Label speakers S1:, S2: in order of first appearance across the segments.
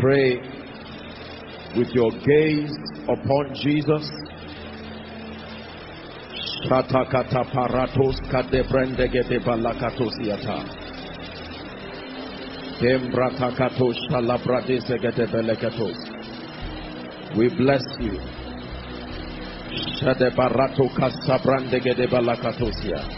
S1: Pray with your gaze upon Jesus. We bless you. Shadebarato kasabrandegede balakatosia.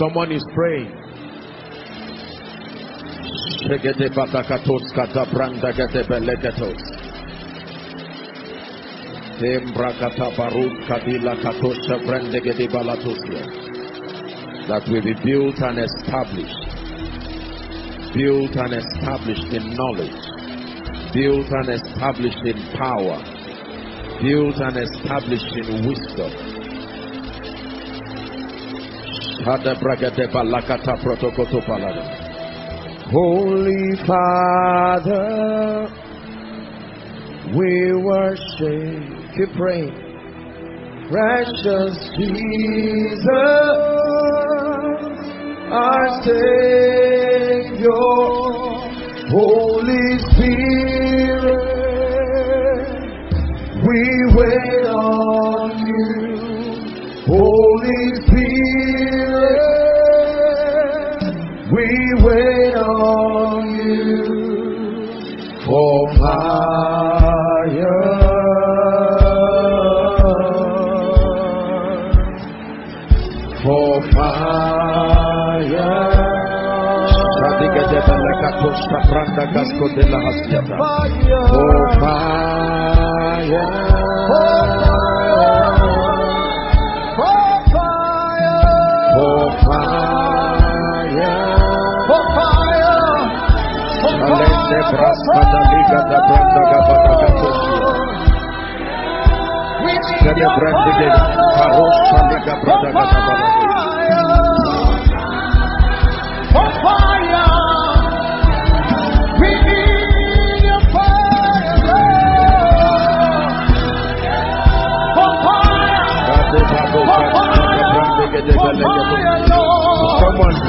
S1: Someone is praying. That will be built and established. Built and established in knowledge. Built and established in power. Built and established in wisdom. Holy Father, we worship. Keep praying. Precious Jesus, our Savior, Holy Spirit, we wait on belekatos kapranda gasko de la. For fire. For fire. Alende brasta da liga da branda gabata gatosia. Kede brandi de karosha liga branda gata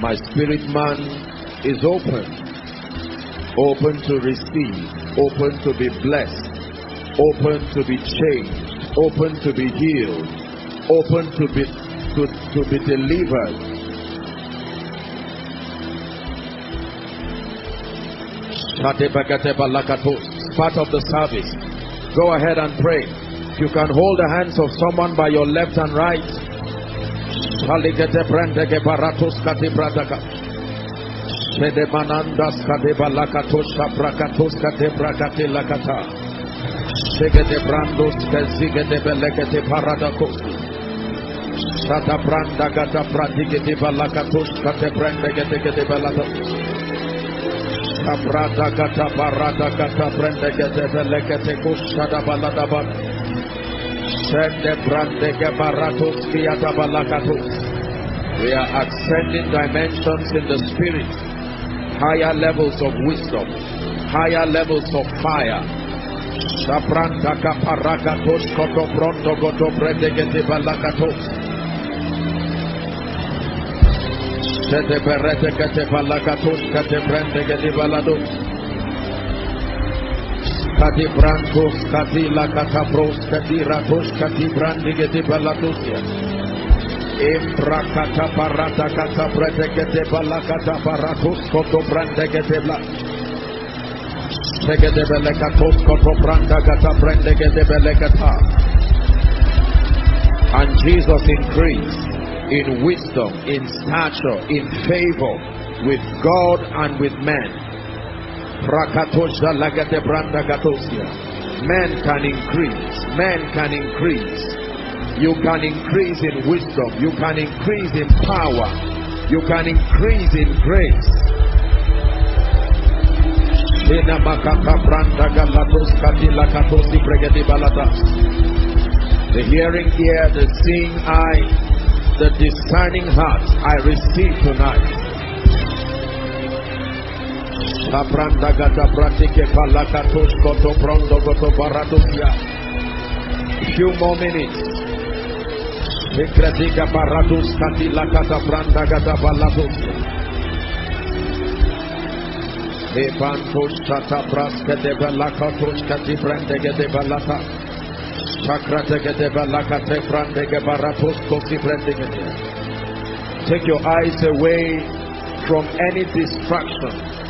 S1: My spirit man is open. Open to receive. Open to be blessed. Open to be changed. Open to be healed. Open to be to, to be delivered. Part of the service. Go ahead and pray. You can hold the hands of someone by your left and right. Shaligete brandege baratos kati bradaka. Shede manandas kade balakatos kabrakatos kade brakate lakata. Shegede brandos kezigede belekete paradakos. Shata branda gata pradigete balakatos kate brandegete gete balatos. Kabrada gata barada gata brandegete belekete kushada baladaba. We are ascending dimensions in the spirit, higher levels of wisdom, higher levels of fire. Shabranda kaparakatos koto pronto koto bredegete balakatos. Shede berete kete balakatos. Kati kati la kati ratos kati brandigete balatosia. Imprakata parata kata balakata paratus koto brandegete bla. Tegete belekatos koto brandagata brandegete belekata. And Jesus increased in wisdom, in stature, in favor with God and with men. Prakatosha lagate brandagatosia. Men can increase. Men can increase. You can increase in wisdom. You can increase in power. You can increase in grace. The hearing ear, the seeing eye, the discerning heart, I receive tonight. Few more minutes. Ekradika baratus katila kata branda gata balatus. Epantos kata braska de balakatos kati brande gede balata. Chakrate gede balakate brande ge baratus kosi brande gede. Take your eyes away from any distraction.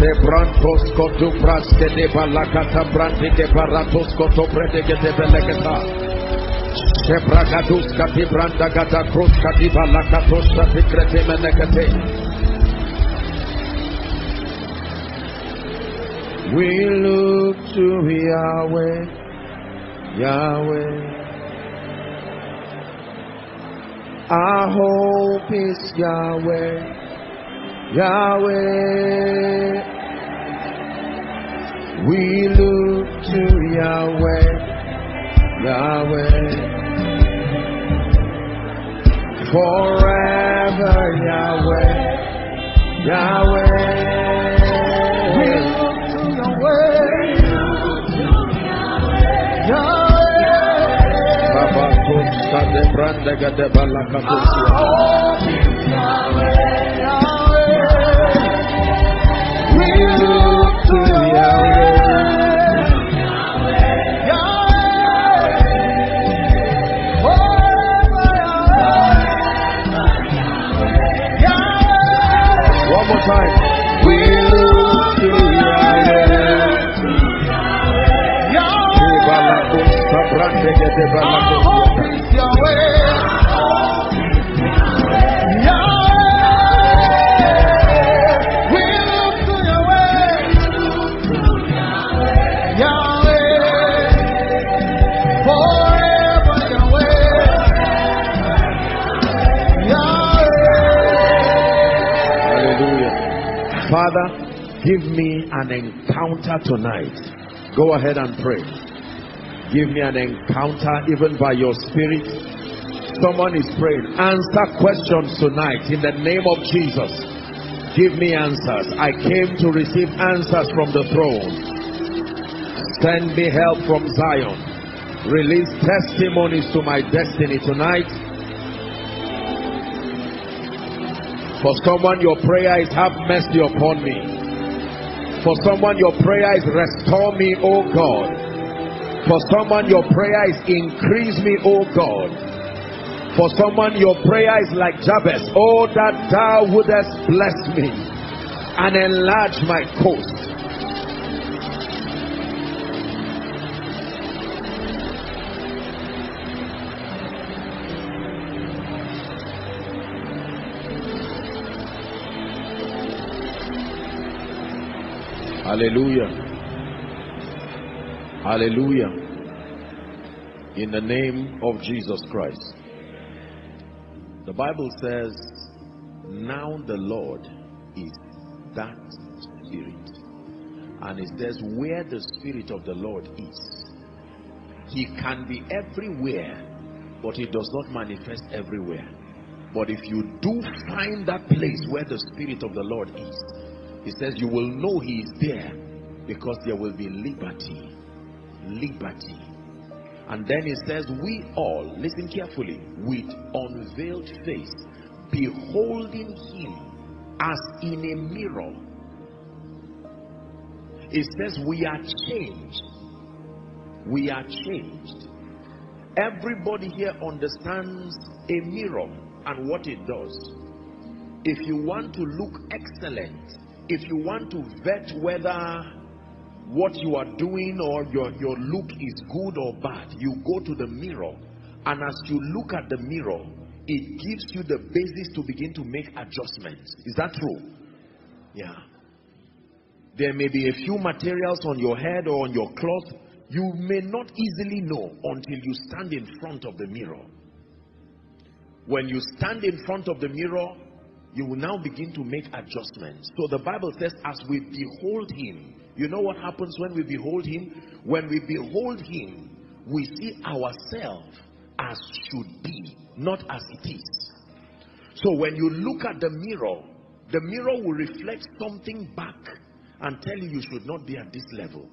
S1: Sebrantos braskede balakata bredegede belegeta. Sebrakatus kati kati balakatos kati krete. We look to Yahweh, Yahweh. Our hope is Yahweh, Yahweh. We look to Yahweh, Yahweh. Forever Yahweh, Yahweh. We look to Yahweh, Babakusta de Brandega de Balakatusia. We De Balakatusia. Hallelujah. Father, give me an encounter tonight. Go ahead and pray. Give me an encounter even by your spirit. Someone is praying. Answer questions tonight in the name of Jesus. Give me answers. I came to receive answers from the throne. Send me help from Zion. Release testimonies to my destiny tonight. For someone, your prayer is have mercy upon me. For someone, your prayer is restore me, O God. For someone, your prayer is increase me, O God. For someone, your prayer is like Jabez. Oh, that thou wouldest bless me and enlarge my coast. Hallelujah. Hallelujah. In the name of Jesus Christ. The Bible says, Now the Lord is that Spirit. And it says, Where the Spirit of the Lord is, He can be everywhere, but He does not manifest everywhere. But if you do find that place where the Spirit of the Lord is, he says you will know he is there because there will be liberty. Liberty. And then he says, we all, listen carefully, with unveiled face, beholding him as in a mirror. It says we are changed. We are changed. Everybody here understands a mirror and what it does. If you want to look excellent, if you want to vet whether what you are doing or your, your look is good or bad, you go to the mirror. And as you look at the mirror, it gives you the basis to begin to make adjustments. Is that true? Yeah. There may be a few materials on your head or on your cloth you may not easily know until you stand in front of the mirror. When you stand in front of the mirror, you will now begin to make adjustments. So the Bible says, as we behold him, you know what happens when we behold him? When we behold him, we see ourselves as should be, not as it is. So when you look at the mirror, the mirror will reflect something back and tell you you should not be at this level.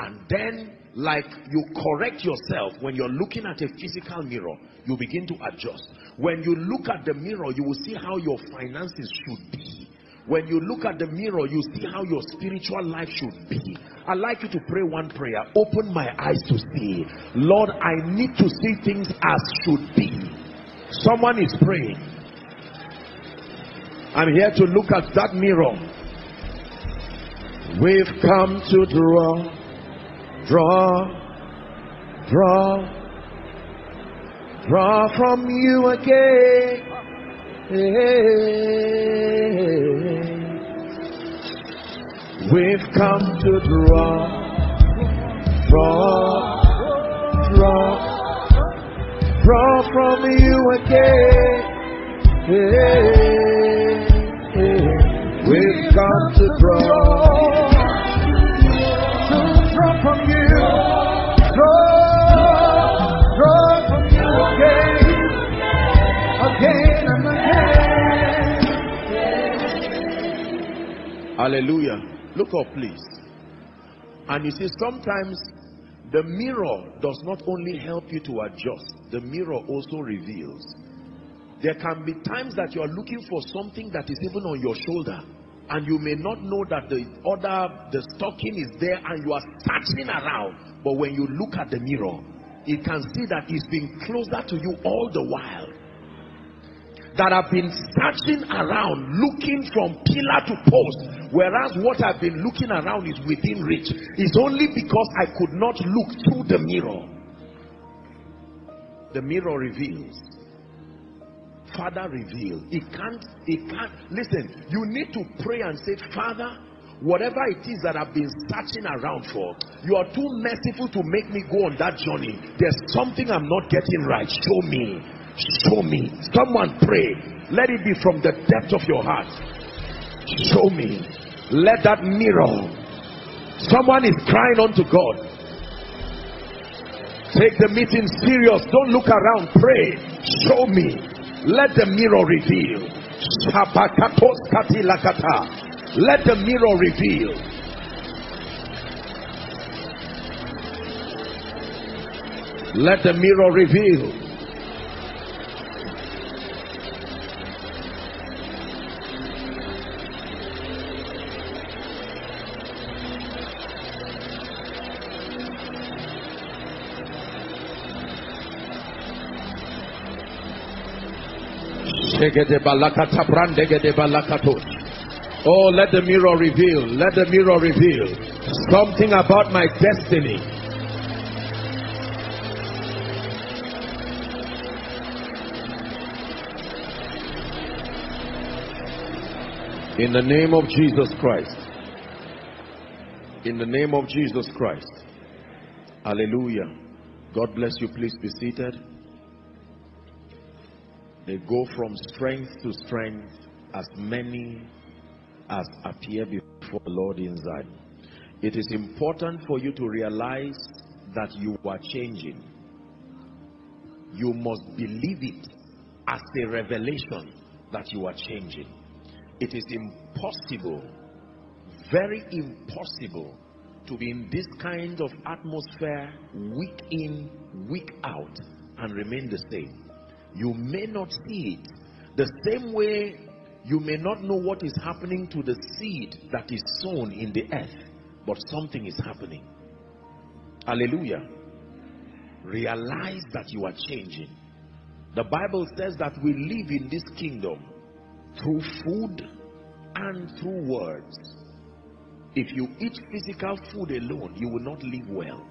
S1: And then, like you correct yourself when you're looking at a physical mirror, you begin to adjust. When you look at the mirror, you will see how your finances should be. When you look at the mirror, you see how your spiritual life should be. I'd like you to pray one prayer. Open my eyes to see. Lord, I need to see things as should be. Someone is praying. I'm here to look at that mirror. We've come to draw Draw, draw, draw from you again. We've come to draw, draw, draw, draw from you again. We've come to draw from you. Draw, draw from you again. Hallelujah. Look up, please. And you see, sometimes the mirror does not only help you to adjust, the mirror also reveals. There can be times that you are looking for something that is even on your shoulder and you may not know that the other the stocking is there and you are searching around but when you look at the mirror you can see that it's been closer to you all the while that have been searching around looking from pillar to post whereas what i've been looking around is within reach it's only because i could not look through the mirror the mirror reveals Father, reveal. It can't, it can't. Listen, you need to pray and say, Father, whatever it is that I've been searching around for, you are too merciful to make me go on that journey. There's something I'm not getting right. Show me. Show me. Someone pray. Let it be from the depth of your heart. Show me. Let that mirror. Someone is crying unto God. Take the meeting serious. Don't look around. Pray. Show me. Let the mirror reveal. Let the mirror reveal. Let the mirror reveal. Oh, let the mirror reveal. Let the mirror reveal something about my destiny. In the name of Jesus Christ. In the name of Jesus Christ. Hallelujah. God bless you. Please be seated. They go from strength to strength as many as appear before the Lord in Zion. It is important for you to realize that you are changing. You must believe it as a revelation that you are changing. It is impossible, very impossible, to be in this kind of atmosphere week in, week out, and remain the same. You may not see it. The same way you may not know what is happening to the seed that is sown in the earth, but something is happening. Hallelujah. Realize that you are changing. The Bible says that we live in this kingdom through food and through words. If you eat physical food alone, you will not live well.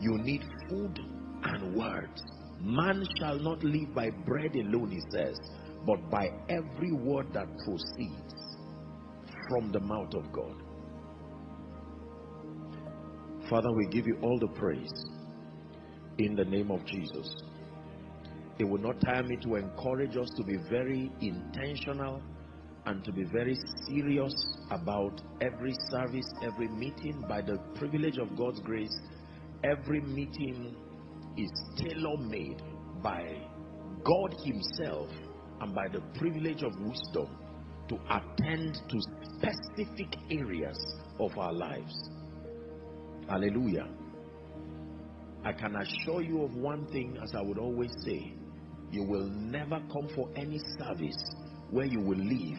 S1: You need food and words. Man shall not live by bread alone, he says, but by every word that proceeds from the mouth of God. Father, we give you all the praise in the name of Jesus. It will not tire me to encourage us to be very intentional and to be very serious about every service, every meeting. By the privilege of God's grace, every meeting is tailor-made by God himself and by the privilege of wisdom to attend to specific areas of our lives. Hallelujah. I can assure you of one thing as I would always say, you will never come for any service where you will leave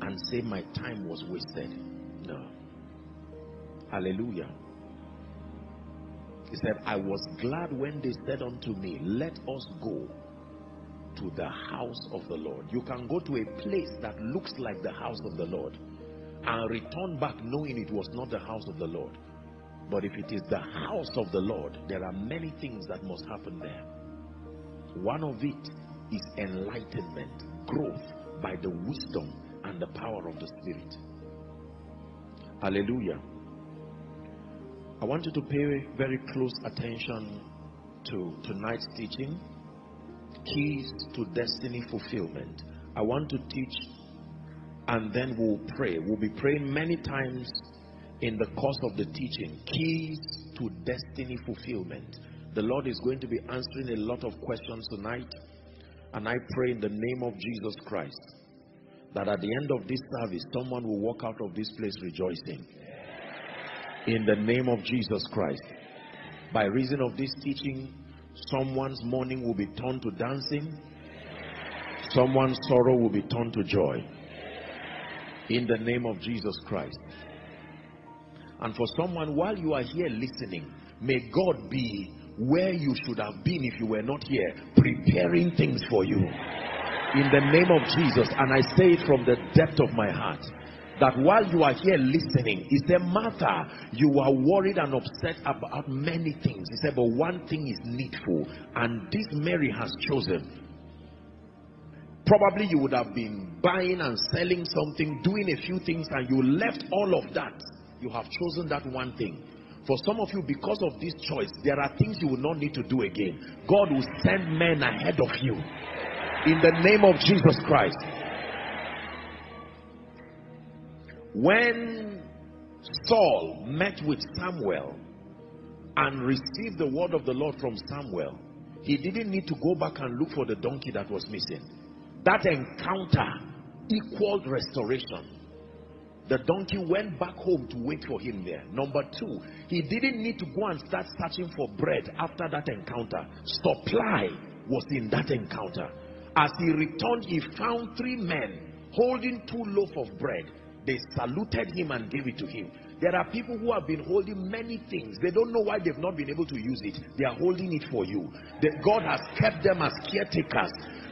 S1: and say my time was wasted. No. Hallelujah. He said, I was glad when they said unto me, let us go to the house of the Lord. You can go to a place that looks like the house of the Lord and return back knowing it was not the house of the Lord. But if it is the house of the Lord, there are many things that must happen there. One of it is enlightenment, growth by the wisdom and the power of the Spirit. Hallelujah. I want you to pay very close attention to tonight's teaching keys to destiny fulfillment. I want to teach and then we'll pray. We'll be praying many times in the course of the teaching. Keys to destiny fulfillment. The Lord is going to be answering a lot of questions tonight. And I pray in the name of Jesus Christ that at the end of this service, someone will walk out of this place rejoicing. In the name of Jesus Christ. By reason of this teaching, someone's mourning will be turned to dancing. Someone's sorrow will be turned to joy. In the name of Jesus Christ. And for someone, while you are here listening, may God be where you should have been if you were not here, preparing things for you. In the name of Jesus, and I say it from the depth of my heart, that while you are here listening, he said, Martha, you are worried and upset about many things. He said, but one thing is needful, and this Mary has chosen. Probably you would have been buying and selling something, doing a few things, and you left all of that you have chosen that one thing. For some of you, because of this choice, there are things you will not need to do again. God will send men ahead of you. In the name of Jesus Christ. When Saul met with Samuel and received the word of the Lord from Samuel, he didn't need to go back and look for the donkey that was missing. That encounter equaled restoration the donkey went back home to wait for him there. Number two, he didn't need to go and start searching for bread after that encounter. Supply was in that encounter. As he returned, he found three men holding two loaves of bread. They saluted him and gave it to him. There are people who have been holding many things. They don't know why they've not been able to use it. They are holding it for you. That God has kept them as caretakers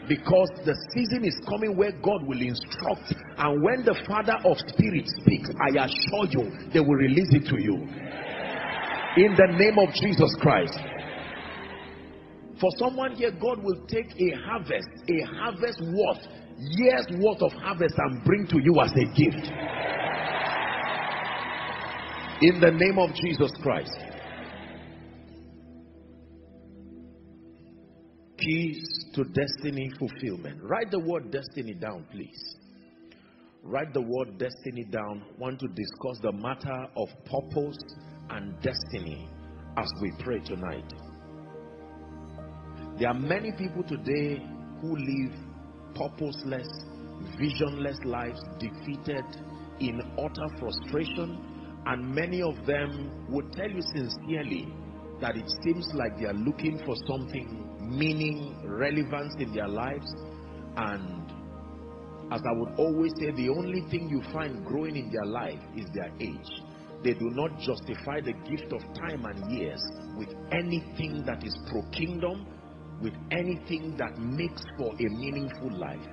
S1: because the season is coming where God will instruct and when the father of spirit speaks I assure you they will release it to you in the name of Jesus Christ for someone here God will take a harvest a harvest worth years worth of harvest and bring to you as a gift in the name of Jesus Christ keys to destiny fulfillment. Write the word destiny down, please. Write the word destiny down. Want to discuss the matter of purpose and destiny as we pray tonight. There are many people today who live purposeless, visionless lives, defeated, in utter frustration, and many of them would tell you sincerely that it seems like they are looking for something meaning, relevance in their lives. And as I would always say, the only thing you find growing in their life is their age. They do not justify the gift of time and years with anything that is pro-kingdom, with anything that makes for a meaningful life.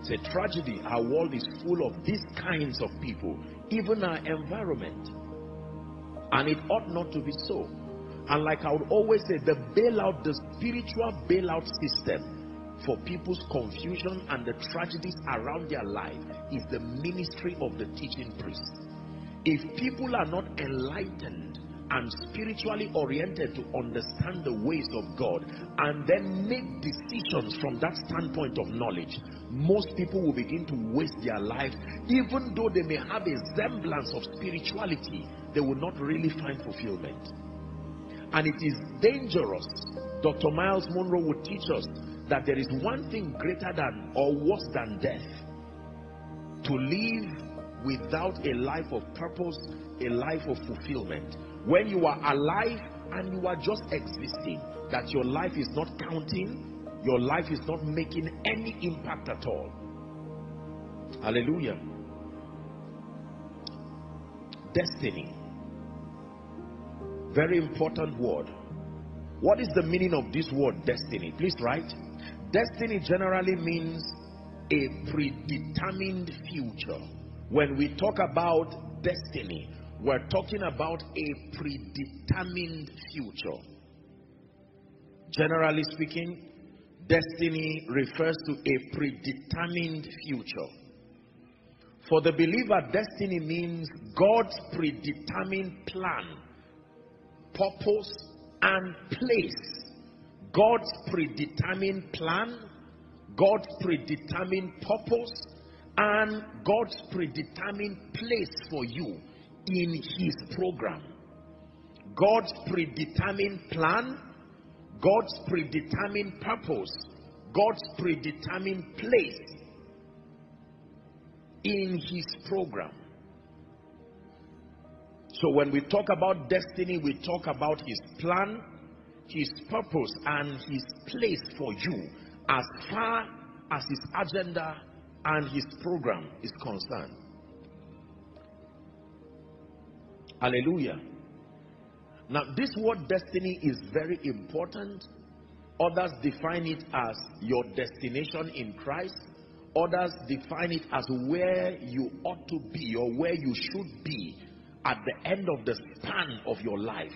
S1: It's a tragedy. Our world is full of these kinds of people, even our environment. And it ought not to be so. And like I would always say, the bailout, the spiritual bailout system for people's confusion and the tragedies around their life is the ministry of the teaching priest. If people are not enlightened and spiritually oriented to understand the ways of God and then make decisions from that standpoint of knowledge, most people will begin to waste their lives. Even though they may have a semblance of spirituality, they will not really find fulfillment. And it is dangerous. Dr. Myles Munroe would teach us that there is one thing greater than or worse than death. To live without a life of purpose, a life of fulfillment. When you are alive and you are just existing, that your life is not counting, your life is not making any impact at all. Hallelujah. Destiny very important word. What is the meaning of this word destiny? Please write. Destiny generally means a predetermined future. When we talk about destiny, we're talking about a predetermined future. Generally speaking, destiny refers to a predetermined future. For the believer, destiny means God's predetermined plan purpose and place. God's predetermined plan, God's predetermined purpose, and God's predetermined place for you in His program. God's predetermined plan, God's predetermined purpose, God's predetermined place in His program. So when we talk about destiny, we talk about his plan, his purpose, and his place for you as far as his agenda and his program is concerned. Hallelujah. Now, this word destiny is very important. Others define it as your destination in Christ. Others define it as where you ought to be or where you should be at the end of the span of your life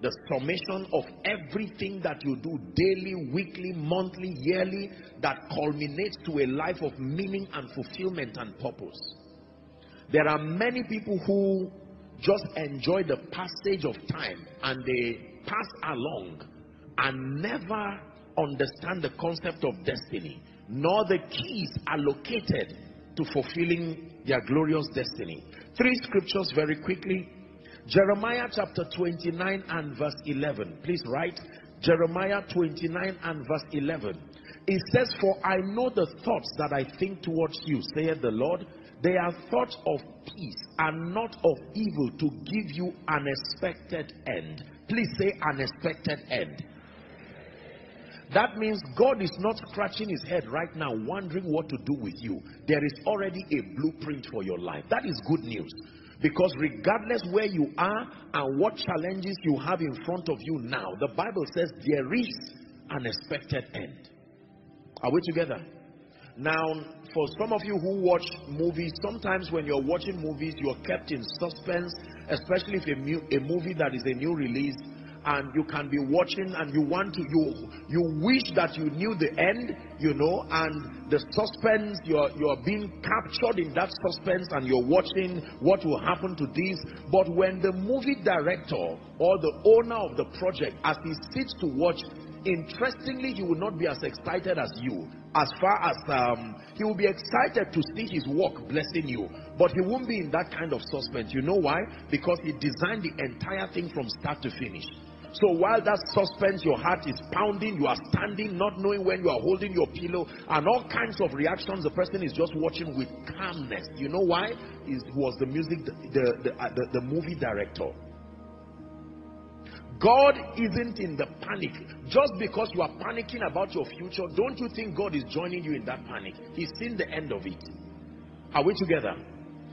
S1: the summation of everything that you do daily, weekly, monthly, yearly that culminates to a life of meaning and fulfillment and purpose. There are many people who just enjoy the passage of time and they pass along and never understand the concept of destiny, nor the keys allocated to fulfilling their glorious destiny. Three scriptures very quickly. Jeremiah chapter 29 and verse 11. Please write Jeremiah 29 and verse 11. It says, For I know the thoughts that I think towards you, saith the Lord. They are thoughts of peace and not of evil to give you an expected end. Please say an expected end. That means God is not scratching his head right now wondering what to do with you. There is already a blueprint for your life. That is good news. Because regardless where you are and what challenges you have in front of you now, the Bible says there is an expected end. Are we together? Now, for some of you who watch movies, sometimes when you're watching movies, you're kept in suspense, especially if a, a movie that is a new release and you can be watching and you want to you you wish that you knew the end you know and the suspense you're you're being captured in that suspense and you're watching what will happen to this. But when the movie director or the owner of the project as he sits to watch interestingly he will not be as excited as you as far as um, he will be excited to see his work blessing you but he won't be in that kind of suspense you know why because he designed the entire thing from start to finish So while that suspense, your heart is pounding, you are standing, not knowing when you are holding your pillow, and all kinds of reactions, the person is just watching with calmness. You know why? It was the music, the, the, uh, the, the movie director. God isn't in the panic. Just because you are panicking about your future, don't you think God is joining you in that panic? He's seen the end of it. Are we together?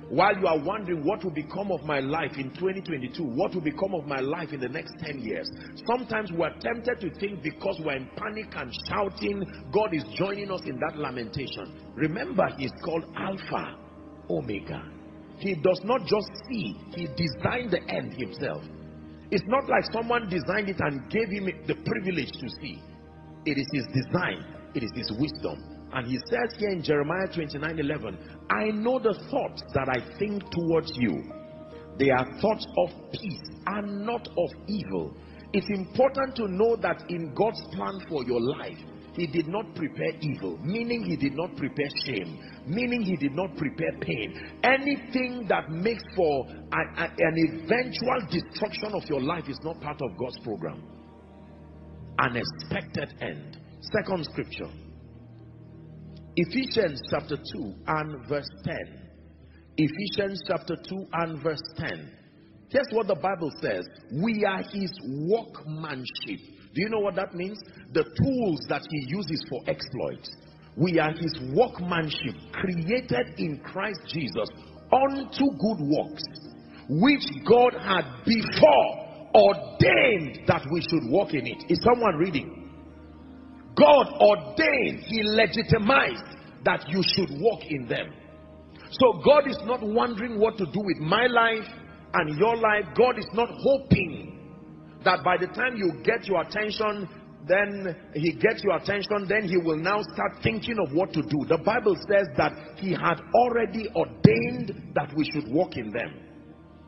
S1: While you are wondering what will become of my life in 2022, what will become of my life in the next 10 years, sometimes we are tempted to think because we're in panic and shouting, God is joining us in that lamentation. Remember, He's called Alpha, Omega. He does not just see, He designed the end Himself. It's not like someone designed it and gave him the privilege to see. It is his design. It is his wisdom. And he says here in Jeremiah 29, 11, I know the thoughts that I think towards you. They are thoughts of peace and not of evil. It's important to know that in God's plan for your life, he did not prepare evil, meaning he did not prepare shame, meaning he did not prepare pain. Anything that makes for an, an eventual destruction of your life is not part of God's program. An expected end. Second scripture. Ephesians chapter 2 and verse 10. Ephesians chapter 2 and verse 10. Here's what the Bible says. We are his workmanship do you know what that means? The tools that he uses for exploits. We are his workmanship created in Christ Jesus unto good works, which God had before ordained that we should walk in it. Is someone reading? God ordained, he legitimized that you should walk in them. So God is not wondering what to do with my life and your life. God is not hoping that by the time you get your attention then he gets your attention then he will now start thinking of what to do. The bible says that he had already ordained that we should walk in them.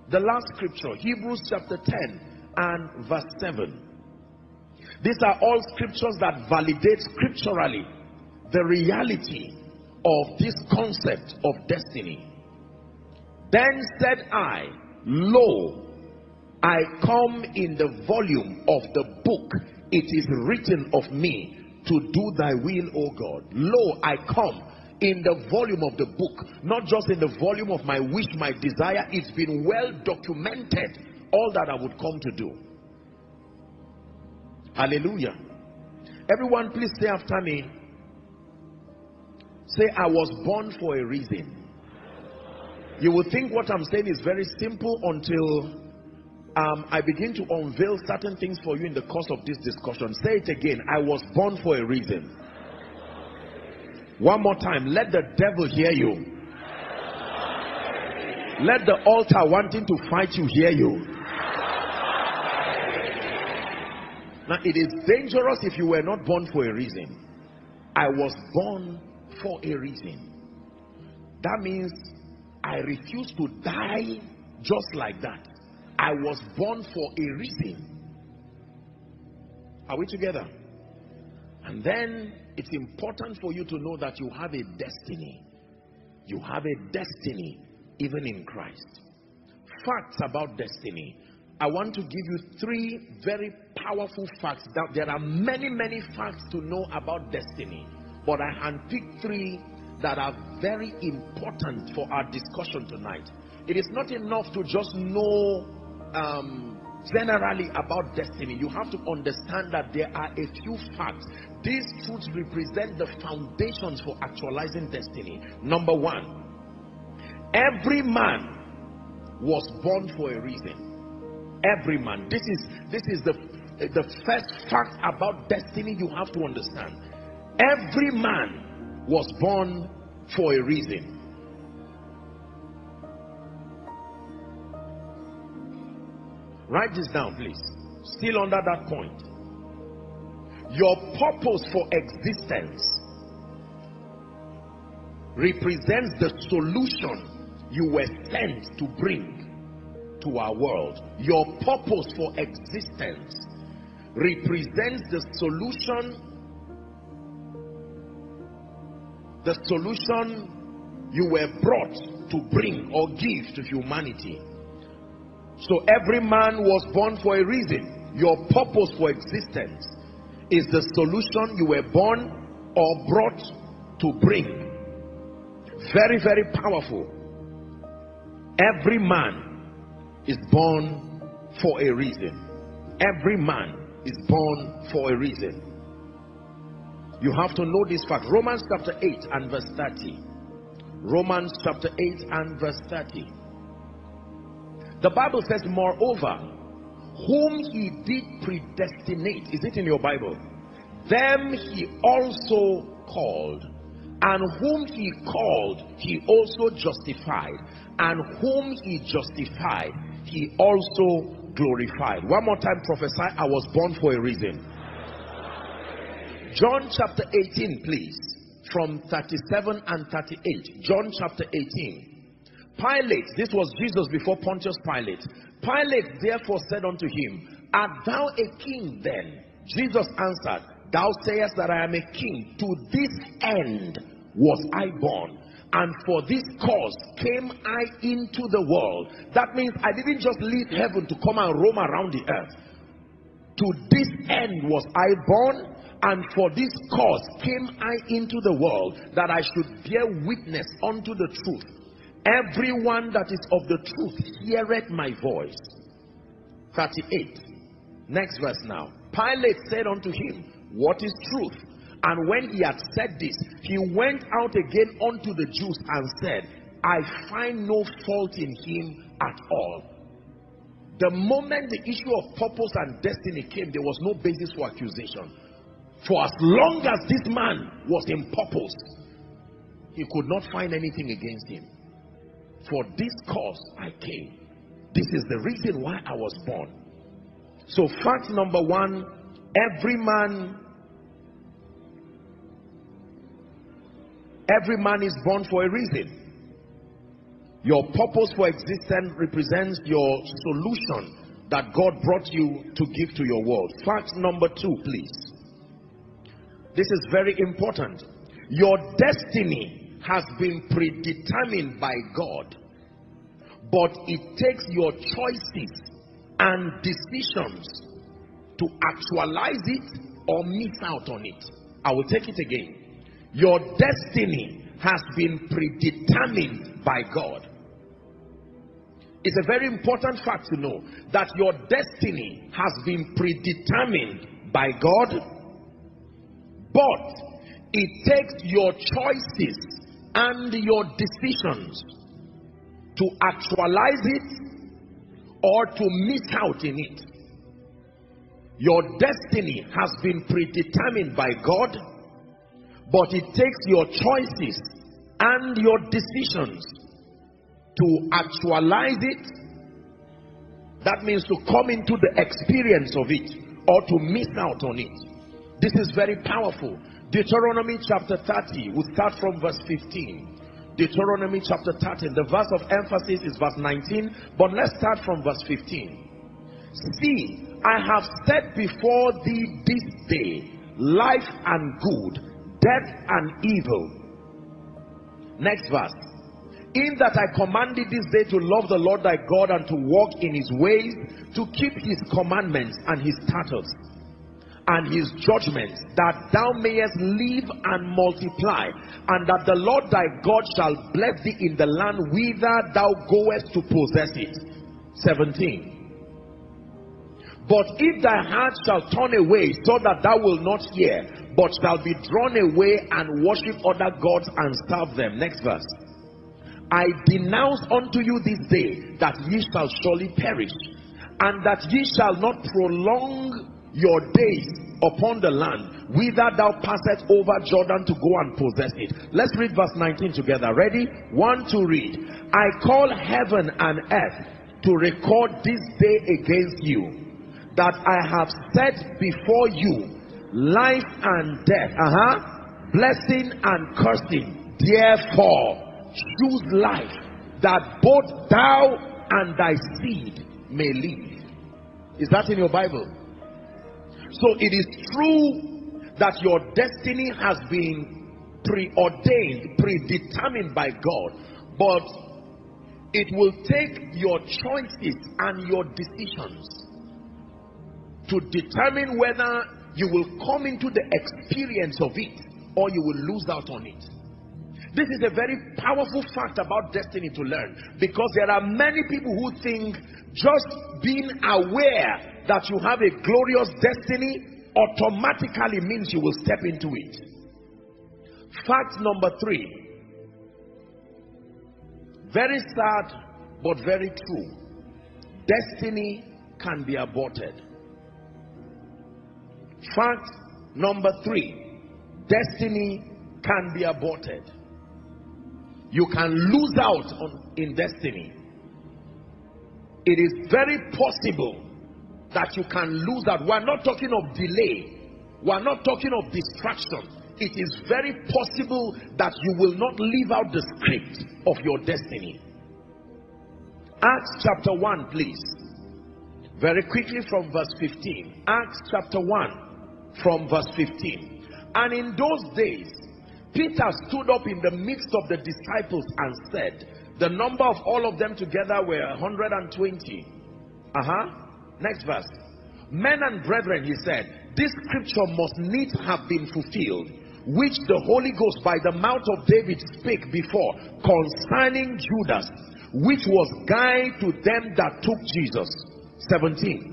S1: The last scripture hebrews chapter 10 and verse 7 these are all scriptures that validate scripturally the reality of this concept of destiny. Then said i lo I come in the volume of the book. It is written of me to do thy will, O God. Lo, I come in the volume of the book, not just in the volume of my wish, my desire. It's been well documented all that I would come to do. Hallelujah. Everyone, please say after me. Say, I was born for a reason. You will think what I'm saying is very simple until um, I begin to unveil certain things for you in the course of this discussion. Say it again. I was born for a reason. One more time. Let the devil hear you. Let the altar wanting to fight you hear you. Now, it is dangerous if you were not born for a reason. I was born for a reason. That means I refuse to die just like that. I was born for a reason. Are we together? And then it's important for you to know that you have a destiny. You have a destiny even in Christ. Facts about destiny. I want to give you three very powerful facts. That there are many, many facts to know about destiny. But I handpicked three that are very important for our discussion tonight. It is not enough to just know um, generally about destiny, you have to understand that there are a few facts. These truths represent the foundations for actualizing destiny. Number one, every man was born for a reason. Every man. This is this is the the first fact about destiny you have to understand. Every man was born for a reason. Write this down, please. Still under that point. Your purpose for existence represents the solution you were sent to bring to our world. Your purpose for existence represents the solution the solution you were brought to bring or give to humanity so every man was born for a reason. Your purpose for existence is the solution you were born or brought to bring. Very, very powerful. Every man is born for a reason. Every man is born for a reason. You have to know this fact. Romans chapter 8 and verse 30. Romans chapter 8 and verse 30. The Bible says, Moreover, whom he did predestinate, is it in your Bible? Them he also called. And whom he called, he also justified. And whom he justified, he also glorified. One more time, prophesy, I was born for a reason. John chapter 18, please. From 37 and 38. John chapter 18. Pilate, this was Jesus before Pontius Pilate. Pilate therefore said unto him, Art thou a king then? Jesus answered, Thou sayest that I am a king. To this end was I born. And for this cause came I into the world. That means I didn't just leave heaven to come and roam around the earth. To this end was I born, and for this cause came I into the world, that I should bear witness unto the truth. Everyone that is of the truth heareth my voice. 38. Next verse now. Pilate said unto him, What is truth? And when he had said this, he went out again unto the Jews and said, I find no fault in him at all. The moment the issue of purpose and destiny came, there was no basis for accusation. For as long as this man was in purpose, he could not find anything against him. For this cause I came. This is the reason why I was born. So fact number one, every man Every man is born for a reason. Your purpose for existence represents your solution that God brought you to give to your world. Fact number two, please. This is very important. Your destiny has been predetermined by God, but it takes your choices and decisions to actualize it or miss out on it. I will take it again. Your destiny has been predetermined by God. It's a very important fact to know that your destiny has been predetermined by God, but it takes your choices and your decisions to actualize it or to miss out in it. Your destiny has been predetermined by God, but it takes your choices and your decisions to actualize it. That means to come into the experience of it or to miss out on it. This is very powerful. Deuteronomy chapter 30, we start from verse 15. Deuteronomy chapter 30, the verse of emphasis is verse 19, but let's start from verse 15. See, I have set before thee this day life and good, death and evil. Next verse. In that I commanded this day to love the Lord thy God and to walk in his ways, to keep his commandments and his statutes and his judgments, that thou mayest live and multiply, and that the Lord thy God shall bless thee in the land whither thou goest to possess it. 17. But if thy heart shall turn away so that thou wilt not hear, but shall be drawn away and worship other gods and serve them. Next verse. I denounce unto you this day that ye shall surely perish, and that ye shall not prolong your days upon the land whither thou passest over Jordan to go and possess it. Let's read verse 19 together. Ready? One to read. I call heaven and earth to record this day against you that I have set before you life and death, uh-huh, blessing and cursing. Therefore, choose life that both thou and thy seed may live. Is that in your Bible? So it is true that your destiny has been preordained, predetermined by God, but it will take your choices and your decisions to determine whether you will come into the experience of it or you will lose out on it. This is a very powerful fact about destiny to learn because there are many people who think just being aware that you have a glorious destiny automatically means you will step into it. Fact number three. Very sad, but very true. Destiny can be aborted. Fact number three. Destiny can be aborted. You can lose out on, in destiny. It is very possible that you can lose that. We're not talking of delay. We're not talking of distraction. It is very possible that you will not live out the script of your destiny. Acts chapter 1, please. Very quickly from verse 15. Acts chapter 1 from verse 15. And in those days, Peter stood up in the midst of the disciples and said, the number of all of them together were 120. Uh-huh. Next verse. Men and brethren, he said, this scripture must needs have been fulfilled, which the Holy Ghost by the mouth of David spake before concerning Judas, which was guide to them that took Jesus. 17.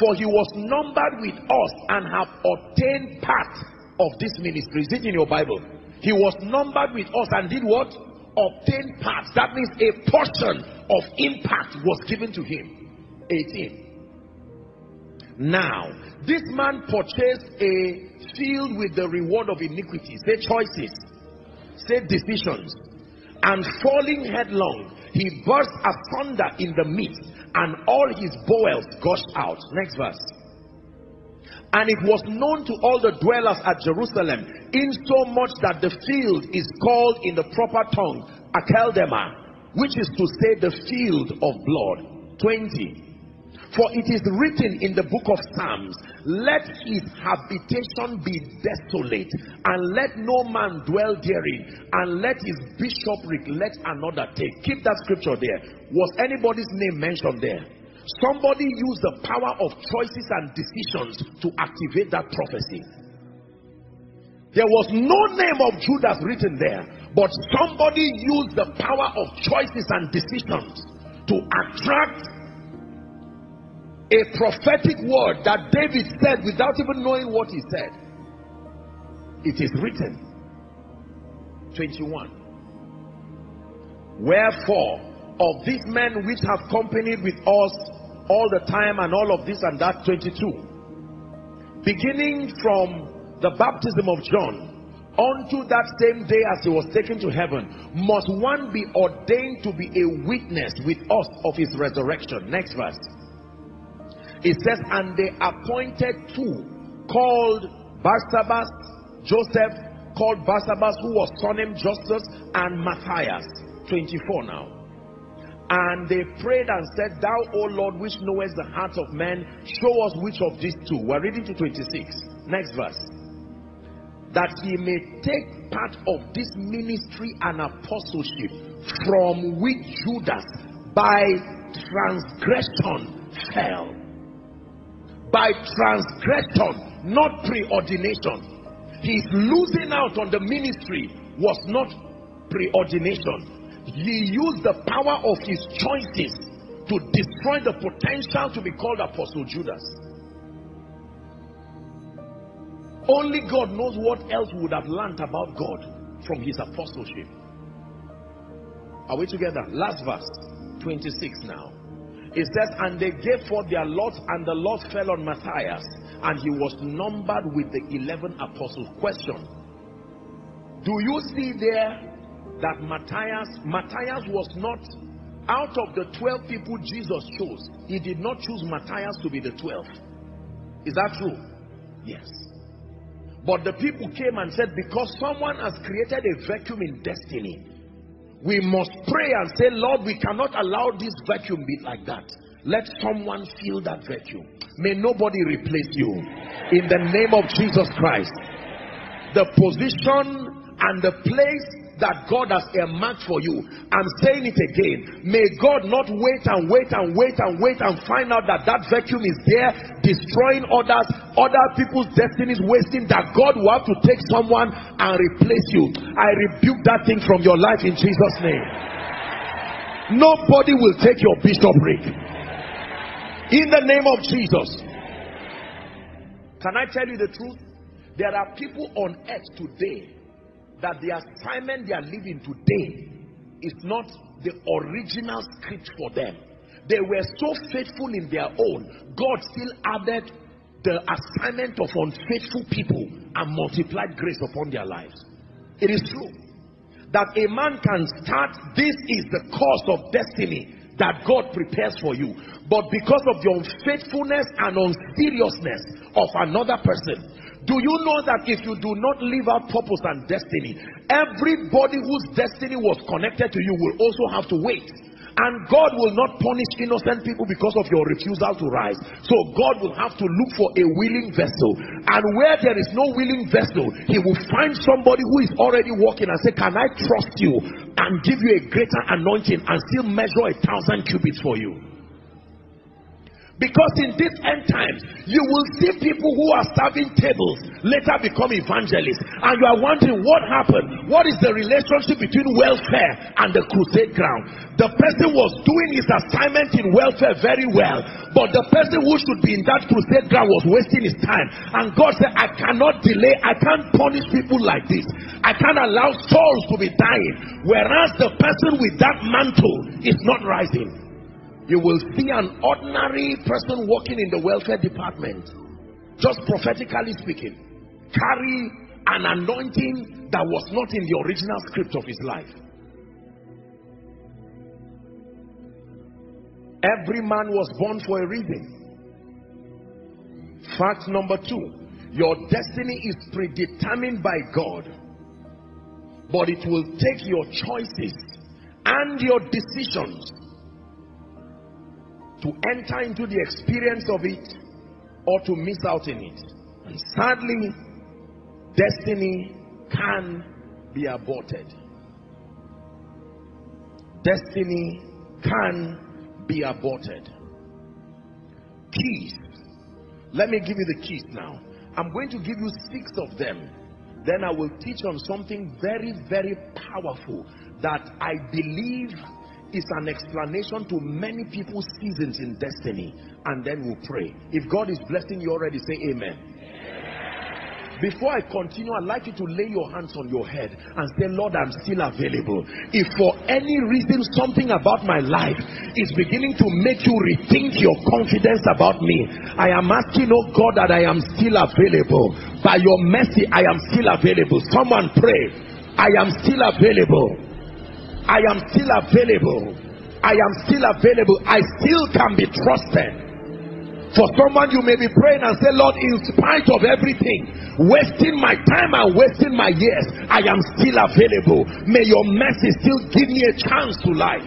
S1: For he was numbered with us and have obtained part of this ministry. Is it in your Bible? He was numbered with us and did what? Obtained parts. That means a portion of impact was given to him. 18. Now, this man purchased a field with the reward of iniquity. Say choices. Say decisions. And falling headlong, he burst asunder in the midst, and all his bowels gushed out. Next verse. And it was known to all the dwellers at Jerusalem, in so much that the field is called in the proper tongue, Akeldama, which is to say the field of blood. 20. For it is written in the book of Psalms, let his habitation be desolate, and let no man dwell therein, and let his bishopric let another take. Keep that scripture there. Was anybody's name mentioned there? Somebody used the power of choices and decisions to activate that prophecy. There was no name of Judas written there, but somebody used the power of choices and decisions to attract a prophetic word that David said without even knowing what he said. It is written. 21. Wherefore, of these men which have companied with us all the time and all of this and that 22 beginning from the baptism of John unto that same day as he was taken to heaven must one be ordained to be a witness with us of his resurrection next verse it says and they appointed two called Barsabbas Joseph called Barsabbas who was surnamed Justus and Matthias 24 now and they prayed and said, Thou, O Lord, which knowest the hearts of men, show us which of these two. We're reading to 26. Next verse. That he may take part of this ministry and apostleship from which Judas by transgression fell. By transgression, not preordination. He's losing out on the ministry was not preordination he used the power of his choices to destroy the potential to be called Apostle Judas. Only God knows what else would have learned about God from his apostleship. Are we together? Last verse, 26 now. It says, And they gave forth their lot, and the lot fell on Matthias, and he was numbered with the 11 apostles. Question Do you see there that Matthias, Matthias was not out of the 12 people Jesus chose. He did not choose Matthias to be the 12. Is that true? Yes. But the people came and said, because someone has created a vacuum in destiny, we must pray and say, Lord, we cannot allow this vacuum be like that. Let someone fill that vacuum. May nobody replace you. In the name of Jesus Christ. The position and the place that God has earmarked for you. I'm saying it again. May God not wait and wait and wait and wait and find out that that vacuum is there, destroying others, other people's destinies, wasting that God will have to take someone and replace you. I rebuke that thing from your life in Jesus' name. Nobody will take your bishopric. In the name of Jesus. Can I tell you the truth? There are people on earth today that the assignment they are living today is not the original script for them. They were so faithful in their own, God still added the assignment of unfaithful people and multiplied grace upon their lives. It is true that a man can start, this is the course of destiny that God prepares for you. But because of the unfaithfulness and unseriousness of another person, do you know that if you do not live out purpose and destiny, everybody whose destiny was connected to you will also have to wait. And God will not punish innocent people because of your refusal to rise. So God will have to look for a willing vessel. And where there is no willing vessel, he will find somebody who is already walking and say, can I trust you and give you a greater anointing and still measure a thousand cubits for you? Because in this end times, you will see people who are serving tables later become evangelists. And you are wondering what happened. What is the relationship between welfare and the crusade ground? The person was doing his assignment in welfare very well. But the person who should be in that crusade ground was wasting his time. And God said, I cannot delay. I can't punish people like this. I can't allow souls to be dying. Whereas the person with that mantle is not rising you will see an ordinary person working in the welfare department, just prophetically speaking, carry an anointing that was not in the original script of his life. Every man was born for a reason. Fact number two, your destiny is predetermined by God, but it will take your choices and your decisions to enter into the experience of it or to miss out in it. And sadly, destiny can be aborted. Destiny can be aborted. Keys. Let me give you the keys now. I'm going to give you six of them. Then I will teach on something very, very powerful that I believe is an explanation to many people's seasons in destiny and then we'll pray if God is blessing you already say amen before I continue, I'd like you to lay your hands on your head and say, Lord, I'm still available. If for any reason something about my life is beginning to make you rethink your confidence about me, I am asking, oh God, that I am still available. By your mercy, I am still available. Someone pray. I am still available. I am still available. I am still available. I still can be trusted. For someone, you may be praying and say, Lord, in spite of everything, wasting my time and wasting my years, I am still available. May your mercy still give me a chance to life.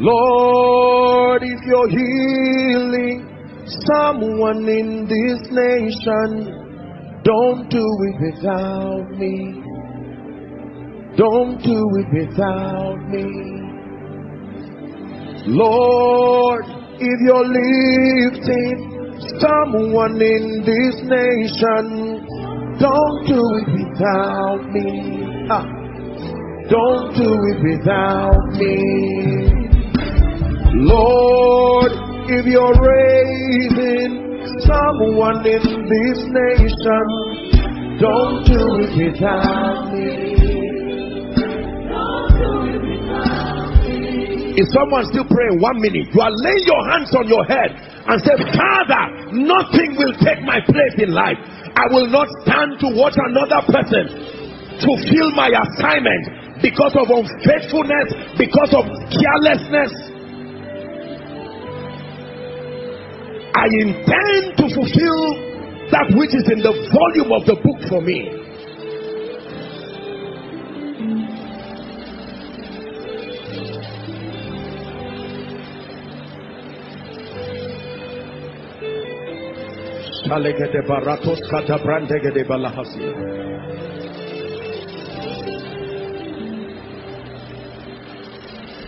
S1: Lord, if you're healing someone in this nation, don't do it without me. Don't do it without me. Lord, if you're lifting someone in this nation, don't do it without me. Ah, don't do it without me. Lord, if you're raising someone in this nation. Don't do it without me. Is someone still praying? One minute. You are laying your hands on your head and say, Father, nothing will take my place in life. I will not stand to watch another person fulfill my assignment because of unfaithfulness, because of carelessness, I intend to fulfill that which is in the volume of the book for me.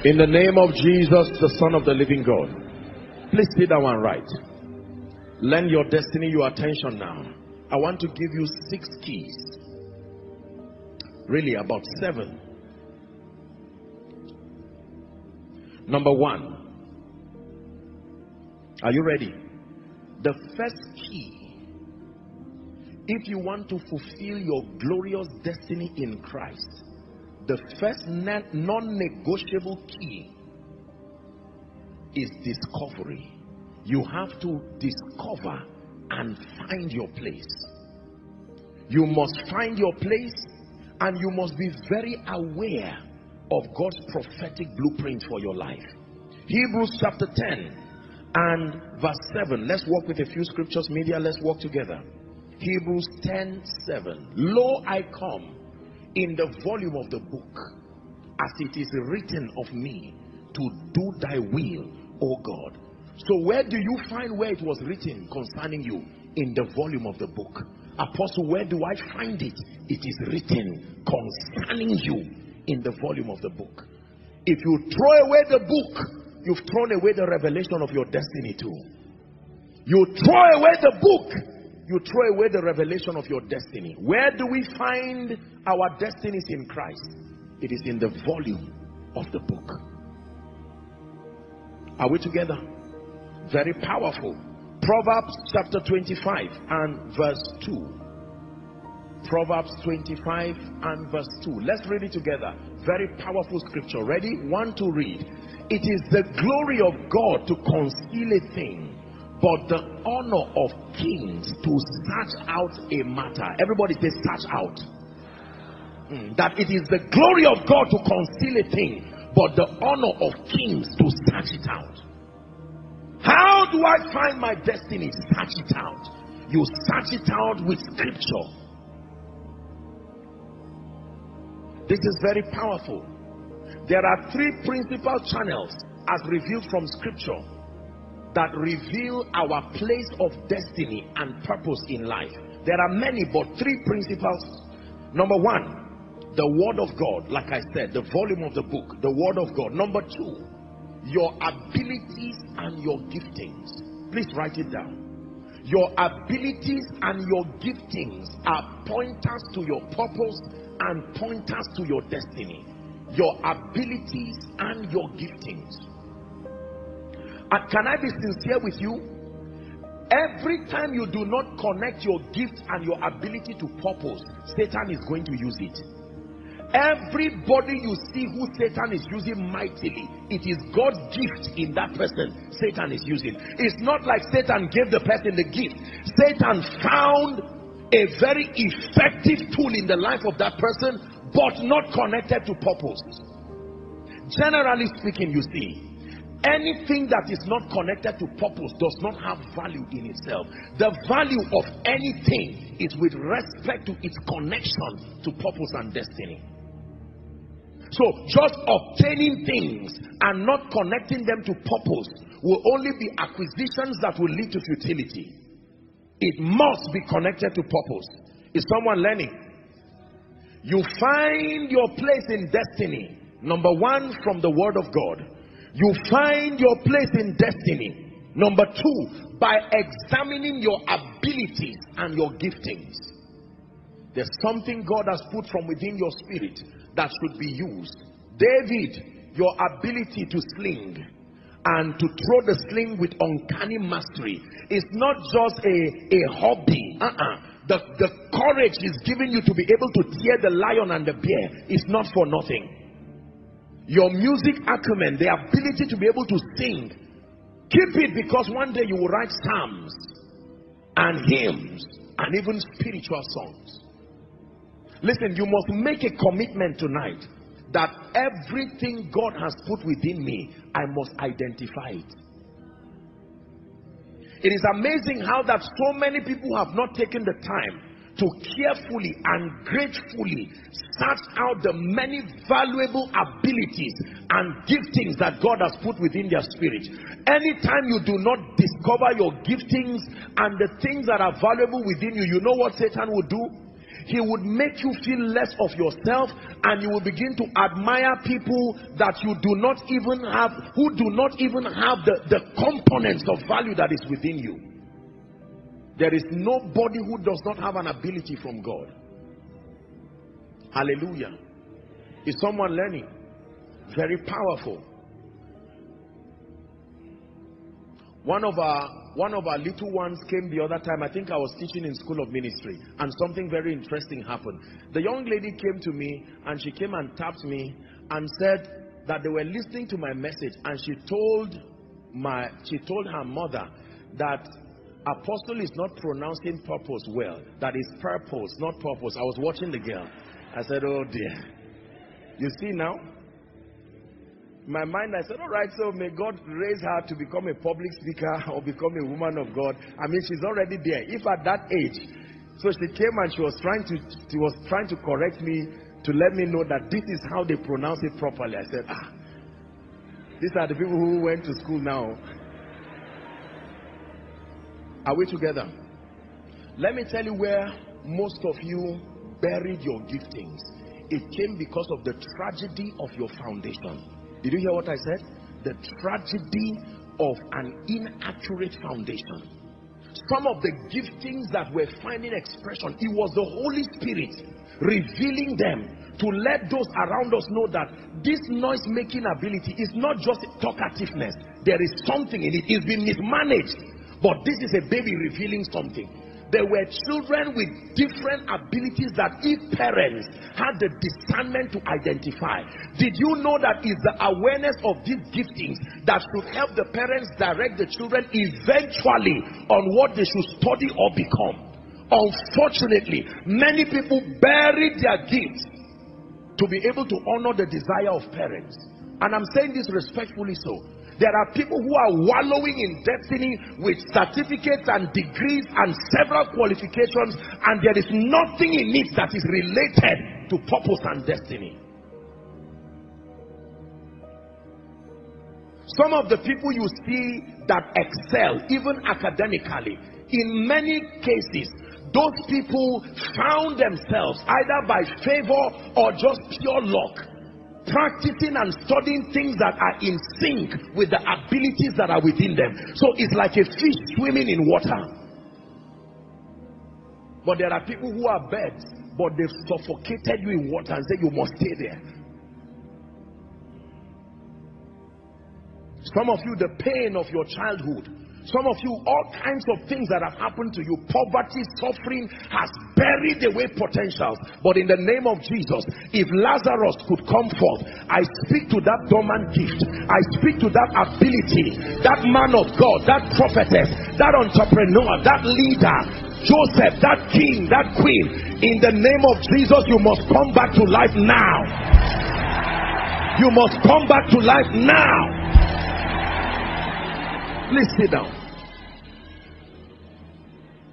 S1: In the name of Jesus, the Son of the living God. Please sit down and write. Lend your destiny your attention now. I want to give you six keys. Really, about seven. Number one. Are you ready? The first key, if you want to fulfill your glorious destiny in Christ, the first non-negotiable key is discovery. You have to discover and find your place. You must find your place and you must be very aware of God's prophetic blueprint for your life. Hebrews chapter 10 and verse 7. Let's walk with a few scriptures. Media, let's walk together. Hebrews 10 7. Lo, I come in the volume of the book as it is written of me to do thy will, O God. So where do you find where it was written concerning you? In the volume of the book. Apostle, where do I find it? It is written concerning you in the volume of the book. If you throw away the book, you've thrown away the revelation of your destiny too. You throw away the book, you throw away the revelation of your destiny. Where do we find our destinies in Christ? It is in the volume of the book. Are we together? Very powerful. Proverbs chapter 25 and verse 2. Proverbs 25 and verse 2. Let's read it together. Very powerful scripture. Ready? One to read. It is the glory of God to conceal a thing, but the honor of kings to search out a matter. Everybody say search out. Mm, that it is the glory of God to conceal a thing, but the honor of kings to search it out. How do I find my destiny? Search it out. You search it out with scripture. This is very powerful. There are three principal channels as revealed from scripture that reveal our place of destiny and purpose in life. There are many, but three principles. Number one, the word of God, like I said, the volume of the book, the word of God. Number two, your abilities and your giftings. Please write it down. Your abilities and your giftings are pointers to your purpose and pointers to your destiny. Your abilities and your giftings. And can I be sincere with you? Every time you do not connect your gift and your ability to purpose, Satan is going to use it. Everybody you see who Satan is using mightily, it is God's gift in that person Satan is using. It's not like Satan gave the person the gift. Satan found a very effective tool in the life of that person, but not connected to purpose. Generally speaking, you see, anything that is not connected to purpose does not have value in itself. The value of anything is with respect to its connection to purpose and destiny. So just obtaining things and not connecting them to purpose will only be acquisitions that will lead to futility. It must be connected to purpose. Is someone learning? You find your place in destiny. Number one, from the word of God. You find your place in destiny. Number two, by examining your abilities and your giftings. There's something God has put from within your spirit that should be used. David, your ability to sling and to throw the sling with uncanny mastery is not just a, a hobby. Uh-uh. The, the courage is giving you to be able to tear the lion and the bear is not for nothing. Your music acumen, the ability to be able to sing, keep it because one day you will write psalms and hymns and even spiritual songs. Listen, you must make a commitment tonight that everything God has put within me, I must identify it. It is amazing how that so many people have not taken the time to carefully and gratefully search out the many valuable abilities and giftings that God has put within their spirit. Anytime you do not discover your giftings and the things that are valuable within you, you know what Satan will do? He would make you feel less of yourself and you will begin to admire people that you do not even have, who do not even have the, the components of value that is within you. There is nobody who does not have an ability from God. Hallelujah. Is someone learning? Very powerful. One of our one of our little ones came the other time. I think I was teaching in school of ministry and something very interesting happened. The young lady came to me and she came and tapped me and said that they were listening to my message and she told my she told her mother that apostle is not pronouncing purpose well that is purpose not purpose i was watching the girl i said oh dear you see now my mind i said all right so may god raise her to become a public speaker or become a woman of god i mean she's already there if at that age so she came and she was trying to she was trying to correct me to let me know that this is how they pronounce it properly i said ah these are the people who went to school now are we together? Let me tell you where most of you buried your giftings. It came because of the tragedy of your foundation. Did you hear what I said? The tragedy of an inaccurate foundation. Some of the giftings that were finding expression, it was the Holy Spirit revealing them to let those around us know that this noise making ability is not just talkativeness. There is something in it. It's been mismanaged but this is a baby revealing something. There were children with different abilities that if parents had the discernment to identify. Did you know that is the awareness of these giftings that should help the parents direct the children eventually on what they should study or become? Unfortunately, many people bury their gifts to be able to honor the desire of parents. And I'm saying this respectfully so there are people who are wallowing in destiny with certificates and degrees and several qualifications and there is nothing in it that is related to purpose and destiny. Some of the people you see that excel, even academically, in many cases, those people found themselves either by favor or just pure luck practicing and studying things that are in sync with the abilities that are within them. So it's like a fish swimming in water. But there are people who are birds, but they've suffocated you in water and say you must stay there. Some of you, the pain of your childhood, some of you, all kinds of things that have happened to you, poverty, suffering has buried away potentials. But in the name of Jesus, if Lazarus could come forth, I speak to that dormant gift. I speak to that ability, that man of God, that prophetess, that entrepreneur, that leader, Joseph, that king, that queen. In the name of Jesus, you must come back to life now. You must come back to life now. Please sit down.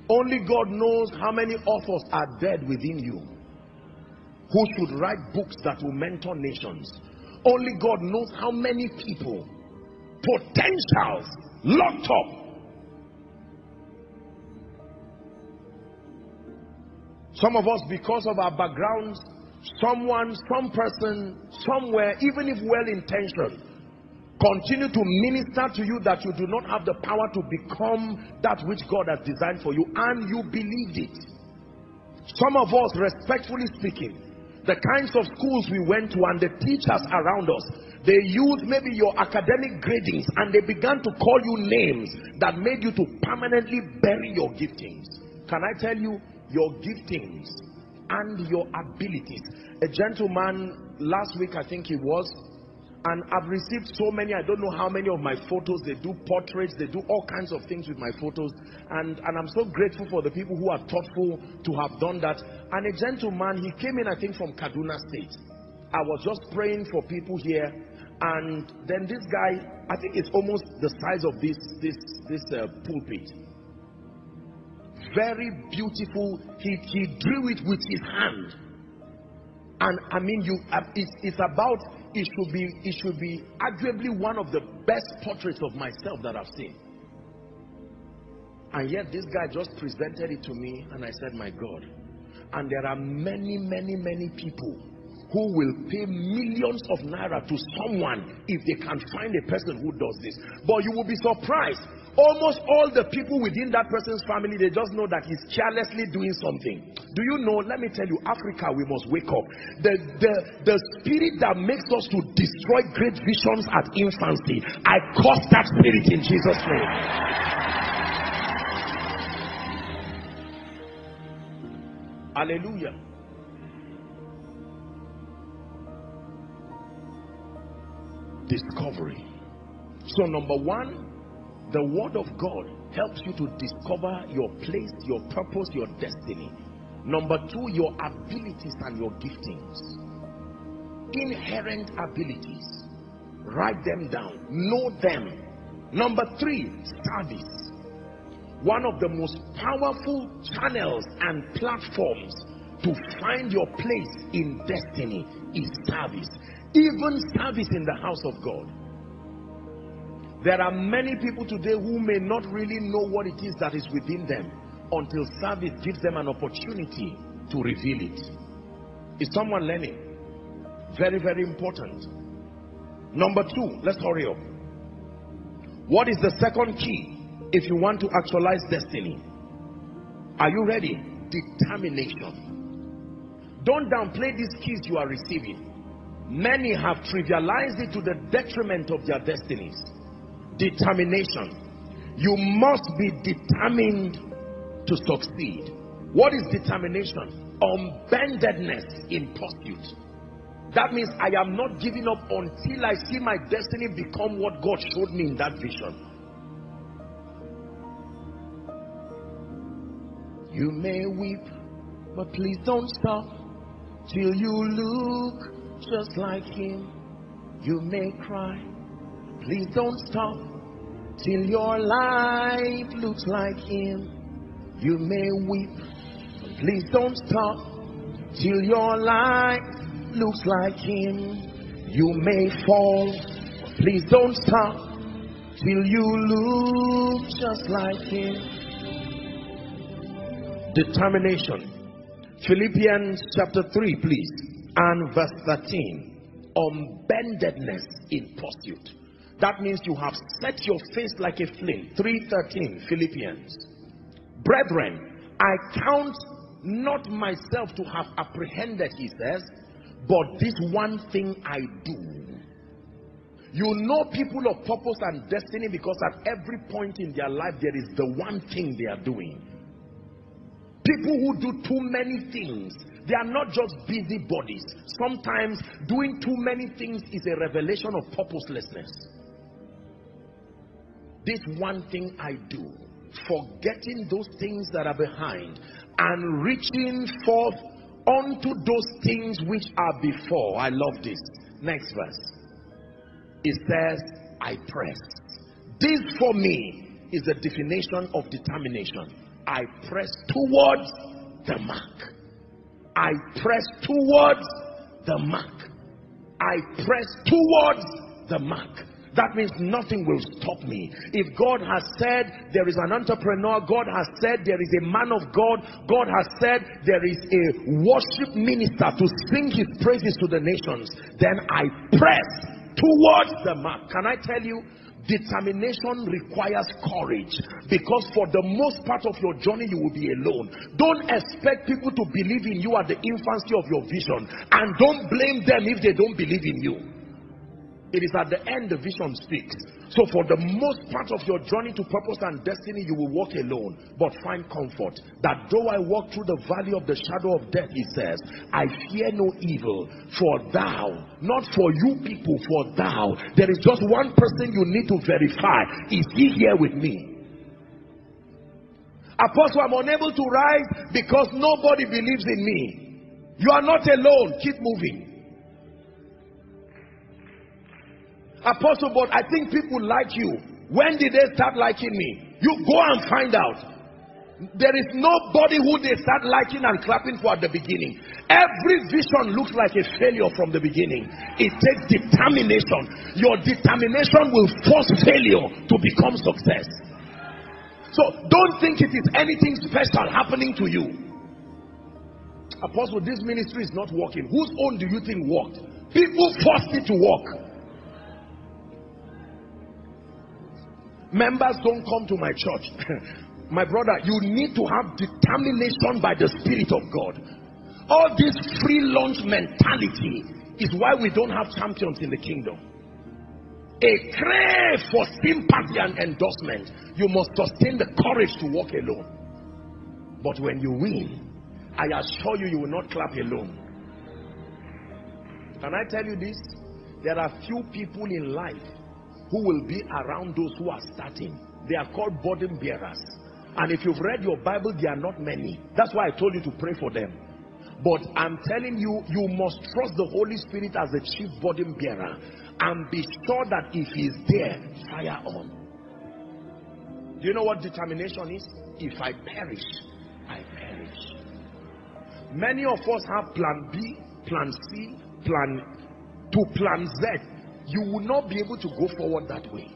S1: Only God knows how many authors are dead within you who should write books that will mentor nations. Only God knows how many people, potentials, locked up. Some of us, because of our backgrounds, someone, some person, somewhere, even if well intentioned, continue to minister to you that you do not have the power to become that which God has designed for you and you believed it. Some of us, respectfully speaking, the kinds of schools we went to and the teachers around us, they used maybe your academic gradings and they began to call you names that made you to permanently bury your giftings. Can I tell you, your giftings and your abilities. A gentleman last week, I think he was, and I've received so many I don't know how many of my photos. They do portraits they do all kinds of things with my photos. And and I'm so grateful for the people who are thoughtful to have done that. And a gentleman he came in I think from Kaduna State. I was just praying for people here. And then this guy I think it's almost the size of this this this uh, pulpit. Very beautiful. He, he drew it with his hand. And I mean, you, uh, it's, it's about, it should be, it should be arguably one of the best portraits of myself that I've seen. And yet this guy just presented it to me and I said, my God. And there are many, many, many people who will pay millions of naira to someone if they can find a person who does this. But you will be surprised. Almost all the people within that person's family, they just know that he's carelessly doing something. Do you know? Let me tell you, Africa, we must wake up. The, the, the spirit that makes us to destroy great visions at infancy, I curse that spirit in Jesus' name. Hallelujah. Discovery. So, number one, the word of God helps you to discover your place, your purpose, your destiny. Number two, your abilities and your giftings. Inherent abilities. Write them down. Know them. Number three, service. One of the most powerful channels and platforms to find your place in destiny is service. Even service in the house of God. There are many people today who may not really know what it is that is within them until service gives them an opportunity to reveal it. Is someone learning? Very, very important. Number two, let's hurry up. What is the second key if you want to actualize destiny? Are you ready? Determination. Don't downplay these keys you are receiving. Many have trivialized it to the detriment of their destinies determination. You must be determined to succeed. What is determination? Unbendedness in pursuit. That means I am not giving up until I see my destiny become what God showed me in that vision. You may weep, but please don't stop till you look just like Him. You may cry, please don't stop till your life looks like him. You may weep, please don't stop till your life looks like him. You may fall, please don't stop till you look just like him. Determination. Philippians chapter 3, please, and verse 13. Unbendedness in pursuit. That means you have set your face like a flame. 3.13 Philippians. Brethren, I count not myself to have apprehended, he says, but this one thing I do. You know people of purpose and destiny because at every point in their life there is the one thing they are doing. People who do too many things, they are not just busy bodies. Sometimes doing too many things is a revelation of purposelessness this one thing I do, forgetting those things that are behind and reaching forth unto those things which are before. I love this. Next verse. It says, I press. This for me is the definition of determination. I press towards the mark. I press towards the mark. I press towards the mark. That means nothing will stop me. If God has said there is an entrepreneur, God has said there is a man of God, God has said there is a worship minister to sing his praises to the nations, then I press towards the mark. Can I tell you? Determination requires courage because for the most part of your journey you will be alone. Don't expect people to believe in you at the infancy of your vision and don't blame them if they don't believe in you. It is at the end the vision speaks. So for the most part of your journey to purpose and destiny, you will walk alone, but find comfort. That though I walk through the valley of the shadow of death, he says, I fear no evil, for thou, not for you people, for thou. There is just one person you need to verify. Is he here with me? Apostle, I'm unable to rise because nobody believes in me. You are not alone. Keep moving. Apostle, but I think people like you. When did they start liking me? You go and find out. There is nobody who they start liking and clapping for at the beginning. Every vision looks like a failure from the beginning. It takes determination. Your determination will force failure to become success. So don't think it is anything special happening to you. Apostle, this ministry is not working. Whose own do you think worked? People forced it to work. Members don't come to my church. my brother, you need to have determination by the Spirit of God. All this free lunch mentality is why we don't have champions in the kingdom. A crave for sympathy and endorsement, you must sustain the courage to walk alone. But when you win, I assure you, you will not clap alone. Can I tell you this? There are few people in life who will be around those who are starting. They are called burden bearers. And if you've read your Bible, there are not many. That's why I told you to pray for them. But I'm telling you, you must trust the Holy Spirit as the chief burden bearer and be sure that if he's there, fire on. Do you know what determination is? If I perish, I perish. Many of us have plan B, plan C, plan to plan Z. You will not be able to go forward that way.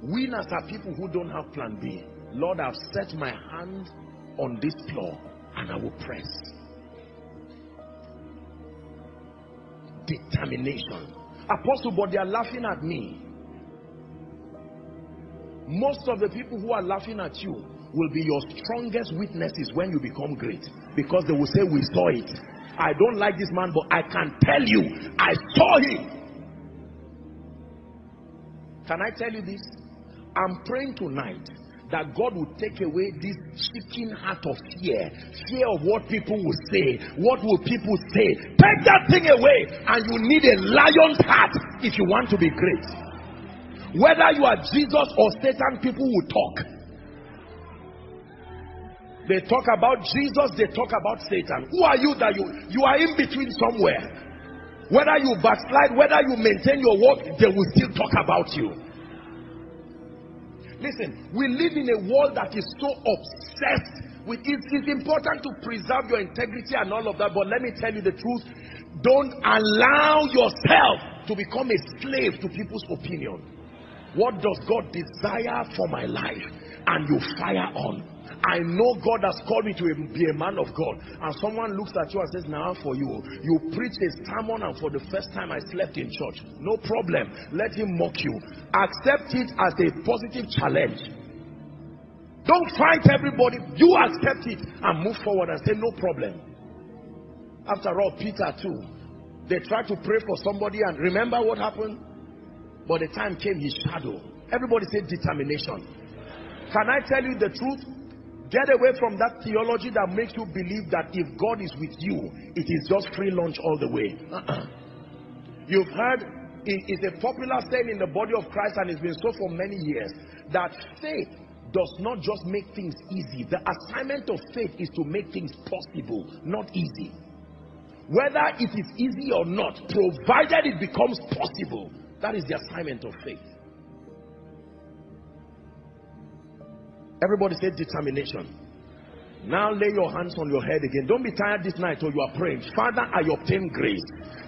S1: Winners are people who don't have plan B. Lord, I've set my hand on this floor and I will press. Determination. Apostle, but they are laughing at me. Most of the people who are laughing at you will be your strongest witnesses when you become great. Because they will say, we saw it. I don't like this man, but I can tell you, I saw him. Can I tell you this? I'm praying tonight that God will take away this chicken heart of fear. Fear of what people will say. What will people say? Take that thing away and you need a lion's heart if you want to be great. Whether you are Jesus or Satan, people will talk. They talk about Jesus, they talk about Satan. Who are you that you, you are in between somewhere? Whether you backslide, whether you maintain your work, they will still talk about you. Listen, we live in a world that is so obsessed with it. It's important to preserve your integrity and all of that, but let me tell you the truth. Don't allow yourself to become a slave to people's opinion. What does God desire for my life? And you fire on. I know God has called me to be a man of God. And someone looks at you and says, now for you, you preach a sermon and for the first time I slept in church. No problem. Let him mock you. Accept it as a positive challenge. Don't fight everybody. You accept it and move forward and say, no problem. After all, Peter too. They tried to pray for somebody and remember what happened? But the time came, his shadow. Everybody said determination. Can I tell you the truth? Get away from that theology that makes you believe that if God is with you, it is just free lunch all the way. You've heard, it's a popular saying in the body of Christ and it's been so for many years, that faith does not just make things easy. The assignment of faith is to make things possible, not easy. Whether it is easy or not, provided it becomes possible, that is the assignment of faith. Everybody say determination. Now lay your hands on your head again. Don't be tired this night or you are praying. Father, I obtain grace.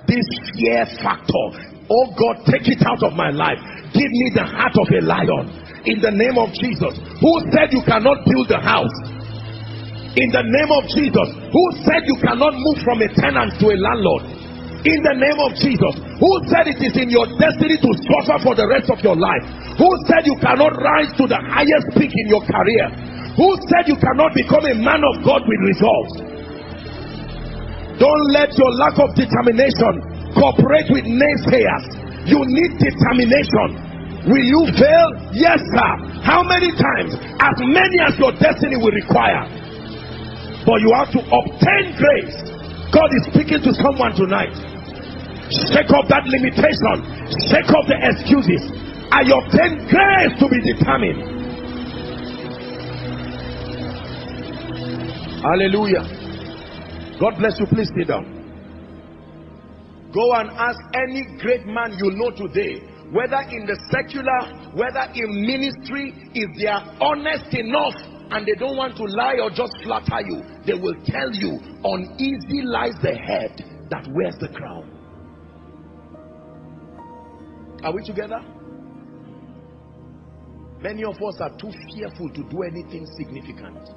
S1: This fear factor, oh God, take it out of my life. Give me the heart of a lion. In the name of Jesus. Who said you cannot build a house? In the name of Jesus. Who said you cannot move from a tenant to a landlord? In the name of Jesus. Who said it is in your destiny to suffer for the rest of your life? Who said you cannot rise to the highest peak in your career? Who said you cannot become a man of God with results? Don't let your lack of determination cooperate with naysayers. You need determination. Will you fail? Yes, sir. How many times? As many as your destiny will require. But you have to obtain grace. God is speaking to someone tonight. Shake off that limitation. Shake off the excuses. I obtain grace to be determined. Hallelujah. God bless you. Please sit down. Go and ask any great man you know today, whether in the secular, whether in ministry, if they are honest enough and they don't want to lie or just flatter you. They will tell you, uneasy lies the head that wears the crown. Are we together? Many of us are too fearful to do anything significant.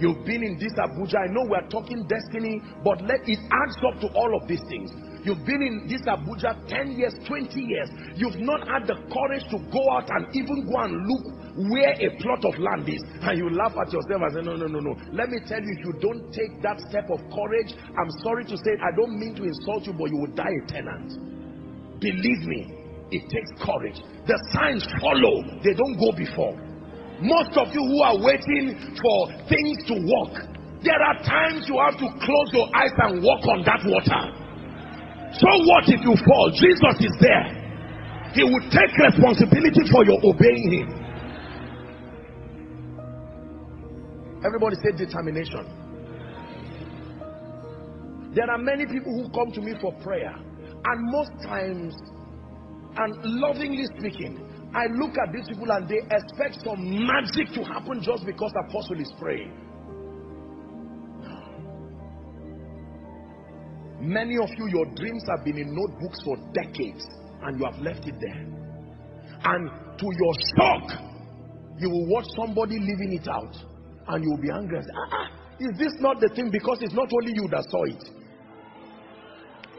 S1: You've been in this Abuja. I know we're talking destiny, but let it adds up to all of these things. You've been in this Abuja 10 years, 20 years. You've not had the courage to go out and even go and look where a plot of land is. And you laugh at yourself and say, no, no, no, no. Let me tell you, if you don't take that step of courage, I'm sorry to say, I don't mean to insult you, but you will die a tenant. Believe me, it takes courage. The signs follow, they don't go before. Most of you who are waiting for things to work, there are times you have to close your eyes and walk on that water. So what if you fall? Jesus is there. He will take responsibility for your obeying him. Everybody say determination. There are many people who come to me for prayer, and most times, and lovingly speaking, I look at these people and they expect some magic to happen just because the apostle is praying. Many of you, your dreams have been in notebooks for decades and you have left it there. And to your shock, you will watch somebody living it out and you will be angry and say, ah, ah, is this not the thing? Because it's not only you that saw it.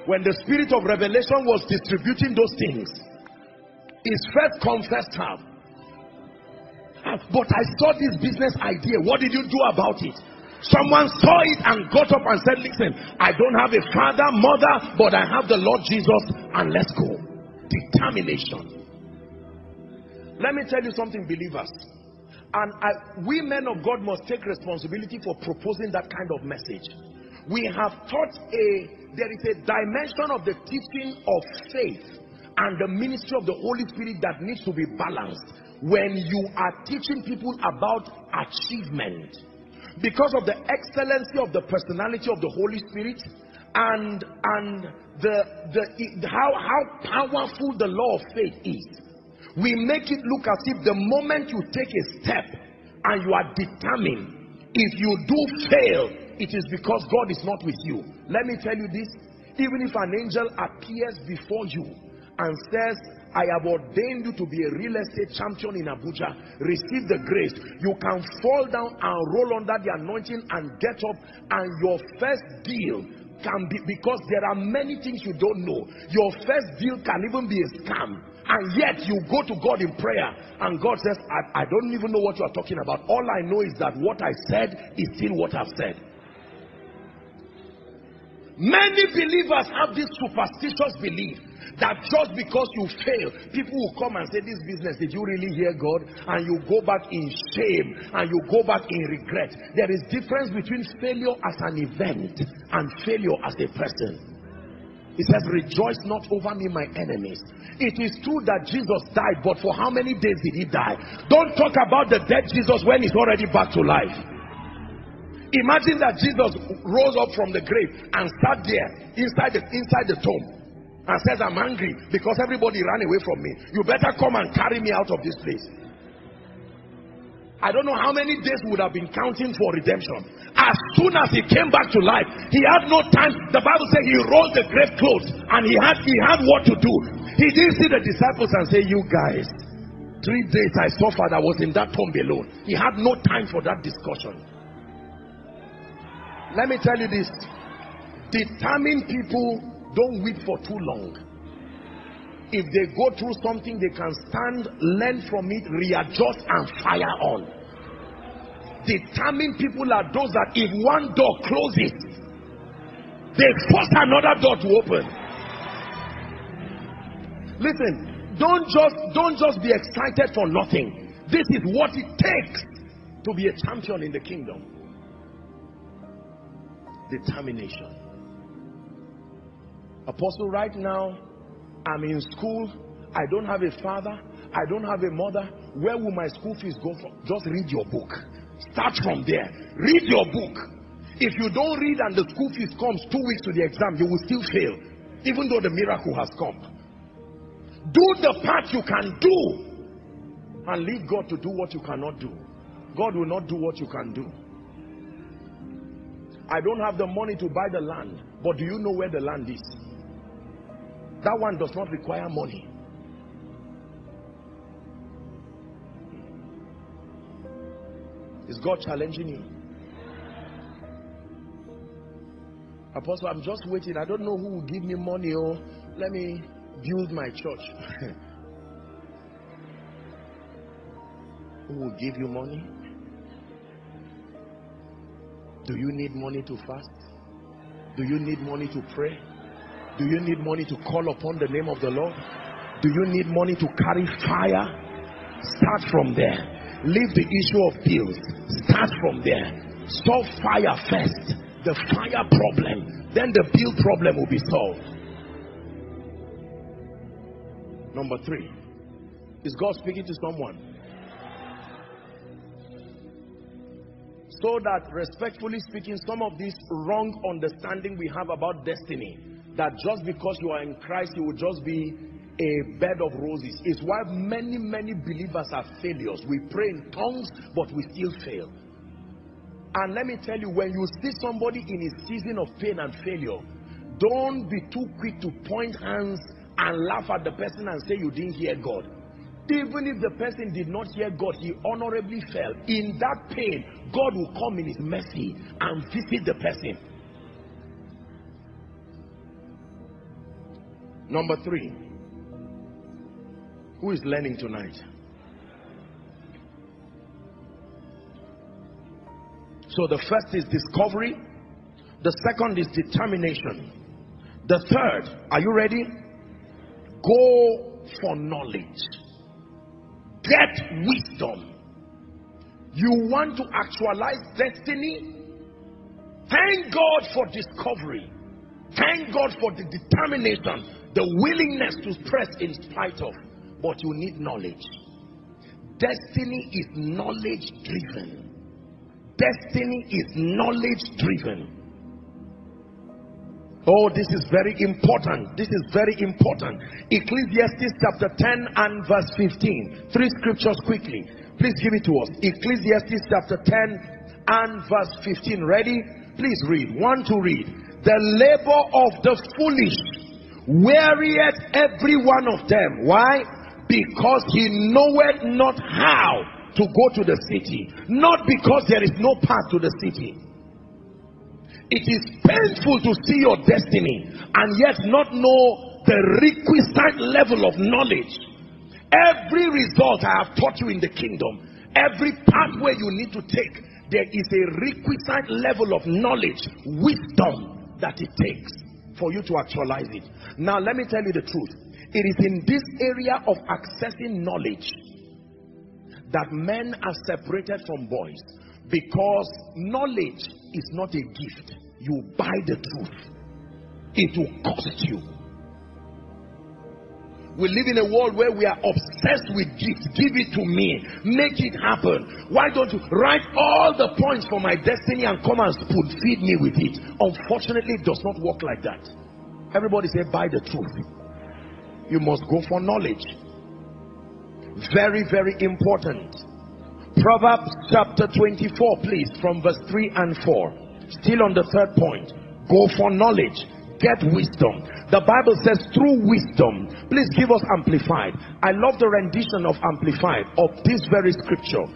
S1: When the spirit of revelation was distributing those things, is first confessed have. Ah, but I saw this business idea. What did you do about it? Someone saw it and got up and said, listen, I don't have a father, mother, but I have the Lord Jesus and let's go. Determination. Let me tell you something, believers. And I, we men of God must take responsibility for proposing that kind of message. We have taught a, there is a dimension of the teaching of faith and the ministry of the Holy Spirit that needs to be balanced when you are teaching people about achievement. Because of the excellency of the personality of the Holy Spirit and and the the how how powerful the law of faith is we make it look as if the moment you take a step and you are determined if you do fail it is because God is not with you let me tell you this even if an angel appears before you and says, I have ordained you to be a real estate champion in Abuja. Receive the grace. You can fall down and roll under the anointing and get up and your first deal can be because there are many things you don't know. Your first deal can even be a scam. And yet you go to God in prayer and God says, I, I don't even know what you are talking about. All I know is that what I said is still what I've said. Many believers have this superstitious belief that just because you fail, people will come and say, This business, did you really hear God? And you go back in shame and you go back in regret. There is difference between failure as an event and failure as a person. He says, Rejoice not over me, my enemies. It is true that Jesus died, but for how many days did he die? Don't talk about the dead Jesus when he's already back to life. Imagine that Jesus rose up from the grave and sat there inside the inside the tomb and says, I'm angry because everybody ran away from me. You better come and carry me out of this place. I don't know how many days would have been counting for redemption. As soon as he came back to life, he had no time. The Bible said he rolled the grave clothes and he had he had what to do. He didn't see the disciples and say, You guys, three days I suffered, I was in that tomb alone. He had no time for that discussion. Let me tell you this. Determined people don't weep for too long. If they go through something, they can stand, learn from it, readjust, and fire on. Determined people are those that if one door closes, they force another door to open. Listen, don't just don't just be excited for nothing. This is what it takes to be a champion in the kingdom. Determination. Apostle, right now, I'm in school. I don't have a father. I don't have a mother. Where will my school fees go from? Just read your book. Start from there. Read your book. If you don't read and the school fees comes two weeks to the exam, you will still fail. Even though the miracle has come. Do the part you can do. And leave God to do what you cannot do. God will not do what you can do. I don't have the money to buy the land, but do you know where the land is? That one does not require money. Is God challenging you? Apostle, I'm just waiting. I don't know who will give me money. Oh, let me build my church. who will give you money? Do you need money to fast? Do you need money to pray? Do you need money to call upon the name of the Lord? Do you need money to carry fire? Start from there. Leave the issue of bills. Start from there. Solve fire first. The fire problem. Then the bill problem will be solved. Number three. Is God speaking to someone? So that respectfully speaking some of this wrong understanding we have about destiny that just because you are in Christ you will just be a bed of roses. Is why many many believers are failures. We pray in tongues but we still fail. And let me tell you when you see somebody in a season of pain and failure don't be too quick to point hands and laugh at the person and say you didn't hear God. Even if the person did not hear God, he honorably fell. In that pain, God will come in his mercy and visit the person. Number three. Who is learning tonight? So the first is discovery. The second is determination. The third, are you ready? Go for knowledge. Get wisdom. You want to actualize destiny? Thank God for discovery. Thank God for the determination, the willingness to press in spite of. But you need knowledge. Destiny is knowledge driven. Destiny is knowledge driven. Oh, this is very important. This is very important. Ecclesiastes chapter 10 and verse 15. Three scriptures quickly. Please give it to us. Ecclesiastes chapter 10 and verse 15. Ready? Please read. One to read. The labor of the foolish wearieth every one of them. Why? Because he knoweth not how to go to the city. Not because there is no path to the city. It is painful to see your destiny and yet not know the requisite level of knowledge. Every result I have taught you in the kingdom, every pathway you need to take, there is a requisite level of knowledge, wisdom that it takes for you to actualize it. Now, let me tell you the truth. It is in this area of accessing knowledge that men are separated from boys because knowledge is not a gift you buy the truth, it will cost you. We live in a world where we are obsessed with gifts. Give it to me. Make it happen. Why don't you write all the points for my destiny and come and spoon feed me with it? Unfortunately, it does not work like that. Everybody say, buy the truth. You must go for knowledge. Very, very important. Proverbs chapter 24, please, from verse 3 and 4. Still on the third point, go for knowledge, get wisdom. The Bible says through wisdom, please give us amplified. I love the rendition of amplified of this very scripture.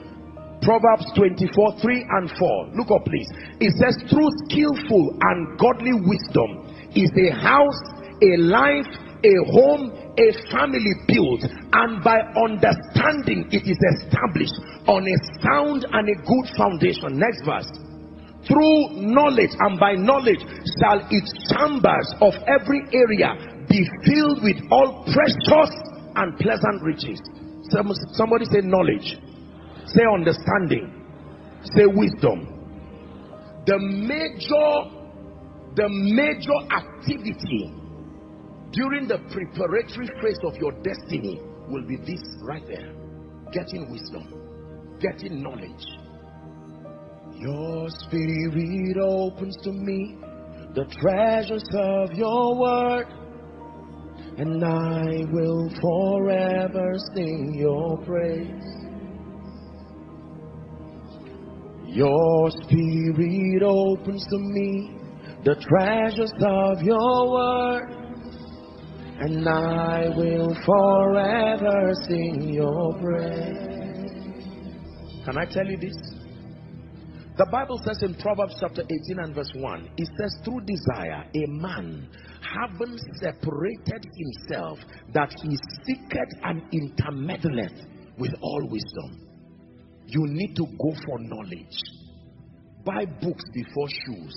S1: Proverbs 24, 3 and 4. Look up please. It says through skillful and godly wisdom is a house, a life, a home, a family built and by understanding it is established on a sound and a good foundation. Next verse through knowledge and by knowledge shall its chambers of every area be filled with all precious and pleasant riches. Somebody say knowledge. Say understanding. Say wisdom. The major the major activity during the preparatory phase of your destiny will be this right there. Getting wisdom. Getting knowledge your spirit opens to me the treasures of your word, and I will forever sing your praise. Your spirit opens to me the treasures of your word, and I will forever sing your praise. Can I tell you this? The Bible says in Proverbs chapter 18 and verse 1, it says, Through desire, a man having separated himself, that he seeketh and intermeddleth with all wisdom. You need to go for knowledge. Buy books before shoes.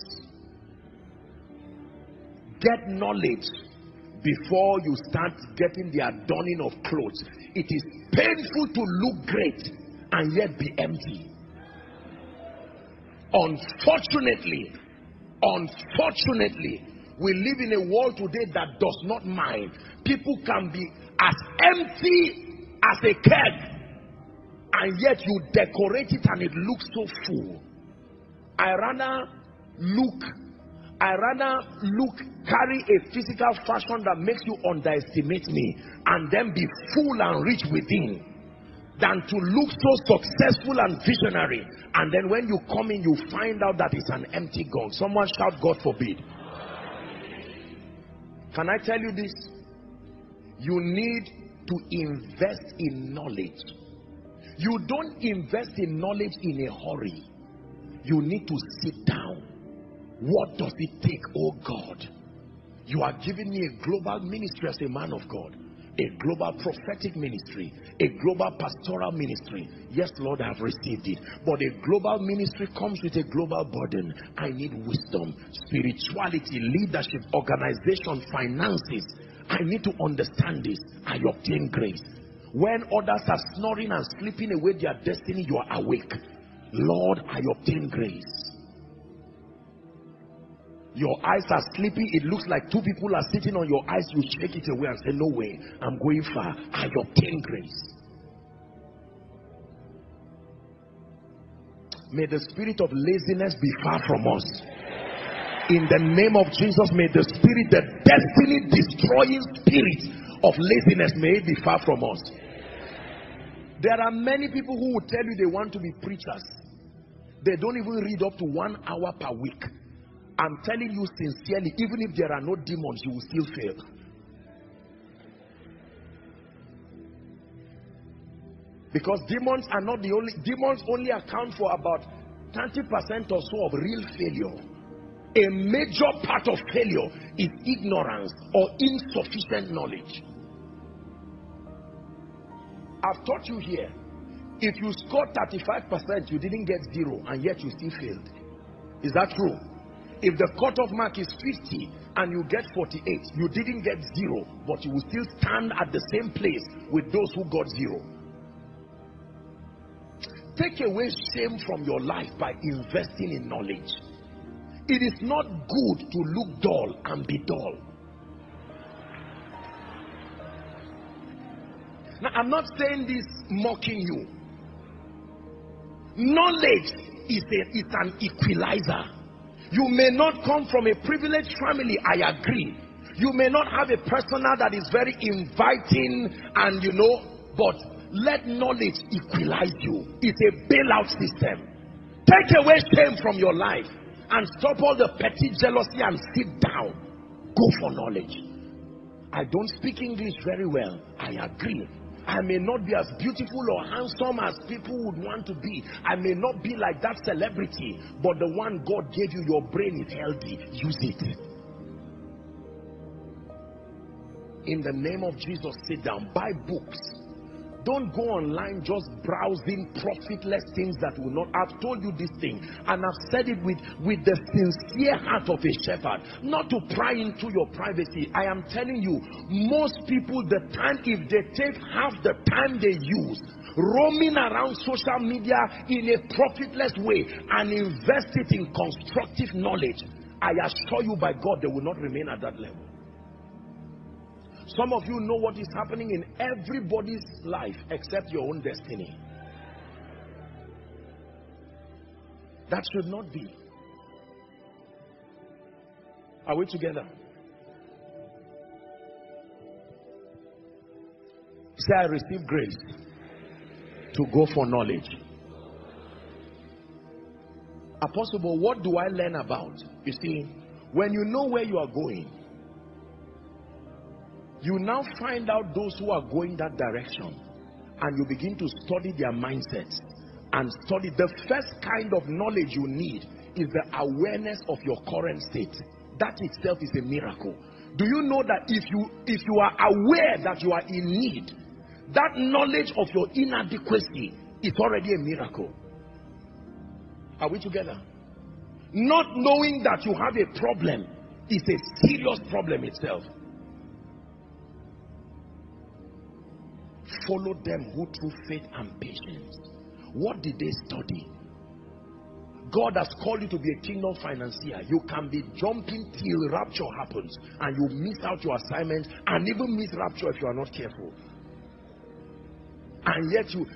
S1: Get knowledge before you start getting the adorning of clothes. It is painful to look great and yet be empty. Unfortunately, unfortunately, we live in a world today that does not mind. People can be as empty as a keg and yet you decorate it and it looks so full. I rather look, I rather look, carry a physical fashion that makes you underestimate me and then be full and rich within than to look so successful and visionary and then when you come in you find out that it's an empty gong. Someone shout God forbid. Can I tell you this? You need to invest in knowledge you don't invest in knowledge in a hurry. You need to sit down. What does it take, oh God? You are giving me a global ministry as a man of God, a global prophetic ministry, a global pastoral ministry. Yes, Lord, I have received it. But a global ministry comes with a global burden. I need wisdom, spirituality, leadership, organization, finances. I need to understand this. I obtain grace. When others are snoring and sleeping away their destiny, you are awake. Lord, I obtain grace. Your eyes are sleeping. It looks like two people are sitting on your eyes. You shake it away and say, No way, I'm going far. I obtain grace. May the spirit of laziness be far from us. In the name of Jesus, may the spirit, the destiny destroying spirit of laziness, may it be far from us. There are many people who will tell you they want to be preachers. They don't even read up to one hour per week. I'm telling you sincerely, even if there are no demons, you will still fail. Because demons are not the only, demons only account for about 30% or so of real failure. A major part of failure is ignorance or insufficient knowledge. I've taught you here. If you score 35%, you didn't get zero and yet you still failed. Is that true? If the cutoff mark is 50 and you get 48, you didn't get zero, but you will still stand at the same place with those who got zero. Take away shame from your life by investing in knowledge. It is not good to look dull and be dull. Now, I'm not saying this mocking you. Knowledge is, a, is an equalizer. You may not come from a privileged family, I agree. You may not have a persona that is very inviting and you know, but let knowledge equalize you. It's a bailout system. Take away shame from your life and stop all the petty jealousy and sit down. Go for knowledge. I don't speak English very well. I agree. I may not be as beautiful or handsome as people would want to be. I may not be like that celebrity, but the one God gave you, your brain is healthy. Use it. In the name of Jesus, sit down. Buy books don't go online just browsing profitless things that will not. I've told you this thing and I've said it with, with the sincere heart of a shepherd. Not to pry into your privacy. I am telling you, most people, the time, if they take half the time they use roaming around social media in a profitless way and invest it in constructive knowledge, I assure you by God, they will not remain at that level. Some of you know what is happening in everybody's life except your own destiny. That should not be. Are we together? Say, I receive grace to go for knowledge. Apostle, what do I learn about? You see, when you know where you are going, you now find out those who are going that direction and you begin to study their mindsets and study. The first kind of knowledge you need is the awareness of your current state. That itself is a miracle. Do you know that if you if you are aware that you are in need that knowledge of your inadequacy is already a miracle? Are we together? Not knowing that you have a problem is a serious problem itself follow them who through faith and patience what did they study God has called you to be a kingdom financier. You can be jumping till rapture happens and you miss out your assignment and even miss rapture if you are not careful. And yet you,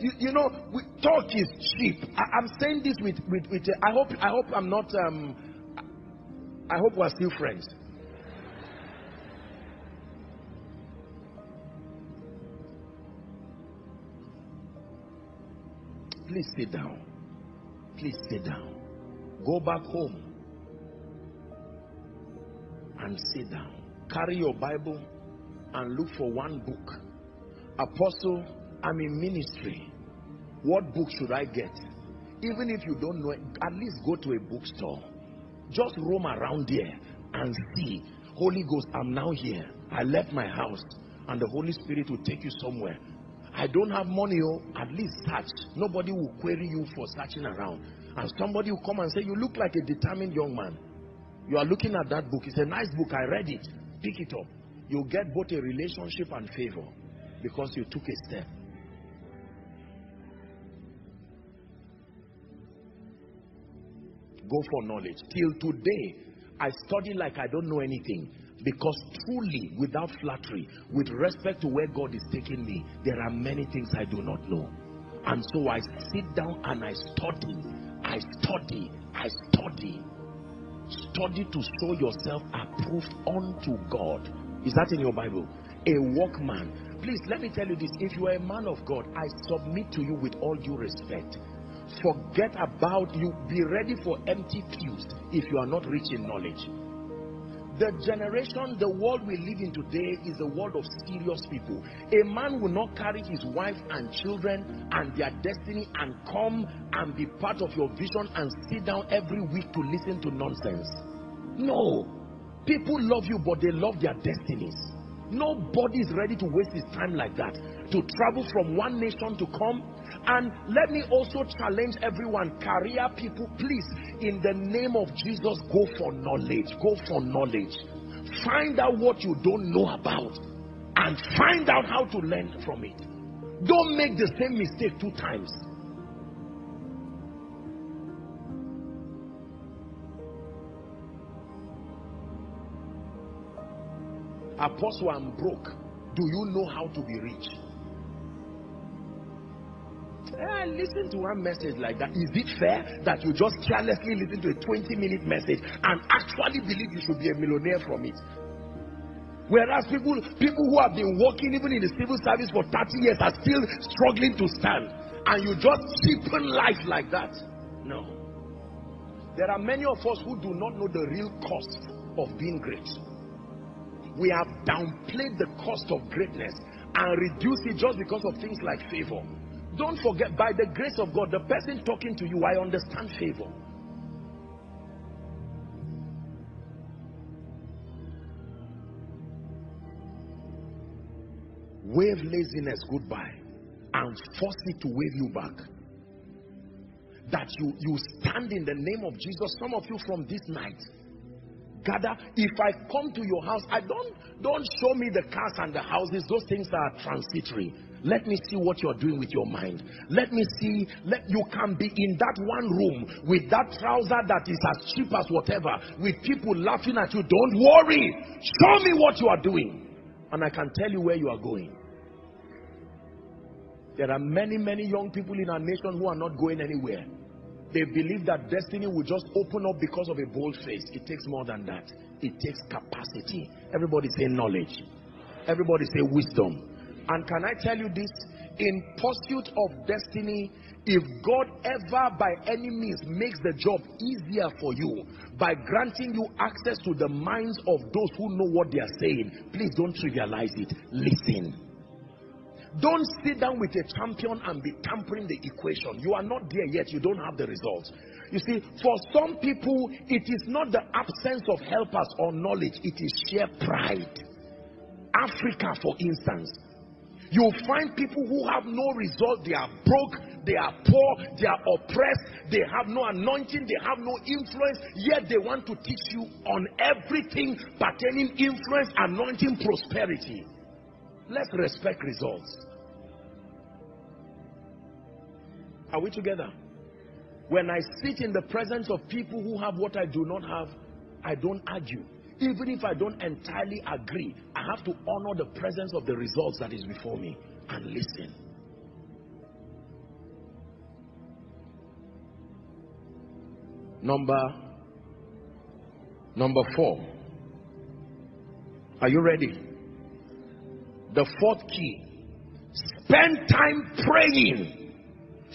S1: you, you know, we, talk is cheap. I, am saying this with, with, with uh, I hope, I hope I'm not, um, I hope we're still friends. Please sit down. Please sit down. Go back home and sit down. Carry your Bible and look for one book. Apostle, I'm in ministry. What book should I get? Even if you don't know at least go to a bookstore. Just roam around there and see. Holy Ghost, I'm now here. I left my house and the Holy Spirit will take you somewhere I don't have money, oh, at least search. Nobody will query you for searching around. And somebody will come and say, you look like a determined young man. You are looking at that book. It's a nice book. I read it. Pick it up. You'll get both a relationship and favor because you took a step. Go for knowledge. Till today, I study like I don't know anything. Because truly, without flattery, with respect to where God is taking me, there are many things I do not know. And so I sit down and I study. I study. I study. Study to show yourself approved unto God. Is that in your Bible? A workman. Please, let me tell you this. If you are a man of God, I submit to you with all due respect. Forget about you. Be ready for empty pews if you are not rich in knowledge. The generation, the world we live in today is a world of serious people. A man will not carry his wife and children and their destiny and come and be part of your vision and sit down every week to listen to nonsense. No. People love you, but they love their destinies. Nobody is ready to waste his time like that. To travel from one nation to come and let me also challenge everyone, career people, please, in the name of Jesus, go for knowledge. Go for knowledge. Find out what you don't know about and find out how to learn from it. Don't make the same mistake two times. Apostle, I'm broke. Do you know how to be rich? Eh, listen to one message like that. Is it fair that you just carelessly listen to a 20 minute message and actually believe you should be a millionaire from it? Whereas people, people who have been working even in the civil service for 30 years are still struggling to stand. And you just cheapen life like that. No. There are many of us who do not know the real cost of being great. We have downplayed the cost of greatness and reduced it just because of things like favor. Don't forget, by the grace of God, the person talking to you, I understand favor. Wave laziness goodbye and force it to wave you back. That you, you stand in the name of Jesus. Some of you from this night, gather if i come to your house i don't don't show me the cars and the houses those things are transitory let me see what you're doing with your mind let me see let you can be in that one room with that trouser that is as cheap as whatever with people laughing at you don't worry show me what you are doing and i can tell you where you are going there are many many young people in our nation who are not going anywhere they believe that destiny will just open up because of a bold face. It takes more than that. It takes capacity. Everybody say knowledge. Everybody say wisdom. And can I tell you this? In pursuit of destiny, if God ever by any means makes the job easier for you by granting you access to the minds of those who know what they are saying, please don't trivialize it. Listen. Don't sit down with a champion and be tampering the equation. You are not there yet. You don't have the results. You see, for some people, it is not the absence of helpers or knowledge. It is sheer pride. Africa, for instance, you'll find people who have no result. They are broke, they are poor, they are oppressed, they have no anointing, they have no influence, yet they want to teach you on everything pertaining influence, anointing, prosperity. Let's respect results. Are we together? When I sit in the presence of people who have what I do not have, I don't argue. Even if I don't entirely agree, I have to honor the presence of the results that is before me and listen. Number number 4. Are you ready? The fourth key. Spend time praying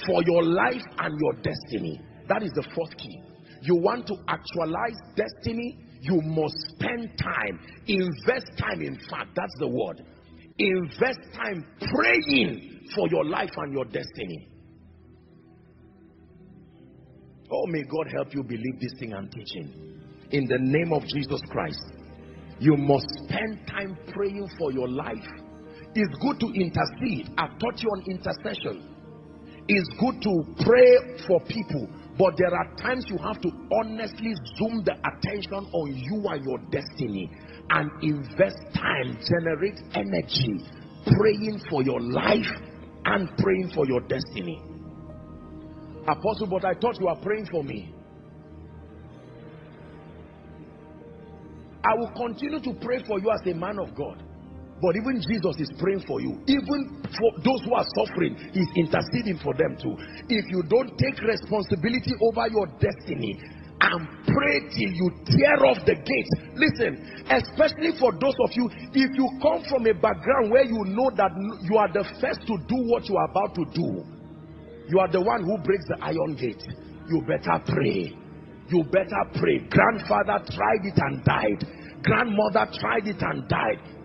S1: for your life and your destiny. That is the fourth key. You want to actualize destiny, you must spend time. Invest time, in fact, that's the word. Invest time praying for your life and your destiny. Oh, may God help you believe this thing I'm teaching. In the name of Jesus Christ. You must spend time praying for your life it's good to intercede. I've taught you on intercession. It's good to pray for people. But there are times you have to honestly zoom the attention on you and your destiny and invest time, generate energy, praying for your life and praying for your destiny. Apostle, but I thought you were praying for me. I will continue to pray for you as a man of God. But even Jesus is praying for you. Even for those who are suffering, he's interceding for them too. If you don't take responsibility over your destiny and pray till you tear off the gate. Listen, especially for those of you, if you come from a background where you know that you are the first to do what you are about to do, you are the one who breaks the iron gate. You better pray. You better pray. Grandfather tried it and died. Grandmother tried it and died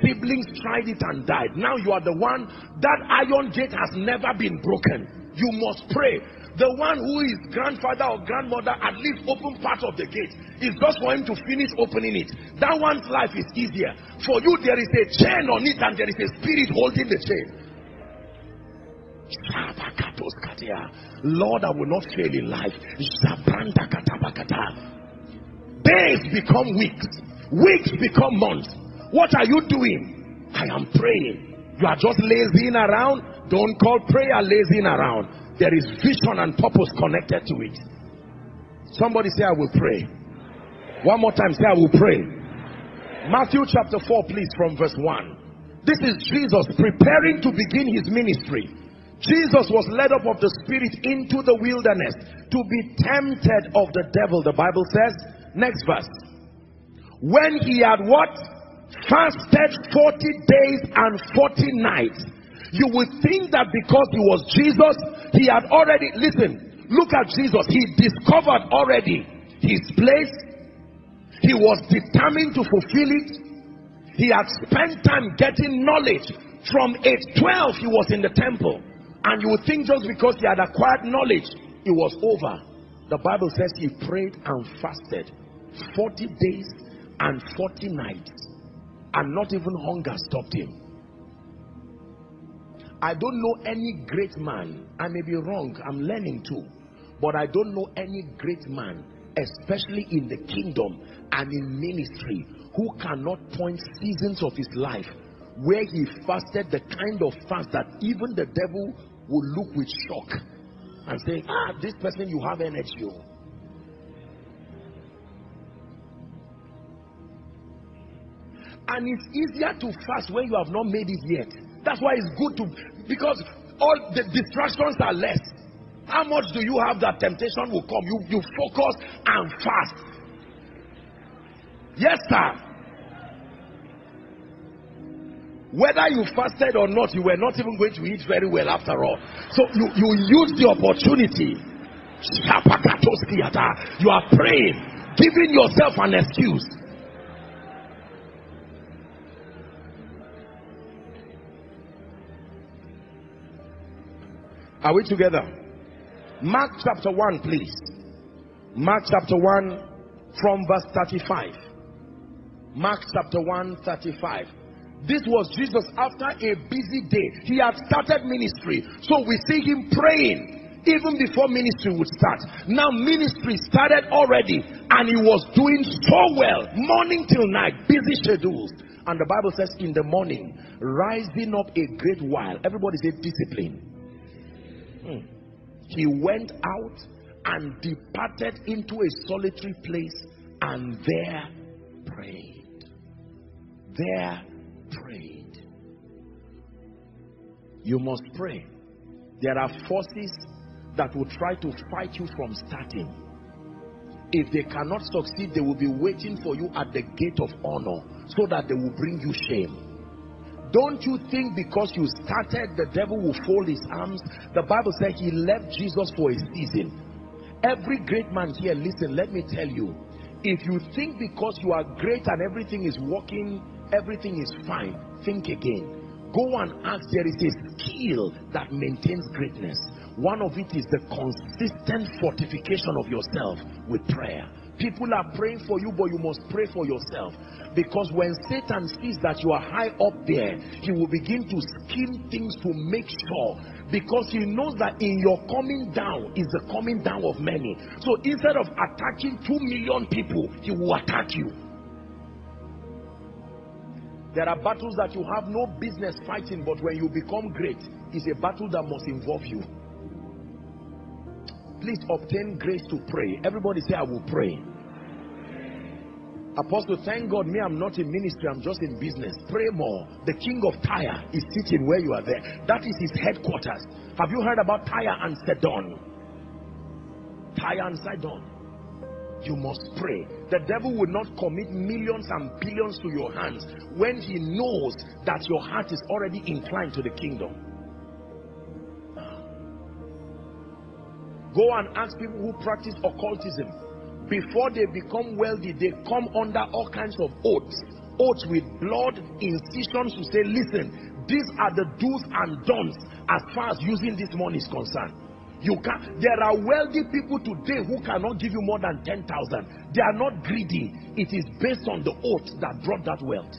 S1: Siblings tried it and died. Now you are the one, that iron gate has never been broken. You must pray. The one who is grandfather or grandmother at least open part of the gate. It's just for him to finish opening it. That one's life is easier. For you, there is a chain on it and there is a spirit holding the chain. Lord, I will not fail in life. Days become weeks, weeks become months, what are you doing? I am praying. You are just lazing around. Don't call prayer lazing around. There is vision and purpose connected to it. Somebody say, I will pray. One more time, say, I will pray. Matthew chapter 4, please, from verse 1. This is Jesus preparing to begin his ministry. Jesus was led up of the Spirit into the wilderness to be tempted of the devil, the Bible says. Next verse. When he had what? Fasted 40 days and 40 nights, you would think that because he was Jesus, he had already, listen, look at Jesus. He discovered already his place. He was determined to fulfill it. He had spent time getting knowledge. From age 12, he was in the temple. And you would think just because he had acquired knowledge, it was over. The Bible says he prayed and fasted 40 days and 40 nights and not even hunger stopped him. I don't know any great man. I may be wrong. I'm learning too. But I don't know any great man, especially in the kingdom and in ministry, who cannot point seasons of his life where he fasted the kind of fast that even the devil will look with shock and say, ah, this person, you have energy. And it's easier to fast when you have not made it yet. That's why it's good to because all the distractions are less. How much do you have that temptation will come? You you focus and fast. Yes sir. Whether you fasted or not you were not even going to eat very well after all. So you you use the opportunity. You are praying giving yourself an excuse are we together mark chapter 1 please mark chapter 1 from verse 35 mark chapter 1 35 this was Jesus after a busy day. He had started ministry. So we see him praying even before ministry would start. Now ministry started already and he was doing so well. Morning till night, busy schedules. And the Bible says in the morning, rising up a great while. Everybody say discipline. Hmm. He went out and departed into a solitary place and there prayed. There prayed. You must pray. There are forces that will try to fight you from starting. If they cannot succeed, they will be waiting for you at the gate of honor so that they will bring you shame. Don't you think because you started, the devil will fold his arms? The Bible said he left Jesus for a season. Every great man here, listen, let me tell you. If you think because you are great and everything is working everything is fine, think again. Go and ask, there is a skill that maintains greatness. One of it is the consistent fortification of yourself with prayer. People are praying for you, but you must pray for yourself. Because when Satan sees that you are high up there, he will begin to scheme things to make sure. Because he knows that in your coming down is the coming down of many. So instead of attacking two million people, he will attack you. There are battles that you have no business fighting, but when you become great, it's a battle that must involve you. Please obtain grace to pray. Everybody say, I will pray. Apostle, thank God, me, I'm not in ministry, I'm just in business. Pray more. The king of Tyre is sitting where you are there. That is his headquarters. Have you heard about Tyre and Sidon? Tyre and Sidon you must pray. The devil will not commit millions and billions to your hands when he knows that your heart is already inclined to the kingdom. Go and ask people who practice occultism. Before they become wealthy, they come under all kinds of oaths. Oaths with blood, incisions to say, listen, these are the do's and don'ts as far as using this money is concerned. You can there are wealthy people today who cannot give you more than 10,000. They are not greedy. It is based on the oath that brought that wealth.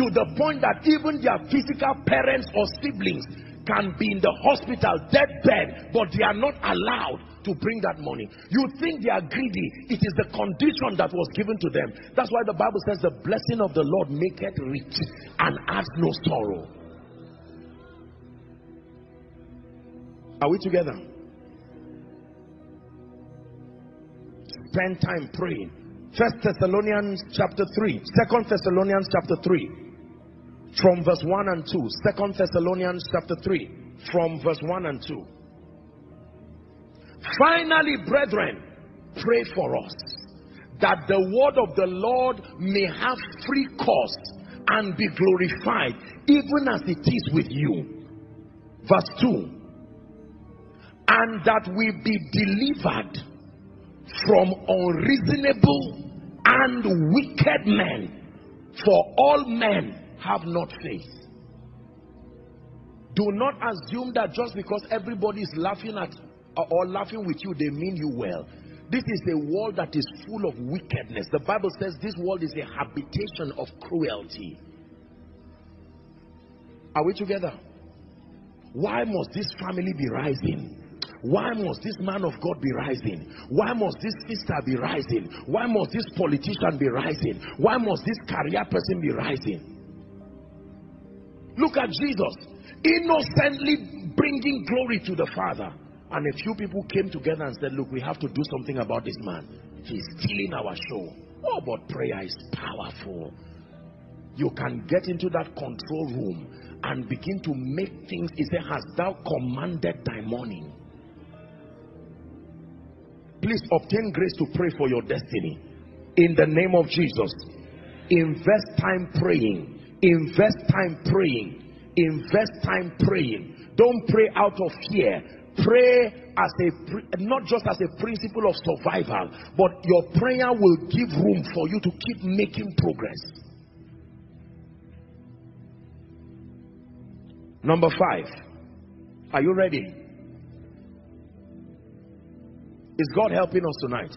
S1: To the point that even their physical parents or siblings can be in the hospital, dead bed, but they are not allowed to bring that money. You think they are greedy. It is the condition that was given to them. That's why the Bible says the blessing of the Lord maketh rich and adds no sorrow. Are we together? spend time praying. First Thessalonians chapter 3, Second Thessalonians chapter 3, from verse 1 and 2 second Thessalonians chapter 3, from verse 1 and 2. Finally, brethren, pray for us that the word of the Lord may have free course and be glorified, even as it is with you. Verse 2 And that we be delivered from unreasonable and wicked men for all men have not faith do not assume that just because everybody is laughing at or laughing with you they mean you well this is a world that is full of wickedness the bible says this world is a habitation of cruelty are we together why must this family be rising why must this man of God be rising? Why must this sister be rising? Why must this politician be rising? Why must this career person be rising? Look at Jesus, innocently bringing glory to the Father. And a few people came together and said, Look, we have to do something about this man. He's stealing our show. Oh, but prayer is powerful. You can get into that control room and begin to make things. He said, Has thou commanded thy morning? Please obtain grace to pray for your destiny. In the name of Jesus. Invest time praying. Invest time praying. Invest time praying. Don't pray out of fear. Pray as a not just as a principle of survival, but your prayer will give room for you to keep making progress. Number five. Are you ready? Is God helping us tonight?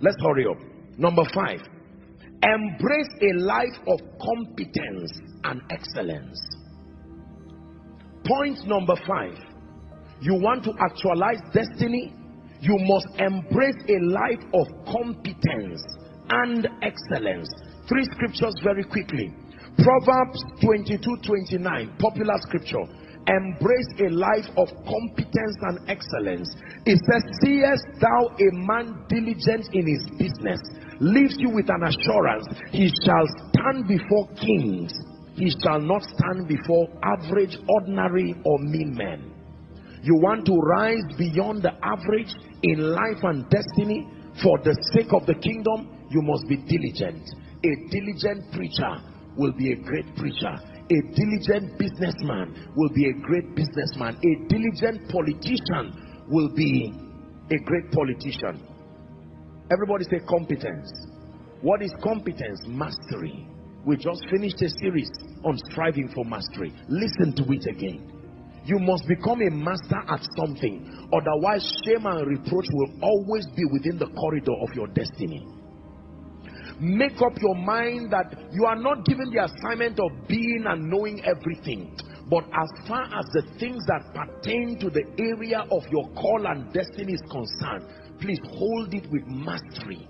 S1: Let's hurry up. Number five. Embrace a life of competence and excellence. Point number five. You want to actualize destiny? You must embrace a life of competence and excellence. Three scriptures very quickly. Proverbs 22 29, popular scripture. Embrace a life of competence and excellence. It says, Seest thou a man diligent in his business, leaves you with an assurance, he shall stand before kings, he shall not stand before average, ordinary, or mean men. You want to rise beyond the average in life and destiny for the sake of the kingdom, you must be diligent. A diligent preacher will be a great preacher. A diligent businessman will be a great businessman. A diligent politician will be a great politician. Everybody say competence. What is competence? Mastery. We just finished a series on striving for mastery. Listen to it again. You must become a master at something. Otherwise, shame and reproach will always be within the corridor of your destiny. Make up your mind that you are not given the assignment of being and knowing everything. But as far as the things that pertain to the area of your call and destiny is concerned, please hold it with mastery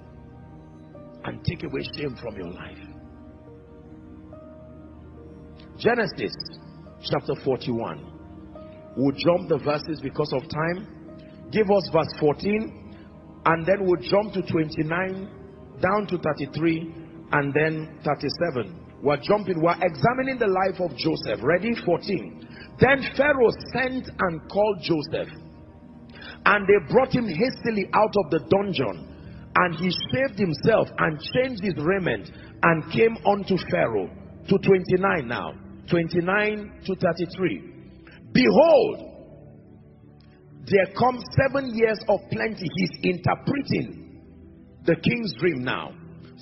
S1: and take away shame from your life. Genesis chapter 41. We'll jump the verses because of time. Give us verse 14 and then we'll jump to 29 down to 33 and then 37. We're jumping, we're examining the life of Joseph. Ready? 14. Then Pharaoh sent and called Joseph and they brought him hastily out of the dungeon and he shaved himself and changed his raiment and came unto Pharaoh to 29 now 29 to 33 Behold, there come seven years of plenty. He's interpreting the king's dream now.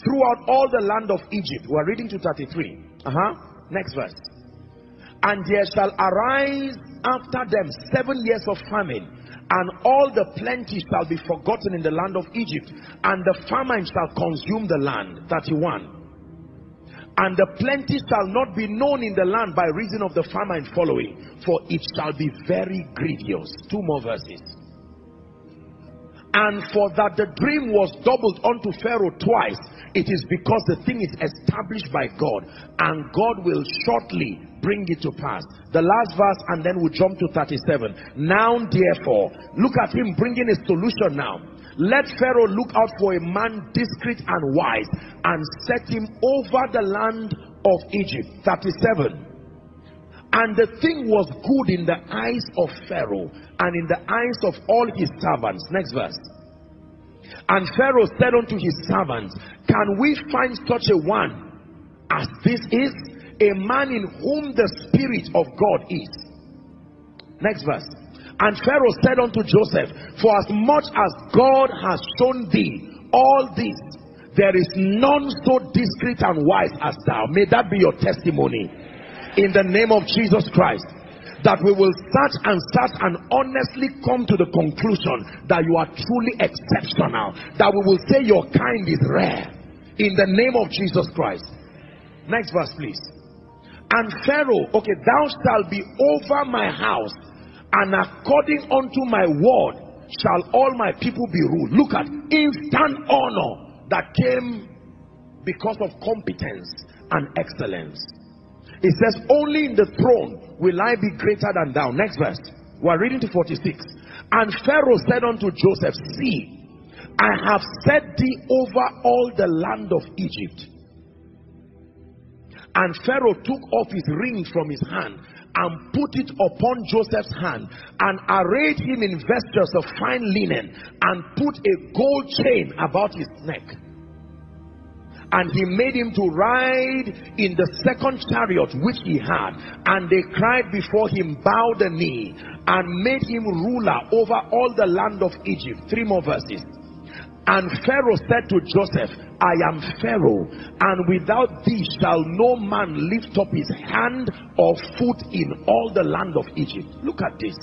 S1: Throughout all the land of Egypt. We're reading to 33. Uh-huh. Next verse. And there shall arise after them seven years of famine, and all the plenty shall be forgotten in the land of Egypt, and the famine shall consume the land. 31 and the plenty shall not be known in the land by reason of the famine following for it shall be very grievous. Two more verses. And for that the dream was doubled unto pharaoh twice it is because the thing is established by god and god will shortly bring it to pass the last verse and then we jump to 37 now therefore look at him bringing a solution now let Pharaoh look out for a man discreet and wise and set him over the land of Egypt. 37. And the thing was good in the eyes of Pharaoh and in the eyes of all his servants. Next verse. And Pharaoh said unto his servants, Can we find such a one as this is? A man in whom the Spirit of God is. Next verse. And Pharaoh said unto Joseph, For as much as God has shown thee all this, there is none so discreet and wise as thou. May that be your testimony. In the name of Jesus Christ. That we will search and search and honestly come to the conclusion that you are truly exceptional. That we will say your kind is rare. In the name of Jesus Christ. Next verse please. And Pharaoh, okay, thou shalt be over my house and according unto my word shall all my people be ruled. Look at instant honor that came because of competence and excellence. It says, only in the throne will I be greater than thou. Next verse. We're reading to 46. And Pharaoh said unto Joseph, See, I have set thee over all the land of Egypt. And Pharaoh took off his ring from his hand and put it upon Joseph's hand and arrayed him in vestures of fine linen and put a gold chain about his neck and he made him to ride in the second chariot which he had. And they cried before him bowed the knee and made him ruler over all the land of Egypt. Three more verses. And Pharaoh said to Joseph I am Pharaoh and without thee shall no man lift up his hand or foot in all the land of Egypt. Look at this.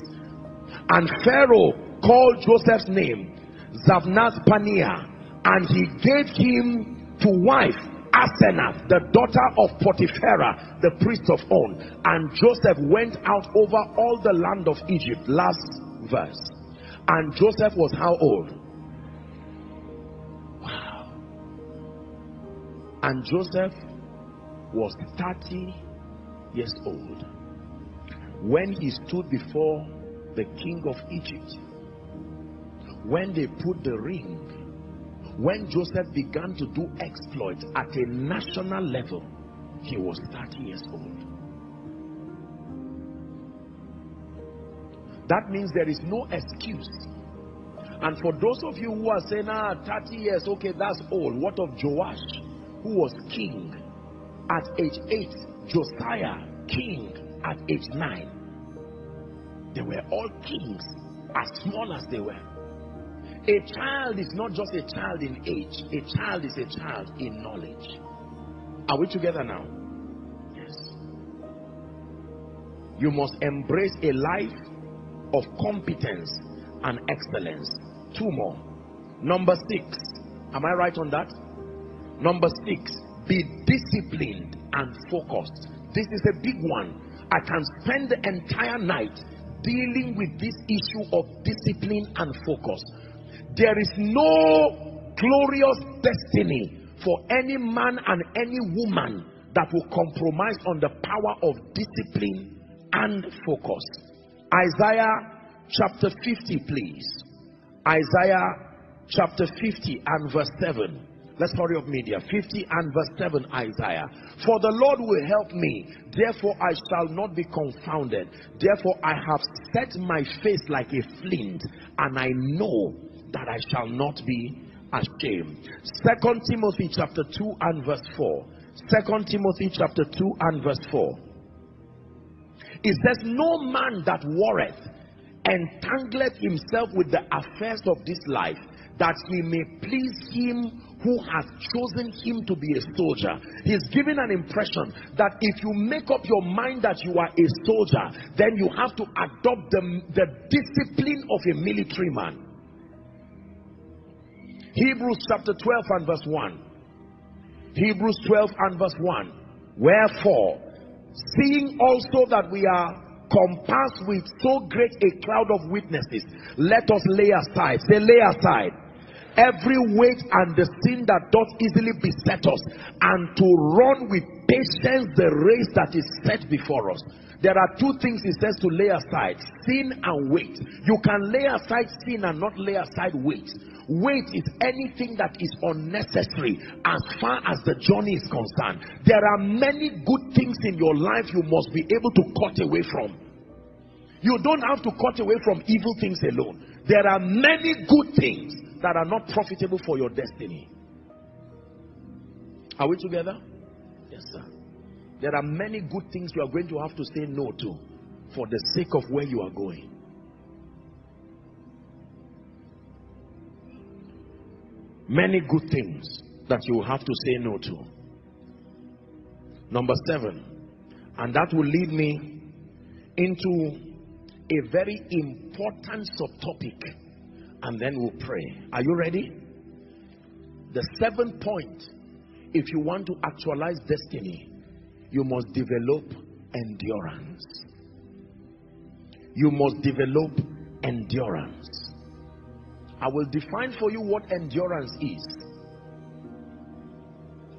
S1: And Pharaoh called Joseph's name Zaphnath Paaneah and he gave him to wife Asenath, the daughter of Potipherah, the priest of On. And Joseph went out over all the land of Egypt. Last verse. And Joseph was how old? Wow. And Joseph was 30 years old when he stood before the king of Egypt. When they put the ring when Joseph began to do exploits at a national level, he was 30 years old. That means there is no excuse. And for those of you who are saying, ah, 30 years, okay, that's old. What of Joash, who was king at age 8? Josiah, king at age 9. They were all kings, as small as they were. A child is not just a child in age. A child is a child in knowledge. Are we together now? Yes. You must embrace a life of competence and excellence. Two more. Number six. Am I right on that? Number six. Be disciplined and focused. This is a big one. I can spend the entire night dealing with this issue of discipline and focus there is no glorious destiny for any man and any woman that will compromise on the power of discipline and focus. Isaiah chapter 50, please. Isaiah chapter 50 and verse 7. Let's hurry up, media. 50 and verse 7, Isaiah. For the Lord will help me, therefore I shall not be confounded. Therefore I have set my face like a flint, and I know that I shall not be ashamed. Second Timothy chapter 2 and verse 4. Second Timothy chapter 2 and verse 4. Is there no man that warreth entangleth himself with the affairs of this life that he may please him who has chosen him to be a soldier. He's giving an impression that if you make up your mind that you are a soldier, then you have to adopt the, the discipline of a military man. Hebrews chapter 12 and verse 1. Hebrews 12 and verse 1. Wherefore, seeing also that we are compassed with so great a cloud of witnesses, let us lay aside. Say, lay aside every weight and the sin that doth easily beset us, and to run with patience the race that is set before us. There are two things he says to lay aside sin and weight. You can lay aside sin and not lay aside weight. Weight is anything that is unnecessary as far as the journey is concerned. There are many good things in your life you must be able to cut away from. You don't have to cut away from evil things alone. There are many good things that are not profitable for your destiny. Are we together? Yes, sir. There are many good things you are going to have to say no to for the sake of where you are going. Many good things that you will have to say no to. Number seven, and that will lead me into a very important subtopic, and then we'll pray. Are you ready? The seventh point if you want to actualize destiny, you must develop endurance. You must develop endurance. I will define for you what endurance is.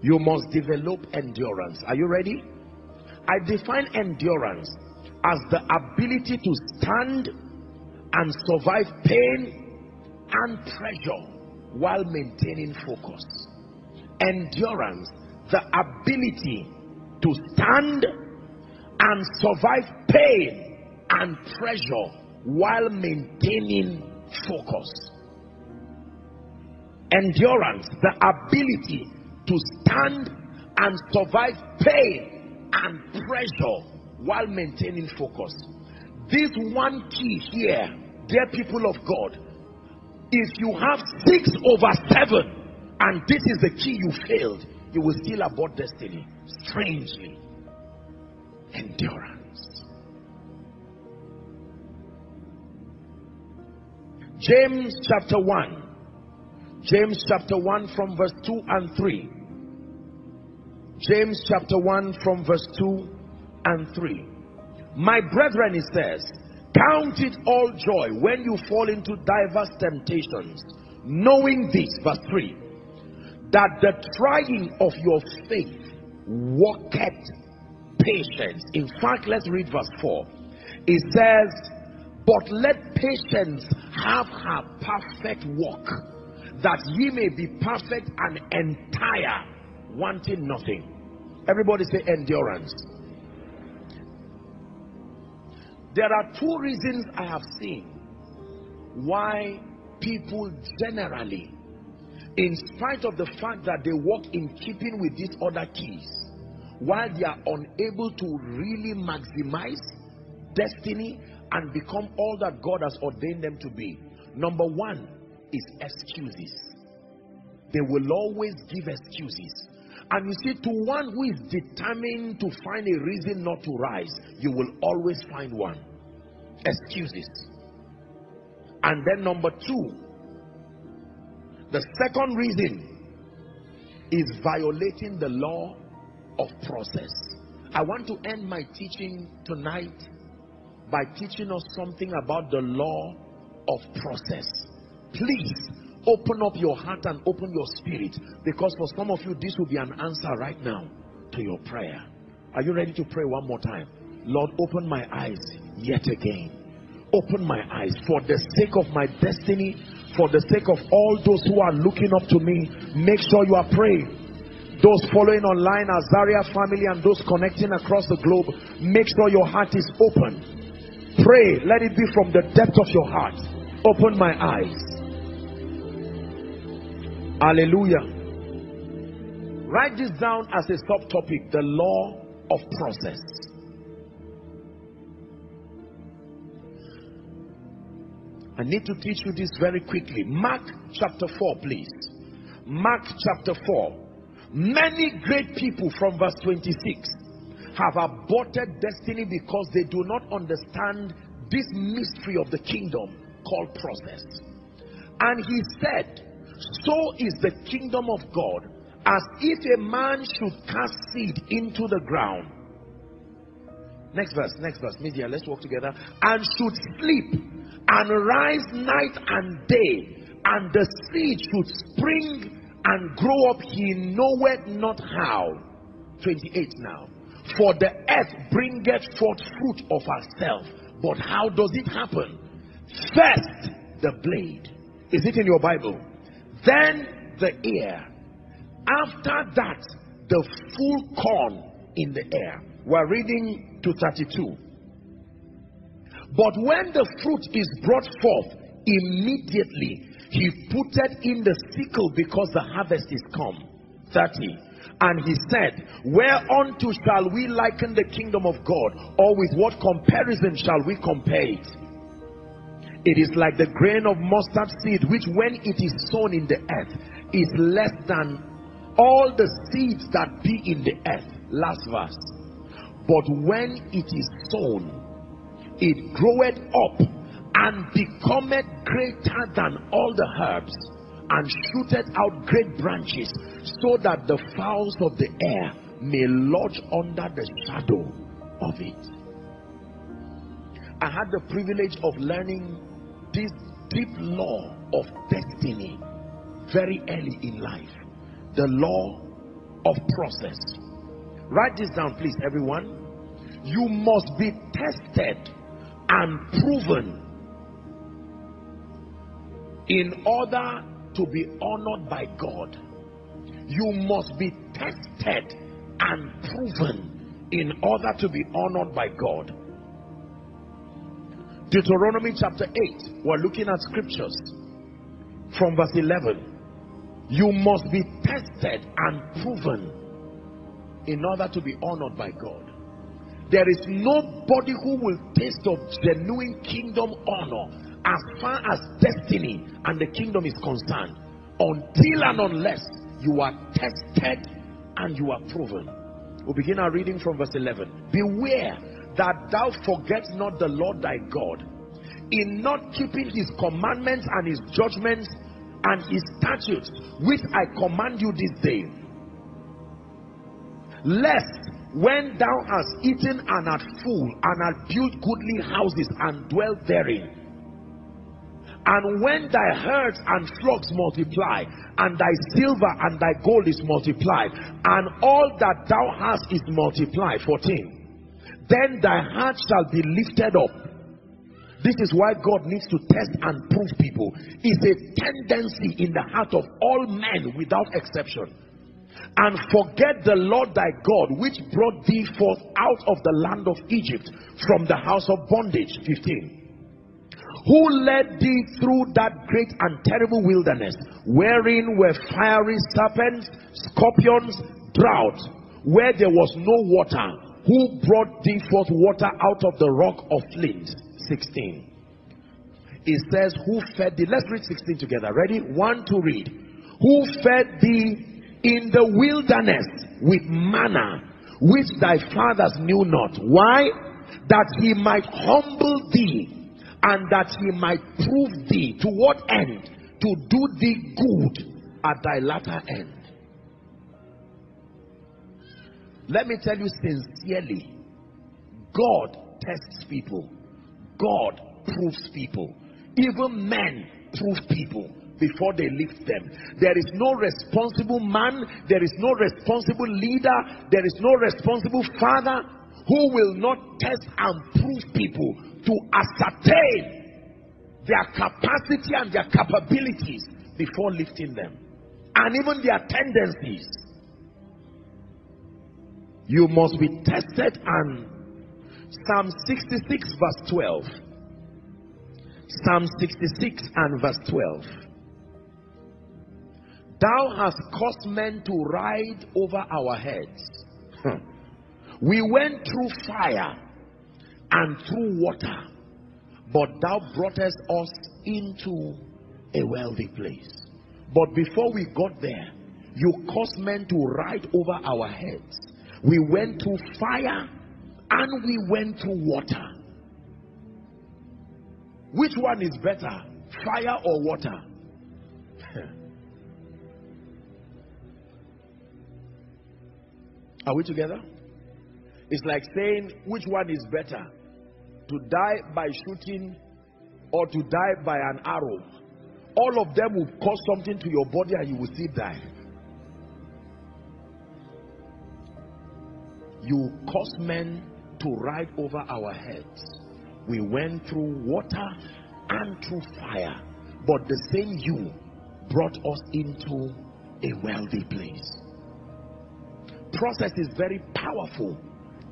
S1: You must develop endurance. Are you ready? I define endurance as the ability to stand and survive pain and pressure while maintaining focus. Endurance, the ability to stand and survive pain and pressure while maintaining focus endurance, the ability to stand and survive pain and pressure while maintaining focus. This one key here, dear people of God, if you have six over seven and this is the key you failed, you will still abort destiny. Strangely. Endurance. James chapter 1. James chapter 1 from verse 2 and 3. James chapter 1 from verse 2 and 3. My brethren, he says, Count it all joy when you fall into diverse temptations, knowing this, verse 3, that the trying of your faith worketh patience. In fact, let's read verse 4. It says, But let patience have her perfect work, that ye may be perfect and entire, wanting nothing. Everybody say endurance. There are two reasons I have seen why people generally, in spite of the fact that they work in keeping with these other keys, while they are unable to really maximize destiny and become all that God has ordained them to be. Number one is excuses. They will always give excuses. And you see, to one who is determined to find a reason not to rise, you will always find one. Excuses. And then number two, the second reason is violating the law of process. I want to end my teaching tonight by teaching us something about the law of process. Please open up your heart and open your spirit because for some of you this will be an answer right now to your prayer. Are you ready to pray one more time? Lord open my eyes yet again. Open my eyes for the sake of my destiny for the sake of all those who are looking up to me. Make sure you are praying. Those following online azaria family and those connecting across the globe make sure your heart is open. Pray. Let it be from the depth of your heart. Open my eyes Hallelujah. Write this down as a subtopic the law of process. I need to teach you this very quickly. Mark chapter 4, please. Mark chapter 4. Many great people from verse 26 have aborted destiny because they do not understand this mystery of the kingdom called process. And he said, so is the kingdom of God as if a man should cast seed into the ground. Next verse, next verse, media, let's walk together. And should sleep and rise night and day, and the seed should spring and grow up, he knoweth not how. 28 now. For the earth bringeth forth fruit of herself. But how does it happen? First, the blade. Is it in your Bible? Then the ear. After that, the full corn in the air. We're reading to 32. But when the fruit is brought forth, immediately he putteth in the sickle because the harvest is come. 30. And he said, Whereunto shall we liken the kingdom of God? Or with what comparison shall we compare it? It is like the grain of mustard seed, which when it is sown in the earth, is less than all the seeds that be in the earth. Last verse. But when it is sown, it groweth up and becometh greater than all the herbs and shooteth out great branches so that the fowls of the air may lodge under the shadow of it. I had the privilege of learning this deep law of destiny very early in life. The law of process. Write this down, please, everyone. You must be tested and proven in order to be honored by God. You must be tested and proven in order to be honored by God. Deuteronomy chapter 8, we're looking at scriptures from verse 11. You must be tested and proven in order to be honored by God. There is nobody who will taste of genuine kingdom honor as far as destiny and the kingdom is concerned until and unless you are tested and you are proven. We'll begin our reading from verse 11. Beware that thou forget not the Lord thy God in not keeping his commandments and his judgments and his statutes which I command you this day. Lest when thou hast eaten and art full and art built goodly houses and dwelt therein, and when thy herds and flocks multiply, and thy silver and thy gold is multiplied, and all that thou hast is multiplied, 14, then thy heart shall be lifted up. This is why God needs to test and prove people. It's a tendency in the heart of all men without exception. And forget the Lord thy God, which brought thee forth out of the land of Egypt from the house of bondage. 15 who led thee through that great and terrible wilderness, wherein were fiery serpents, scorpions, drought, where there was no water, who brought thee forth water out of the rock of flint. 16. It says, Who fed thee? Let's read 16 together. Ready? One to read. Who fed thee in the wilderness with manna, which thy fathers knew not. Why? That he might humble thee and that he might prove thee to what end? To do thee good at thy latter end. Let me tell you sincerely, God tests people. God proves people. Even men prove people before they lift them. There is no responsible man, there is no responsible leader, there is no responsible father who will not test and prove people to ascertain their capacity and their capabilities before lifting them and even their tendencies you must be tested and Psalm 66 verse 12 Psalm 66 and verse 12 Thou hast caused men to ride over our heads. Hmm. We went through fire and through water, but thou broughtest us into a wealthy place. But before we got there, you caused men to ride over our heads. We went through fire and we went through water. Which one is better, fire or water? Are we together? It's like saying which one is better, to die by shooting or to die by an arrow. All of them will cause something to your body and you will still die. You cause men to ride over our heads. We went through water and through fire, but the same you brought us into a wealthy place. Process is very powerful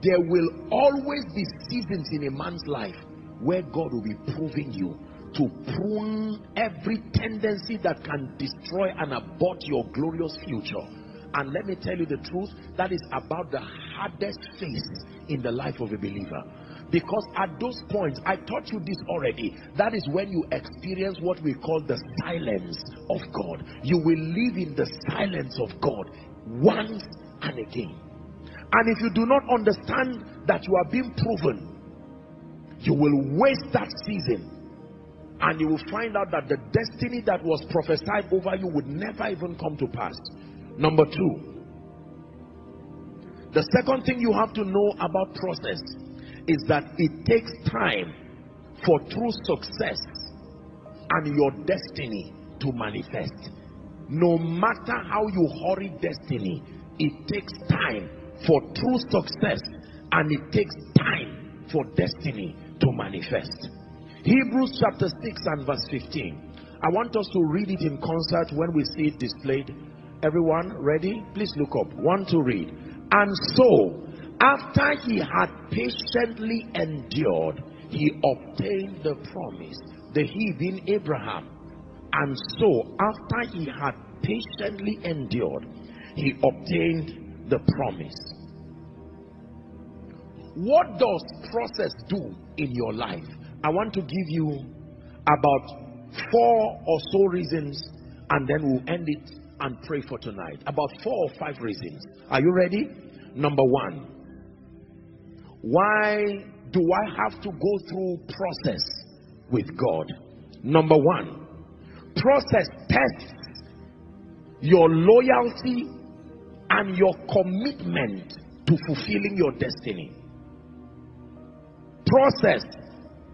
S1: there will always be seasons in a man's life where God will be proving you to prune every tendency that can destroy and abort your glorious future. And let me tell you the truth, that is about the hardest phase in the life of a believer. Because at those points, I taught you this already, that is when you experience what we call the silence of God. You will live in the silence of God once and again. And if you do not understand that you are being proven, you will waste that season. And you will find out that the destiny that was prophesied over you would never even come to pass. Number two, the second thing you have to know about process is that it takes time for true success and your destiny to manifest. No matter how you hurry destiny, it takes time for true success and it takes time for destiny to manifest. Hebrews chapter 6 and verse 15. I want us to read it in concert when we see it displayed. Everyone ready? Please look up. One to read. And so, after he had patiently endured, he obtained the promise. The he being Abraham. And so, after he had patiently endured, he obtained the promise. What does process do in your life? I want to give you about four or so reasons and then we'll end it and pray for tonight. About four or five reasons. Are you ready? Number one, why do I have to go through process with God? Number one, process tests your loyalty and your commitment to fulfilling your destiny. Process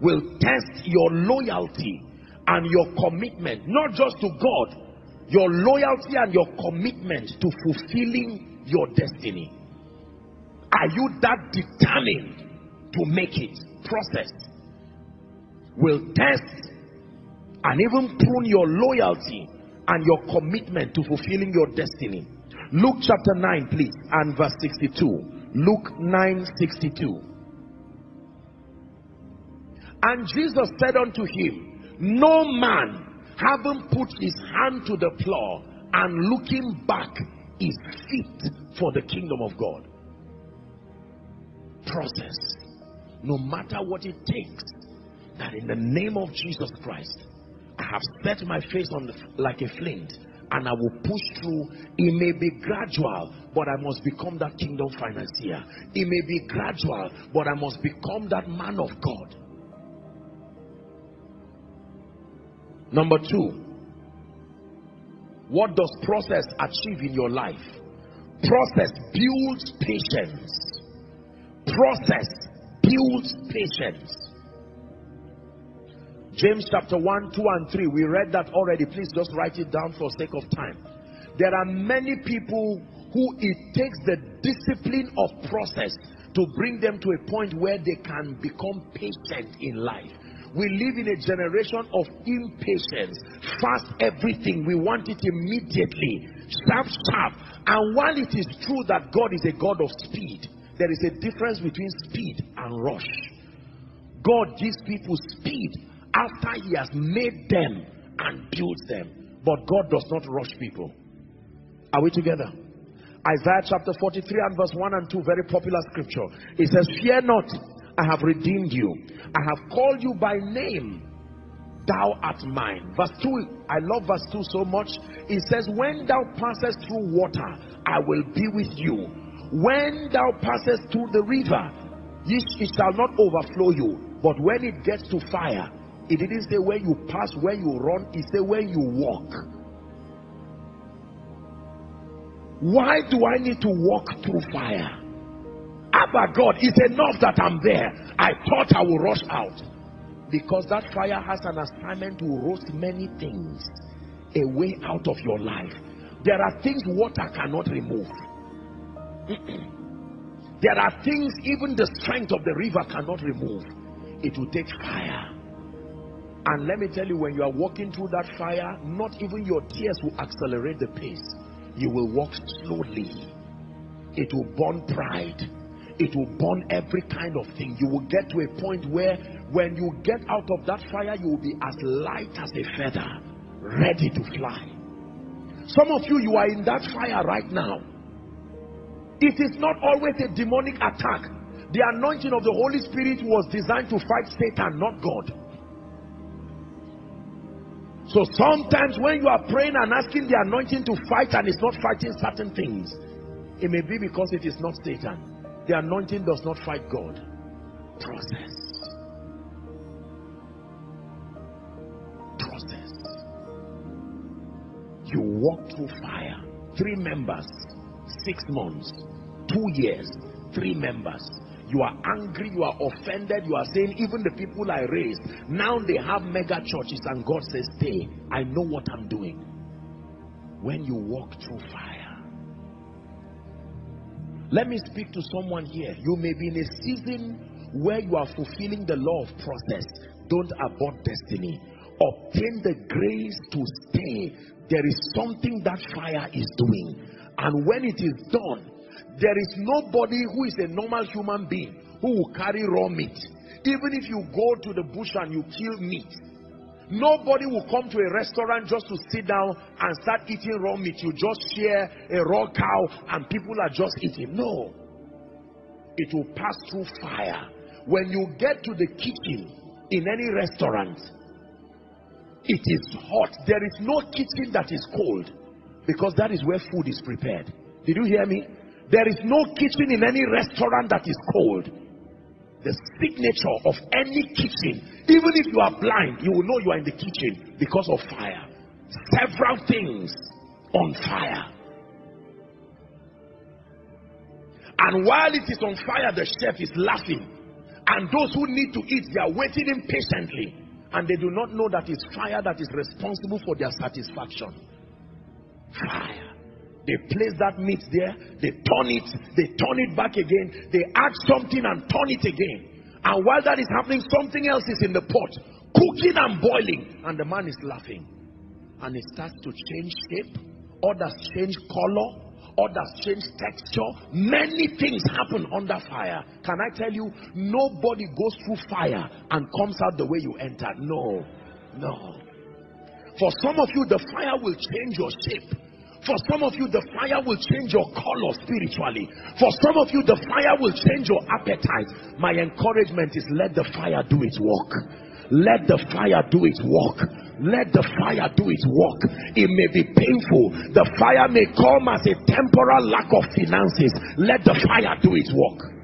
S1: will test your loyalty and your commitment, not just to God, your loyalty and your commitment to fulfilling your destiny. Are you that determined to make it? Process will test and even prune your loyalty and your commitment to fulfilling your destiny. Luke chapter 9, please, and verse 62. Luke 9 62. And Jesus said unto him, No man having put his hand to the plow and looking back is fit for the kingdom of God. Process. No matter what it takes, that in the name of Jesus Christ, I have set my face on the, like a flint and I will push through. It may be gradual, but I must become that kingdom financier. It may be gradual, but I must become that man of God. Number two, what does process achieve in your life? Process builds patience. Process builds patience. James chapter 1, 2 and 3. We read that already. Please just write it down for sake of time. There are many people who it takes the discipline of process to bring them to a point where they can become patient in life. We live in a generation of impatience. Fast everything. We want it immediately. Sharp, sharp. And while it is true that God is a God of speed, there is a difference between speed and rush. God gives people speed after he has made them and built them. But God does not rush people. Are we together? Isaiah chapter 43 and verse 1 and 2, very popular scripture. It says, Fear not, I have redeemed you. I have called you by name. Thou art mine. Verse 2, I love verse 2 so much. It says, When thou passest through water, I will be with you. When thou passest through the river, it shall not overflow you. But when it gets to fire, it didn't say where you pass, where you run, it said where you walk. Why do I need to walk through fire? Abba God, it's enough that I'm there. I thought I would rush out. Because that fire has an assignment to roast many things away out of your life. There are things water cannot remove. there are things even the strength of the river cannot remove. It will take fire. And let me tell you, when you are walking through that fire, not even your tears will accelerate the pace. You will walk slowly. It will burn pride it will burn every kind of thing. You will get to a point where when you get out of that fire, you will be as light as a feather, ready to fly. Some of you, you are in that fire right now. It is not always a demonic attack. The anointing of the Holy Spirit was designed to fight Satan, not God. So sometimes when you are praying and asking the anointing to fight and it's not fighting certain things, it may be because it is not Satan. The anointing does not fight God. Process. Process. You walk through fire. Three members, six months, two years, three members. You are angry, you are offended, you are saying, even the people I raised, now they have mega churches, and God says, Stay. I know what I'm doing. When you walk through fire, let me speak to someone here. You may be in a season where you are fulfilling the law of process. Don't abort destiny. Obtain the grace to stay. There is something that fire is doing. And when it is done, there is nobody who is a normal human being who will carry raw meat. Even if you go to the bush and you kill meat, Nobody will come to a restaurant just to sit down and start eating raw meat. You just share a raw cow and people are just eating. No. It will pass through fire. When you get to the kitchen in any restaurant, it is hot. There is no kitchen that is cold because that is where food is prepared. Did you hear me? There is no kitchen in any restaurant that is cold the signature of any kitchen, even if you are blind, you will know you are in the kitchen because of fire. Several things on fire. And while it is on fire, the chef is laughing. And those who need to eat, they are waiting impatiently. And they do not know that it's fire that is responsible for their satisfaction. Fire. They place that meat there, they turn it, they turn it back again, they add something and turn it again. And while that is happening, something else is in the pot, cooking and boiling, and the man is laughing. And it starts to change shape, others change color, others change texture. Many things happen under fire. Can I tell you, nobody goes through fire and comes out the way you entered. No, no. For some of you, the fire will change your shape. For some of you, the fire will change your color spiritually. For some of you, the fire will change your appetite. My encouragement is let the fire do its work. Let the fire do its work. Let the fire do its work. It may be painful. The fire may come as a temporal lack of finances. Let the fire do its work.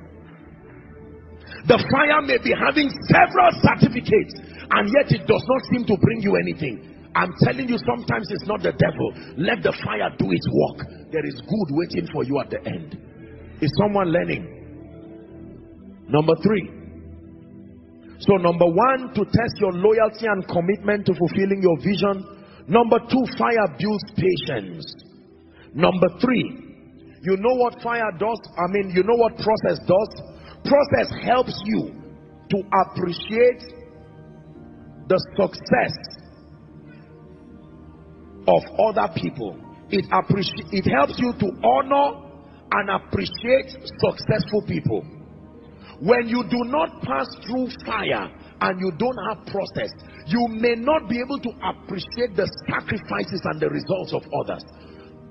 S1: The fire may be having several certificates and yet it does not seem to bring you anything. I'm telling you, sometimes it's not the devil. Let the fire do its work. There is good waiting for you at the end. Is someone learning? Number three. So, number one, to test your loyalty and commitment to fulfilling your vision. Number two, fire builds patience. Number three, you know what fire does? I mean, you know what process does? Process helps you to appreciate the success of other people. It, it helps you to honor and appreciate successful people. When you do not pass through fire and you don't have process, you may not be able to appreciate the sacrifices and the results of others.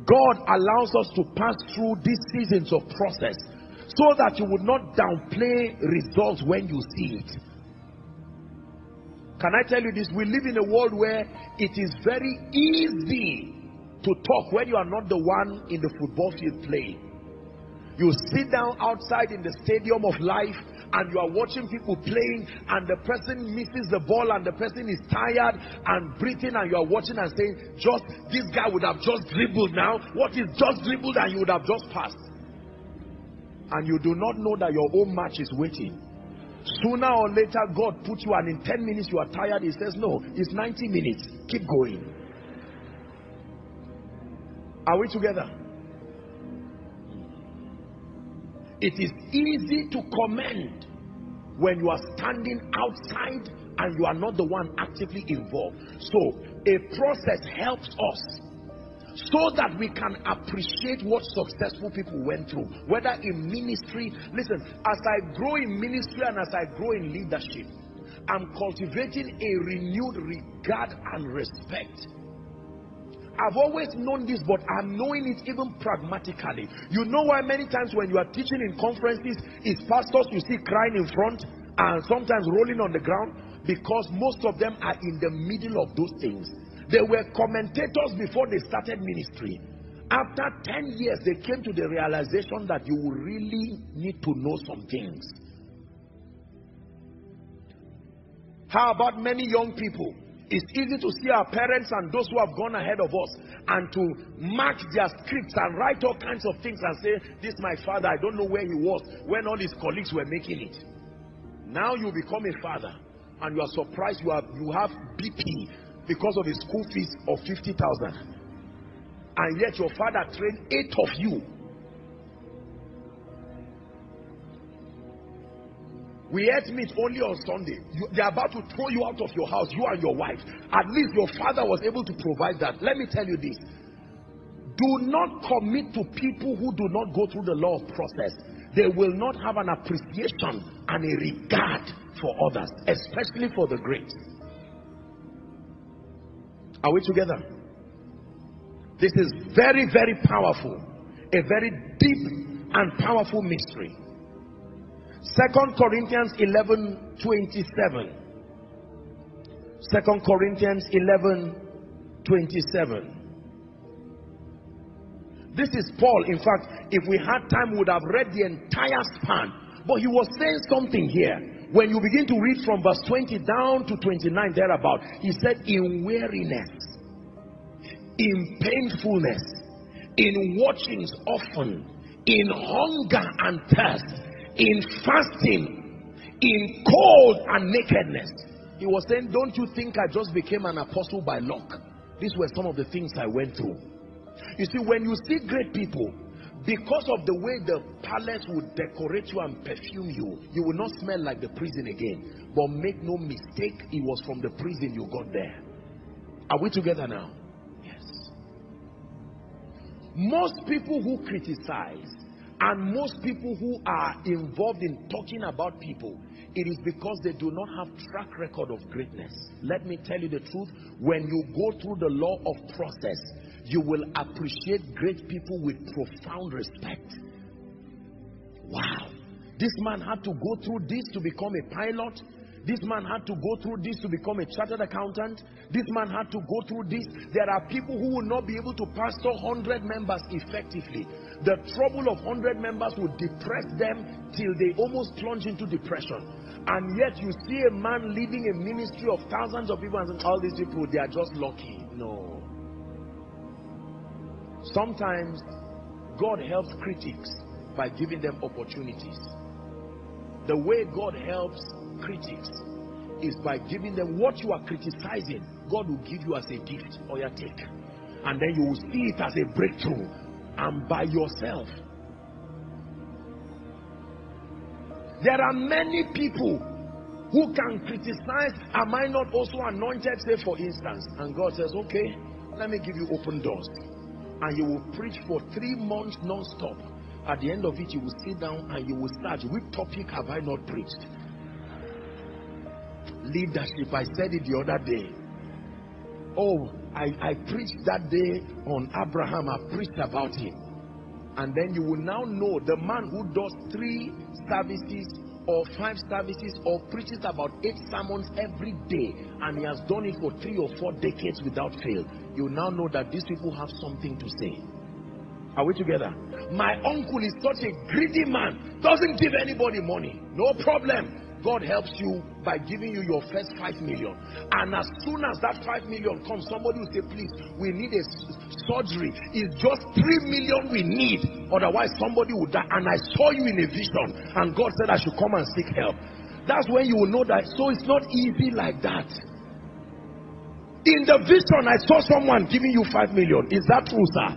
S1: God allows us to pass through these seasons of process so that you would not downplay results when you see it. Can I tell you this? We live in a world where it is very easy to talk when you are not the one in the football field playing. You sit down outside in the stadium of life and you are watching people playing and the person misses the ball and the person is tired and breathing and you are watching and saying, just this guy would have just dribbled now. What is just dribbled and you would have just passed? And you do not know that your own match is waiting. Sooner or later, God puts you, and in 10 minutes you are tired. He says, No, it's 90 minutes. Keep going. Are we together? It is easy to commend when you are standing outside and you are not the one actively involved. So, a process helps us so that we can appreciate what successful people went through whether in ministry listen as i grow in ministry and as i grow in leadership i'm cultivating a renewed regard and respect I've always known this, but I'm knowing it even pragmatically. You know why many times when you are teaching in conferences, it's pastors you see crying in front and sometimes rolling on the ground because most of them are in the middle of those things. They were commentators before they started ministry. After 10 years, they came to the realization that you really need to know some things. How about many young people? It's easy to see our parents and those who have gone ahead of us and to mark their scripts and write all kinds of things and say, this my father, I don't know where he was when all his colleagues were making it. Now you become a father and you are surprised you have, you have BP because of the school fees of 50,000 and yet your father trained eight of you. We ate meat only on Sunday. You, they're about to throw you out of your house you and your wife. At least your father was able to provide that. Let me tell you this. Do not commit to people who do not go through the law process. They will not have an appreciation and a regard for others especially for the great Are we together? This is very, very powerful. A very deep and powerful mystery. Second Corinthians 11 27. Second Corinthians 11 27. This is Paul. In fact, if we had time, we would have read the entire span. But he was saying something here. When you begin to read from verse 20 down to 29, thereabout, he said, In weariness, in painfulness, in watchings often, in hunger and thirst, in fasting, in cold and nakedness. He was saying, Don't you think I just became an apostle by luck? These were some of the things I went through. You see, when you see great people, because of the way the palace would decorate you and perfume you, you will not smell like the prison again. But make no mistake, it was from the prison you got there. Are we together now? Yes. Most people who criticize and most people who are involved in talking about people, it is because they do not have track record of greatness. Let me tell you the truth. When you go through the law of process, you will appreciate great people with profound respect. Wow. This man had to go through this to become a pilot. This man had to go through this to become a chartered accountant. This man had to go through this. There are people who will not be able to pastor 100 members effectively. The trouble of 100 members will depress them till they almost plunge into depression. And yet you see a man leading a ministry of thousands of people and all these people, they are just lucky. No. Sometimes God helps critics by giving them opportunities. The way God helps critics is by giving them what you are criticizing. God will give you as a gift or your take. And then you will see it as a breakthrough and by yourself. There are many people who can criticize. Am I not also anointed? Say, for instance. And God says, okay, let me give you open doors and you will preach for three months non-stop at the end of it you will sit down and you will start which topic have i not preached leadership i said it the other day oh i i preached that day on abraham i preached about him and then you will now know the man who does three services or five services or preaches about eight sermons every day. And he has done it for three or four decades without fail. You now know that these people have something to say. Are we together? My uncle is such a greedy man. Doesn't give anybody money. No problem God helps you by giving you your first five million. And as soon as that five million comes, somebody will say, please, we need a surgery. It's just three million we need. Otherwise, somebody will die. And I saw you in a vision. And God said I should come and seek help. That's when you will know that. So it's not easy like that. In the vision, I saw someone giving you five million. Is that true, sir?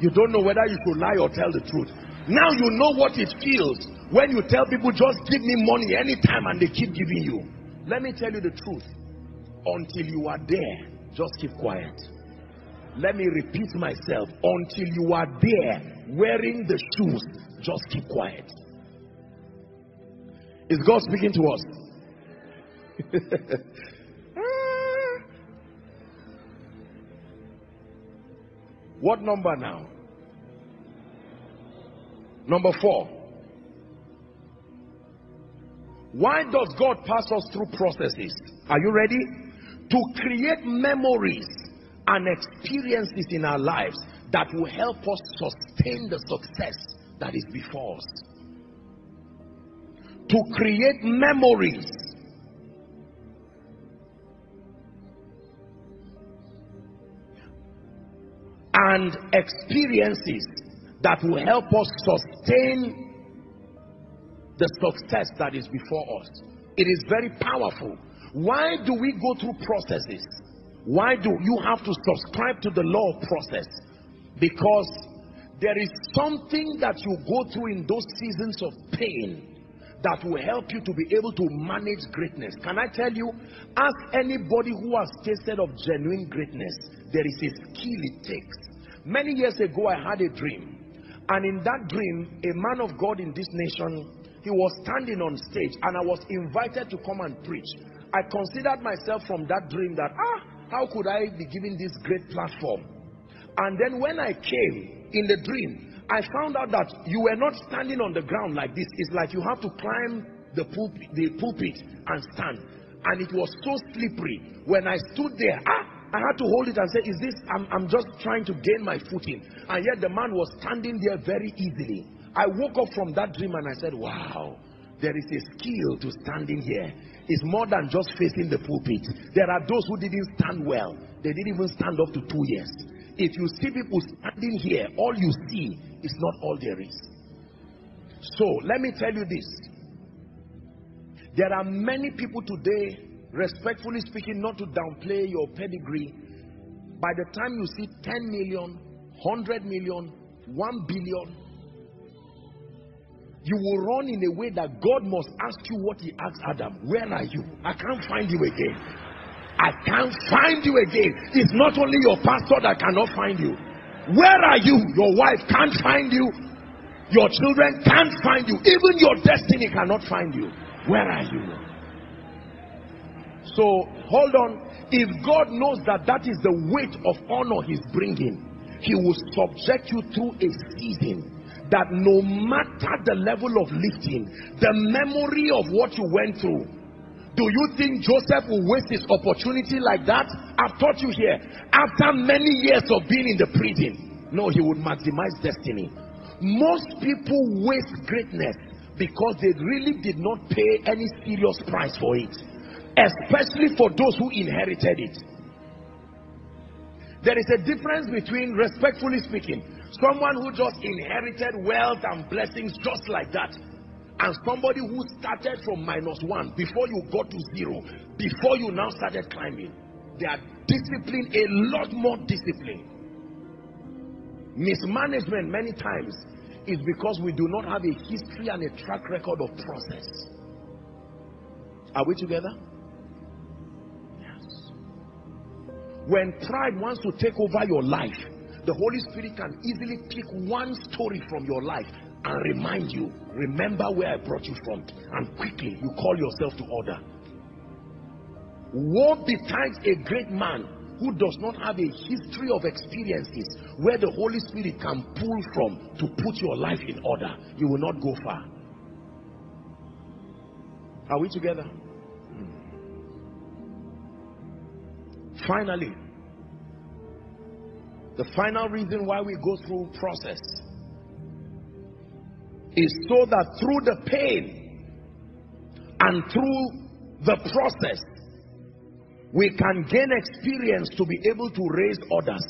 S1: You don't know whether you should lie or tell the truth. Now you know what it feels when you tell people, just give me money anytime and they keep giving you. Let me tell you the truth. Until you are there, just keep quiet. Let me repeat myself. Until you are there, wearing the shoes, just keep quiet. Is God speaking to us? what number now? Number four. Why does God pass us through processes? Are you ready? To create memories and experiences in our lives that will help us sustain the success that is before us. To create memories and experiences that will help us sustain the success that is before us. It is very powerful. Why do we go through processes? Why do you have to subscribe to the law of process? Because there is something that you go through in those seasons of pain that will help you to be able to manage greatness. Can I tell you, ask anybody who has tasted of genuine greatness, there is a skill it takes. Many years ago, I had a dream. And in that dream, a man of God in this nation he was standing on stage and I was invited to come and preach. I considered myself from that dream that, ah, how could I be given this great platform? And then when I came in the dream, I found out that you were not standing on the ground like this. It's like you have to climb the pulpit, the pulpit and stand. And it was so slippery. When I stood there, ah, I had to hold it and say, is this, I'm, I'm just trying to gain my footing. And yet the man was standing there very easily. I woke up from that dream and I said, wow, there is a skill to standing here. It's more than just facing the pulpit. There are those who didn't stand well. They didn't even stand up to two years. If you see people standing here, all you see is not all there is. So, let me tell you this. There are many people today, respectfully speaking, not to downplay your pedigree. By the time you see 10 million, 100 million, 1 billion, you will run in a way that God must ask you what he asked Adam. Where are you? I can't find you again. I can't find you again. It's not only your pastor that cannot find you. Where are you? Your wife can't find you. Your children can't find you. Even your destiny cannot find you. Where are you? So hold on. If God knows that that is the weight of honor he's bringing, he will subject you through a season that no matter the level of lifting, the memory of what you went through, do you think Joseph will waste his opportunity like that? I've taught you here. After many years of being in the prison, no, he would maximize destiny. Most people waste greatness because they really did not pay any serious price for it. Especially for those who inherited it. There is a difference between, respectfully speaking, Someone who just inherited wealth and blessings just like that. And somebody who started from minus one before you got to zero, before you now started climbing. They are disciplined, a lot more discipline. Mismanagement many times is because we do not have a history and a track record of process. Are we together? Yes. When pride wants to take over your life, the Holy Spirit can easily pick one story from your life and remind you, remember where I brought you from. And quickly you call yourself to order. Woe betides a great man who does not have a history of experiences where the Holy Spirit can pull from to put your life in order. You will not go far. Are we together? Hmm. Finally, the final reason why we go through process is so that through the pain and through the process we can gain experience to be able to raise others.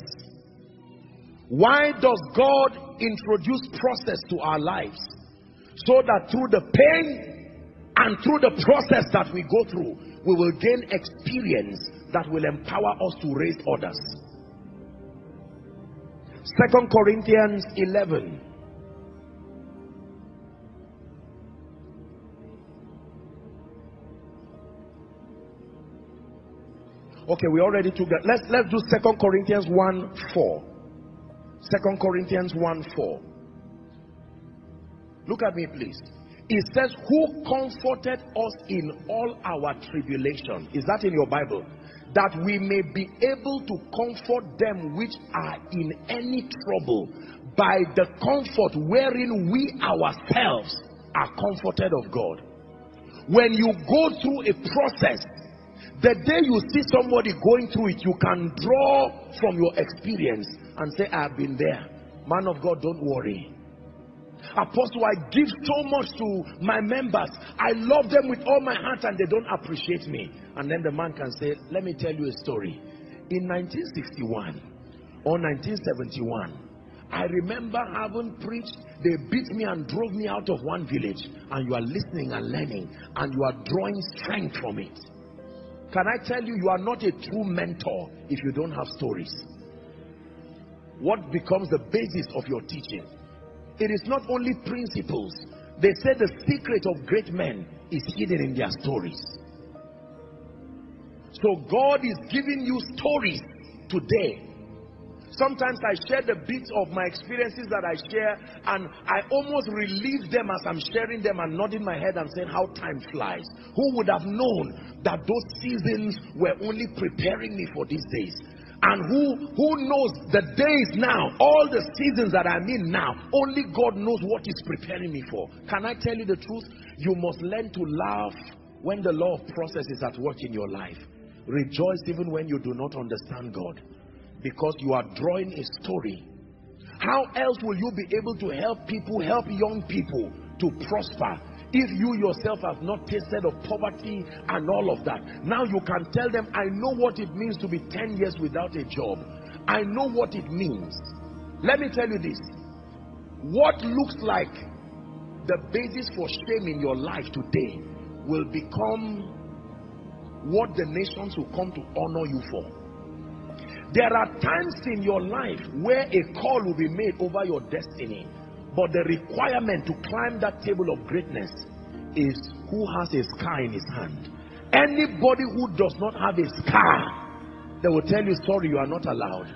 S1: Why does God introduce process to our lives? So that through the pain and through the process that we go through we will gain experience that will empower us to raise others Second Corinthians 11. Okay, we already took that. Let's let's do Second Corinthians 1 4. Second Corinthians 1 4. Look at me, please. It says, Who comforted us in all our tribulation? Is that in your Bible? That we may be able to comfort them which are in any trouble by the comfort wherein we ourselves are comforted of God. When you go through a process, the day you see somebody going through it, you can draw from your experience and say, I have been there. Man of God, don't worry. Apostle, I give so much to my members. I love them with all my heart and they don't appreciate me. And then the man can say, let me tell you a story. In 1961 or 1971, I remember having preached, they beat me and drove me out of one village. And you are listening and learning and you are drawing strength from it. Can I tell you, you are not a true mentor if you don't have stories. What becomes the basis of your teaching? It is not only principles. They say the secret of great men is hidden in their stories. So God is giving you stories today Sometimes I share the bits of my experiences that I share and I almost relieve them as I'm sharing them and nodding my head and saying how time flies. Who would have known that those seasons were only preparing me for these days? And who, who knows the days now, all the seasons that I'm in now, only God knows what is preparing me for. Can I tell you the truth? You must learn to laugh when the law of process is at work in your life. Rejoice even when you do not understand God because you are drawing a story. How else will you be able to help people, help young people to prosper if you yourself have not tasted of poverty and all of that? Now you can tell them, I know what it means to be 10 years without a job. I know what it means. Let me tell you this. What looks like the basis for shame in your life today will become what the nations will come to honor you for. There are times in your life where a call will be made over your destiny. But the requirement to climb that table of greatness is who has a scar in his hand. Anybody who does not have a scar, they will tell you, sorry, you are not allowed.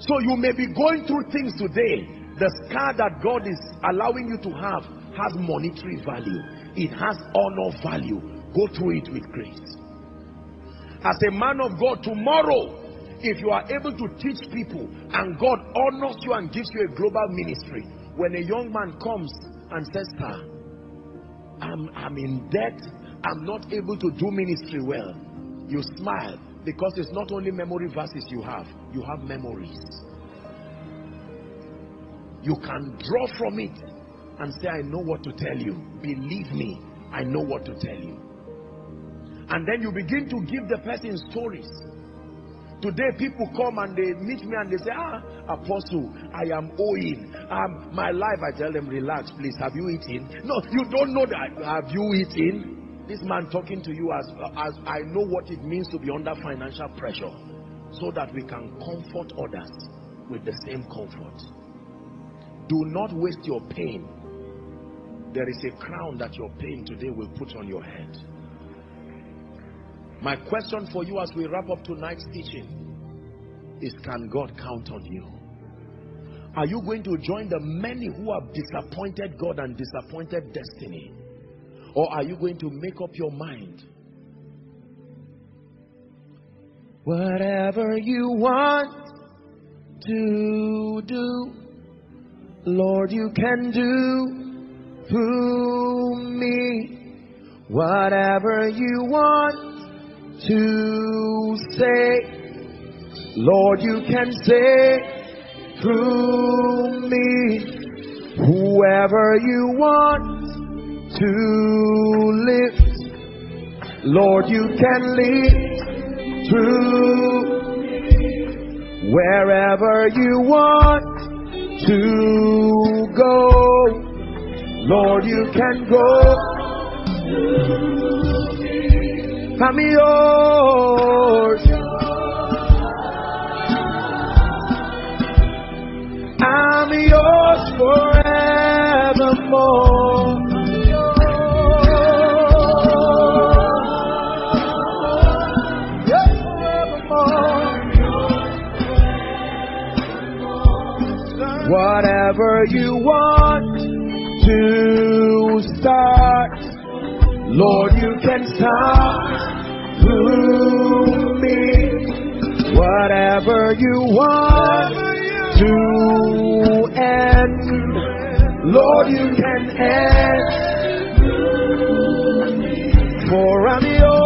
S1: So you may be going through things today. The scar that God is allowing you to have has monetary value. It has honor value. Go through it with grace. As a man of God, tomorrow, if you are able to teach people and God honors you and gives you a global ministry, when a young man comes and says, Sir, I'm, I'm in debt, I'm not able to do ministry well, you smile because it's not only memory verses you have, you have memories. You can draw from it and say, I know what to tell you. Believe me, I know what to tell you. And then you begin to give the person stories Today people come and they meet me and they say, ah, apostle, I am owing. Um, my life, I tell them, relax, please. Have you eaten? No, you don't know that. Have you eaten? This man talking to you as, as I know what it means to be under financial pressure so that we can comfort others with the same comfort. Do not waste your pain. There is a crown that your pain today will put on your head. My question for you as we wrap up tonight's teaching is can God count on you? Are you going to join the many who have disappointed God and disappointed destiny? Or are you going to make up your mind? Whatever you want to do, Lord, you can do through me. Whatever you want to say, Lord, you can say through me, whoever you want to lift, Lord, you can lift through wherever you want to go, Lord, you can go. I'm yours. I'm yours forevermore. Whatever you want to start, Lord, you can start to me whatever you want to end. Lord, you can end. For I'm yours.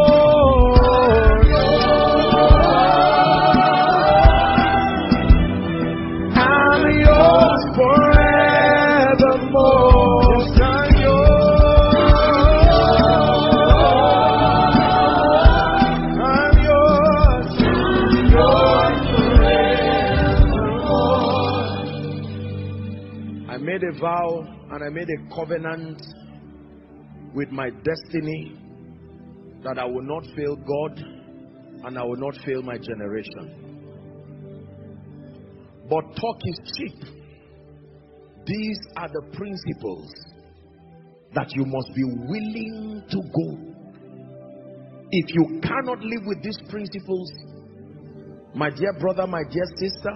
S1: Vow and I made a covenant with my destiny that I will not fail God and I will not fail my generation. But talk is cheap. These are the principles that you must be willing to go. If you cannot live with these principles, my dear brother, my dear sister,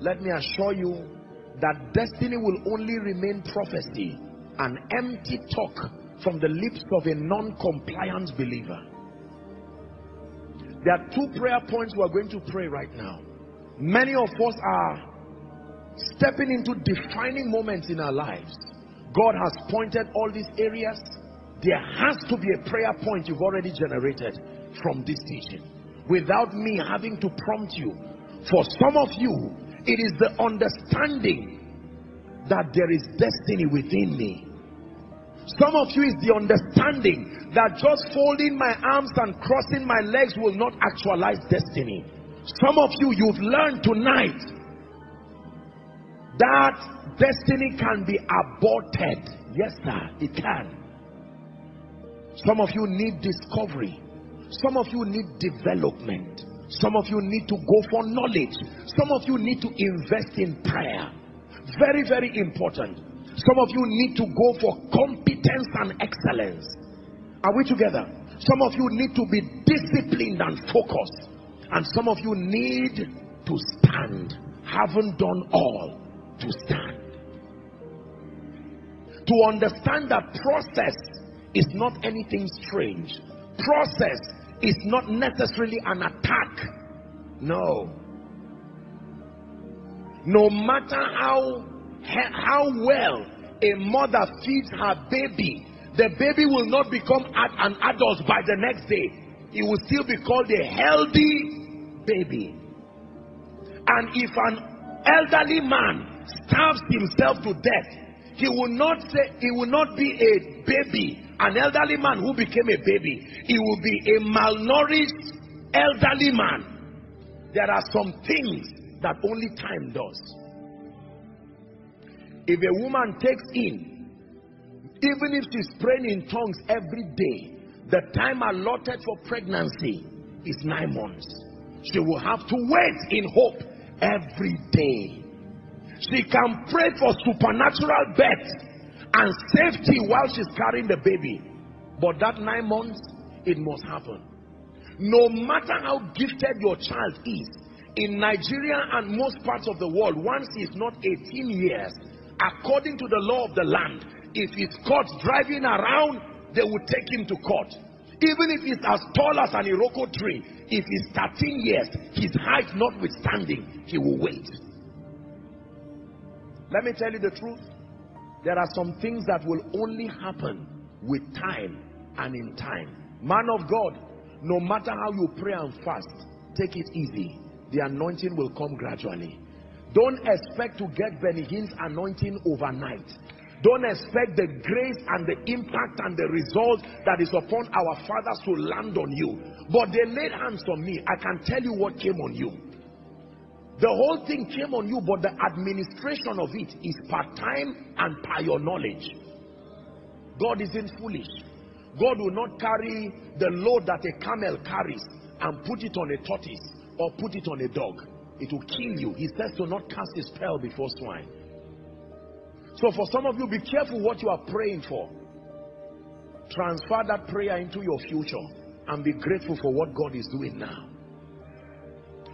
S1: let me assure you that destiny will only remain prophecy an empty talk from the lips of a non-compliant believer. There are two prayer points we are going to pray right now. Many of us are stepping into defining moments in our lives. God has pointed all these areas. There has to be a prayer point you've already generated from this teaching without me having to prompt you. For some of you, it is the understanding that there is destiny within me. Some of you is the understanding that just folding my arms and crossing my legs will not actualize destiny. Some of you, you've learned tonight that destiny can be aborted. Yes, sir, it can. Some of you need discovery. Some of you need development. Some of you need to go for knowledge. Some of you need to invest in prayer. Very, very important. Some of you need to go for competence and excellence. Are we together? Some of you need to be disciplined and focused. And some of you need to stand. Haven't done all to stand. To understand that process is not anything strange. Process is not necessarily an attack. No. No matter how, how well a mother feeds her baby, the baby will not become an adult by the next day. He will still be called a healthy baby. And if an elderly man starves himself to death, he will not say he will not be a baby an elderly man who became a baby he will be a malnourished elderly man. There are some things that only time does. If a woman takes in even if she's praying in tongues every day the time allotted for pregnancy is nine months. She will have to wait in hope every day. She can pray for supernatural birth and safety while she's carrying the baby. But that nine months, it must happen. No matter how gifted your child is, in Nigeria and most parts of the world, once he's not 18 years, according to the law of the land, if he's caught driving around, they will take him to court. Even if he's as tall as an Iroko tree, if he's 13 years, his height notwithstanding, he will wait. Let me tell you the truth. There are some things that will only happen with time and in time. Man of God, no matter how you pray and fast, take it easy. The anointing will come gradually. Don't expect to get Benny Hinn's anointing overnight. Don't expect the grace and the impact and the result that is upon our fathers to land on you. But they laid hands on me. I can tell you what came on you. The whole thing came on you, but the administration of it is part-time and by your knowledge. God isn't foolish. God will not carry the load that a camel carries and put it on a tortoise or put it on a dog. It will kill you. He says to not cast a spell before swine. So for some of you, be careful what you are praying for. Transfer that prayer into your future and be grateful for what God is doing now.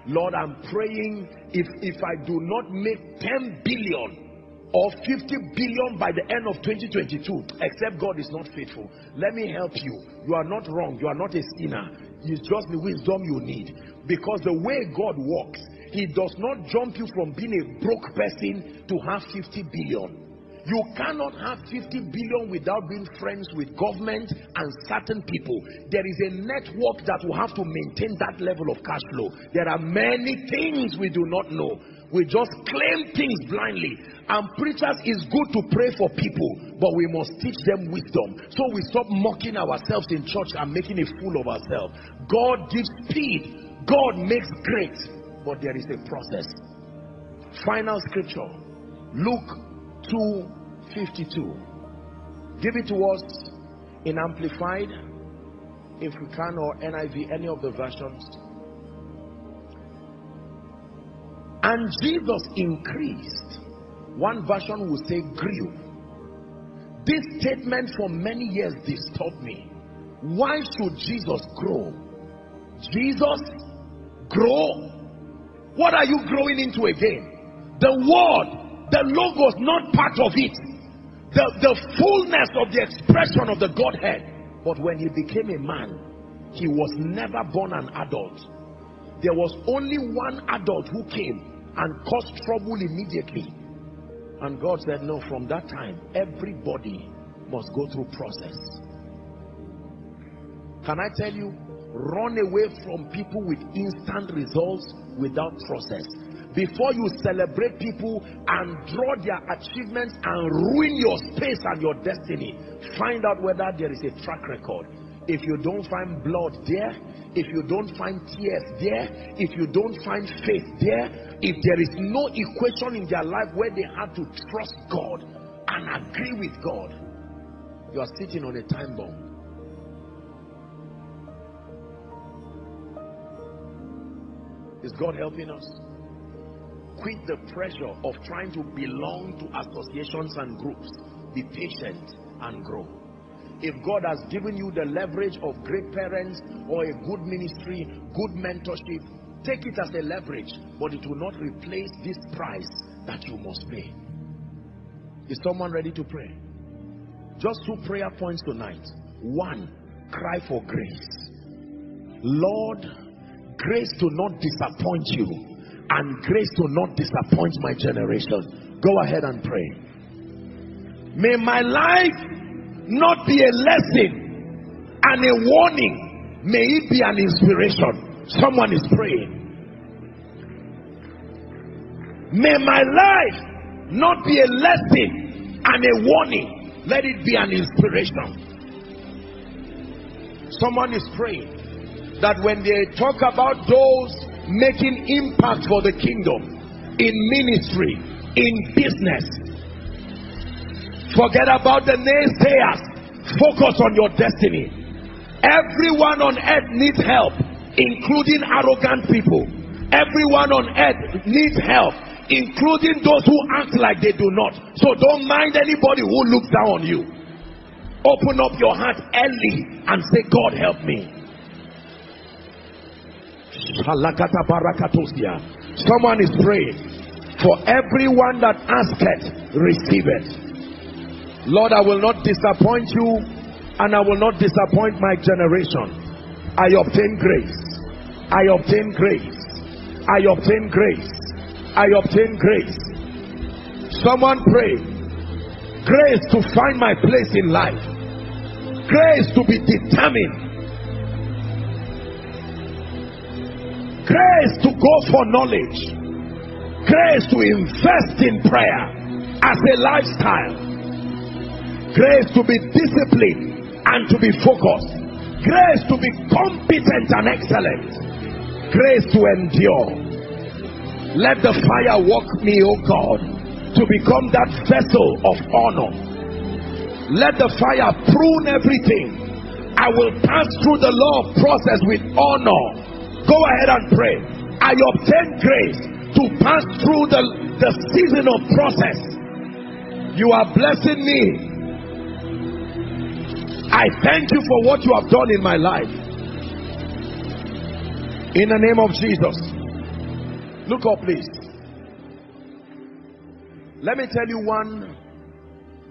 S1: Lord, I'm praying if, if I do not make 10 billion or 50 billion by the end of 2022, except God is not faithful. Let me help you. You are not wrong. You are not a sinner. It's just the wisdom you need. Because the way God works, he does not jump you from being a broke person to have 50 billion. You cannot have 50 billion without being friends with government and certain people. There is a network that will have to maintain that level of cash flow. There are many things we do not know. We just claim things blindly. And preachers is good to pray for people, but we must teach them wisdom. So we stop mocking ourselves in church and making a fool of ourselves. God gives speed. God makes great. But there is a process. Final scripture. Luke 252 give it to us in amplified if we can or NIV any of the versions. And Jesus increased. One version will say grew. This statement for many years disturbed me. Why should Jesus grow? Jesus grow? What are you growing into again? The word, the logos, not part of it. The, the fullness of the expression of the Godhead. But when he became a man, he was never born an adult. There was only one adult who came and caused trouble immediately. And God said, no, from that time, everybody must go through process. Can I tell you, run away from people with instant results without process. Before you celebrate people and draw their achievements and ruin your space and your destiny, find out whether there is a track record. If you don't find blood there, if you don't find tears there, if you don't find faith there, if there is no equation in their life where they have to trust God and agree with God, you are sitting on a time bomb. Is God helping us? Quit the pressure of trying to belong to associations and groups. Be patient and grow. If God has given you the leverage of great parents or a good ministry, good mentorship, take it as a leverage, but it will not replace this price that you must pay. Is someone ready to pray? Just two prayer points tonight. One, cry for grace. Lord, grace to not disappoint you and grace to not disappoint my generation. Go ahead and pray. May my life not be a lesson and a warning. May it be an inspiration. Someone is praying. May my life not be a lesson and a warning. Let it be an inspiration. Someone is praying that when they talk about those making impact for the kingdom in ministry, in business, forget about the naysayers. Focus on your destiny. Everyone on earth needs help, including arrogant people. Everyone on earth needs help, including those who act like they do not. So don't mind anybody who looks down on you. Open up your heart early and say, God help me. Someone is praying. For everyone that asketh, receive it. Lord, I will not disappoint you and I will not disappoint my generation. I obtain grace. I obtain grace. I obtain grace. I obtain grace. Someone pray. Grace to find my place in life. Grace to be determined grace to go for knowledge, grace to invest in prayer as a lifestyle, grace to be disciplined and to be focused, grace to be competent and excellent, grace to endure. Let the fire walk me, O God, to become that vessel of honor. Let the fire prune everything. I will pass through the law process with honor Go ahead and pray. I obtain grace to pass through the, the season of process. You are blessing me. I thank you for what you have done in my life. In the name of Jesus. Look up, please. Let me tell you one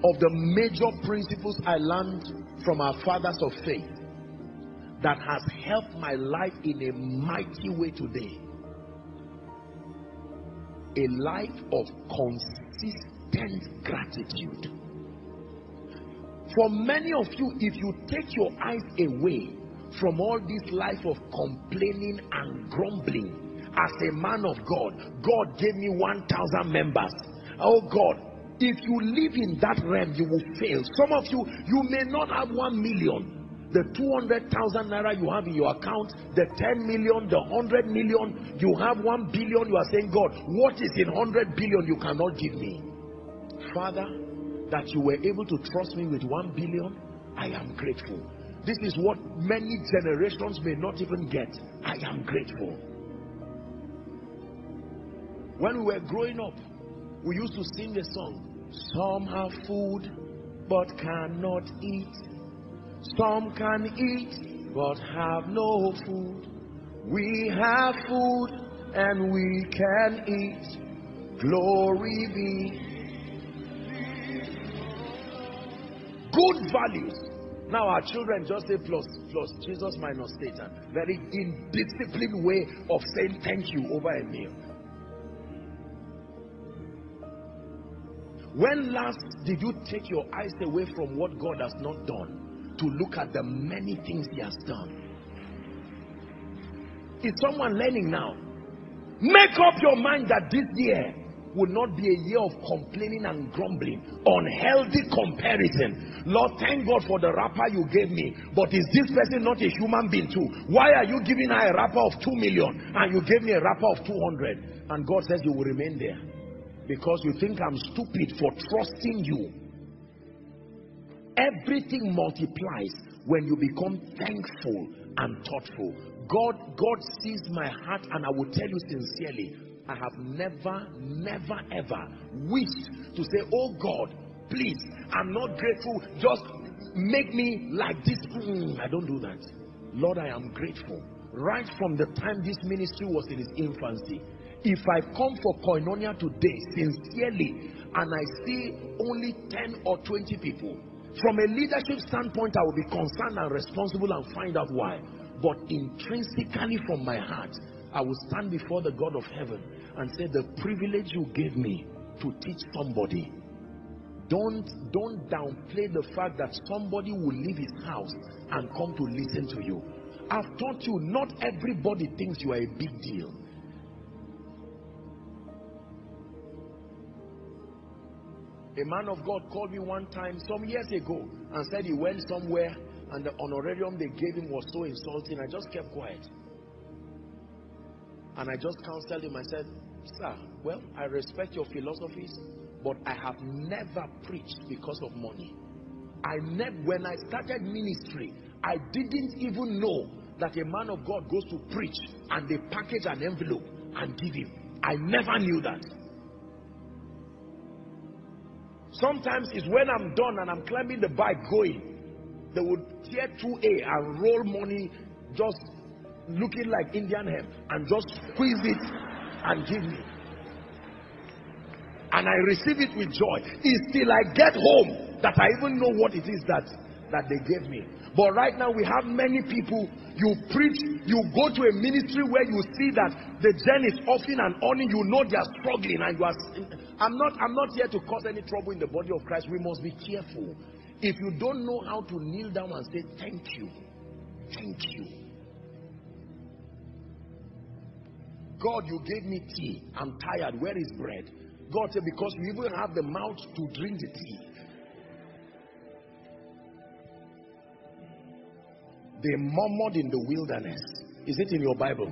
S1: of the major principles I learned from our fathers of faith that has helped my life in a mighty way today. A life of consistent gratitude. For many of you, if you take your eyes away from all this life of complaining and grumbling, as a man of God, God gave me 1,000 members. Oh God, if you live in that realm, you will fail. Some of you, you may not have 1 million, the 200,000 naira you have in your account, the 10 million, the 100 million, you have 1 billion, you are saying, God, what is in 100 billion you cannot give me? Father, that you were able to trust me with 1 billion, I am grateful. This is what many generations may not even get. I am grateful. When we were growing up, we used to sing a song. Some have food but cannot eat. Some can eat but have no food. We have food and we can eat. Glory be. Good values. Now our children just say plus, plus Jesus minus Satan. Very indisciplined way of saying thank you over a meal. When last did you take your eyes away from what God has not done to look at the many things he has done? Is someone learning now? Make up your mind that this year will not be a year of complaining and grumbling, unhealthy comparison. Lord, thank God for the wrapper you gave me, but is this person not a human being too? Why are you giving her a wrapper of 2 million and you gave me a wrapper of 200? And God says you will remain there because you think I'm stupid for trusting you. Everything multiplies when you become thankful and thoughtful. God, God sees my heart and I will tell you sincerely, I have never, never, ever wished to say, oh God, please, I'm not grateful, just make me like this. Mm, I don't do that. Lord, I am grateful. Right from the time this ministry was in its infancy, if I come for koinonia today sincerely and I see only 10 or 20 people, from a leadership standpoint, I will be concerned and responsible and find out why. But intrinsically from my heart, I will stand before the God of heaven and say, the privilege you gave me to teach somebody. Don't, don't downplay the fact that somebody will leave his house and come to listen to you. I've taught you, not everybody thinks you are a big deal. A man of God called me one time some years ago and said he went somewhere and the honorarium they gave him was so insulting. I just kept quiet. And I just counseled him. I said, Sir, well, I respect your philosophies, but I have never preached because of money. I never, when I started ministry, I didn't even know that a man of God goes to preach and they package an envelope and give him. I never knew that. Sometimes it's when I'm done and I'm climbing the bike going. They would tear 2A and roll money just looking like Indian hemp and just squeeze it and give me. And I receive it with joy. It's till I get home that I even know what it is that, that they gave me. But right now we have many people, you preach, you go to a ministry where you see that the gen is offering and on you know they are struggling and you are I'm not I'm not here to cause any trouble in the body of Christ. We must be careful. If you don't know how to kneel down and say thank you, thank you. God, you gave me tea. I'm tired. Where is bread? God said, because you even have the mouth to drink the tea. They murmured in the wilderness. Is it in your Bible?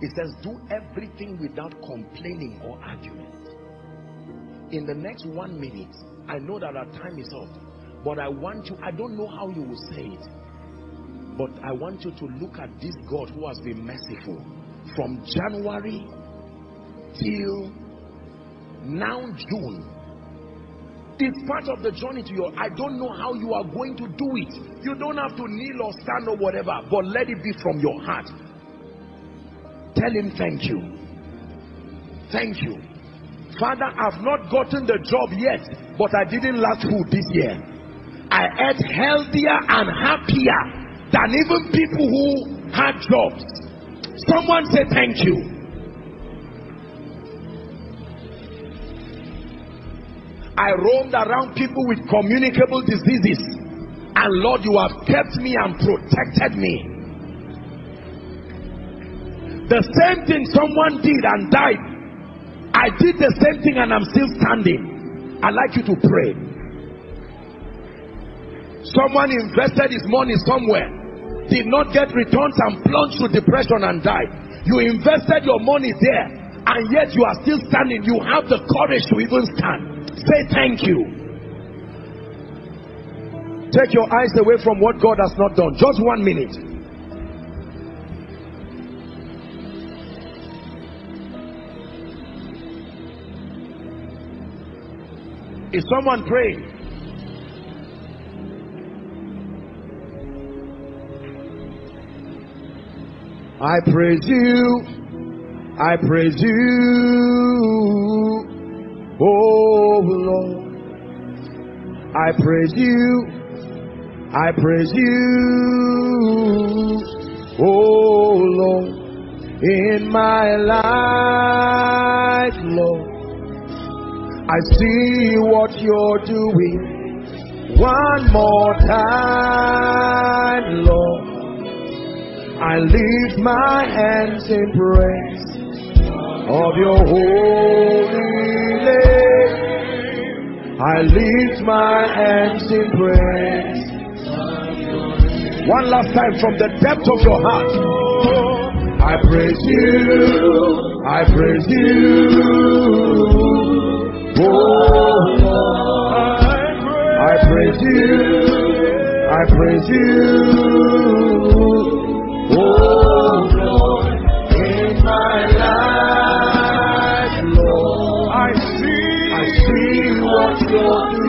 S1: It says, do everything without complaining or argument. In the next one minute, I know that our time is up, but I want you, I don't know how you will say it, but I want you to look at this God who has been merciful from January till now June it's part of the journey to your, I don't know how you are going to do it. You don't have to kneel or stand or whatever, but let it be from your heart. Tell him thank you. Thank you. Father, I've not gotten the job yet, but I didn't lack food this year. I ate healthier and happier than even people who had jobs. Someone say thank you. I roamed around people with communicable diseases. And Lord, you have kept me and protected me. The same thing someone did and died. I did the same thing and I'm still standing. I'd like you to pray. Someone invested his money somewhere, did not get returns and plunged to depression and died. You invested your money there and yet you are still standing. You have the courage to even stand. Say thank you. Take your eyes away from what God has not done. Just one minute. Is someone praying? I praise you. I praise you, oh Lord. I praise you, I praise you, oh Lord. In my life, Lord, I see what you're doing. One more time, Lord. I lift my hands in praise of your holy name. I lift my hands in praise. One last time from the depth of your heart. I praise you. I praise you. Oh Lord. I praise you. I praise you. Oh Lord, in my life, Lord, I see, I see what you're doing.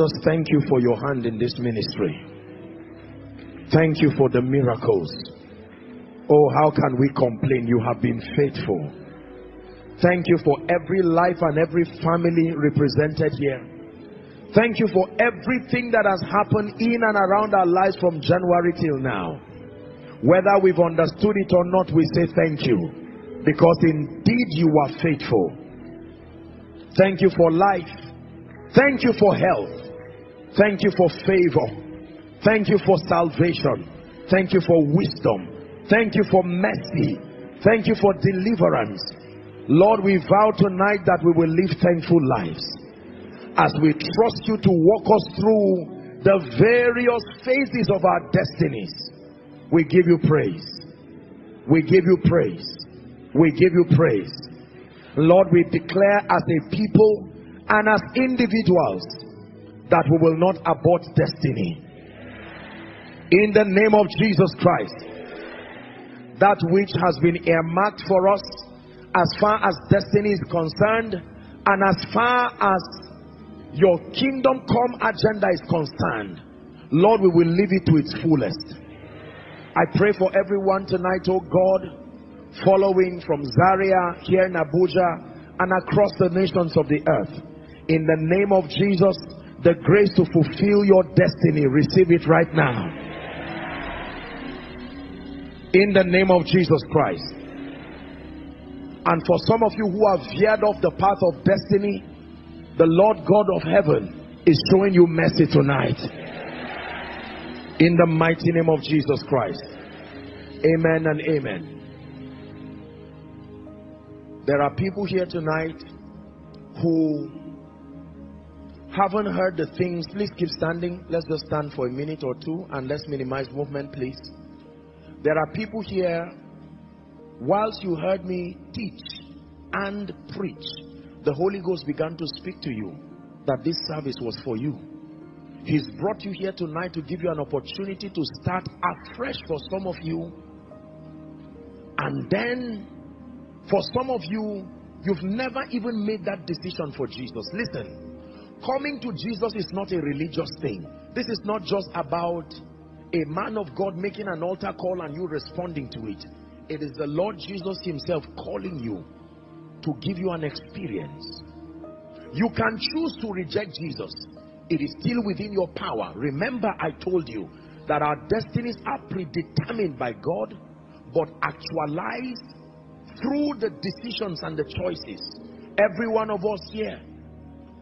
S1: Jesus, thank you for your hand in this ministry. Thank you for the miracles. Oh, how can we complain? You have been faithful. Thank you for every life and every family represented here. Thank you for everything that has happened in and around our lives from January till now. Whether we've understood it or not, we say thank you. Because indeed you are faithful. Thank you for life. Thank you for health. Thank you for favor. Thank you for salvation. Thank you for wisdom. Thank you for mercy. Thank you for deliverance. Lord, we vow tonight that we will live thankful lives as we trust you to walk us through the various phases of our destinies. We give you praise. We give you praise. We give you praise. Lord, we declare as a people and as individuals that we will not abort destiny. In the name of Jesus Christ, that which has been earmarked for us as far as destiny is concerned and as far as your kingdom come agenda is concerned, Lord, we will live it to its fullest. I pray for everyone tonight, oh God, following from Zaria here in Abuja and across the nations of the earth. In the name of Jesus, the grace to fulfill your destiny, receive it right now. In the name of Jesus Christ. And for some of you who have veered off the path of destiny, the Lord God of heaven is showing you mercy tonight. In the mighty name of Jesus Christ. Amen and amen. There are people here tonight who haven't heard the things. Please keep standing. Let's just stand for a minute or two and let's minimize movement, please. There are people here, whilst you heard me teach and preach, the Holy Ghost began to speak to you that this service was for you. He's brought you here tonight to give you an opportunity to start afresh for some of you. And then for some of you, you've never even made that decision for Jesus. Listen, coming to Jesus is not a religious thing. This is not just about a man of God making an altar call and you responding to it. It is the Lord Jesus himself calling you to give you an experience. You can choose to reject Jesus. It is still within your power. Remember I told you that our destinies are predetermined by God but actualized through the decisions and the choices. Every one of us here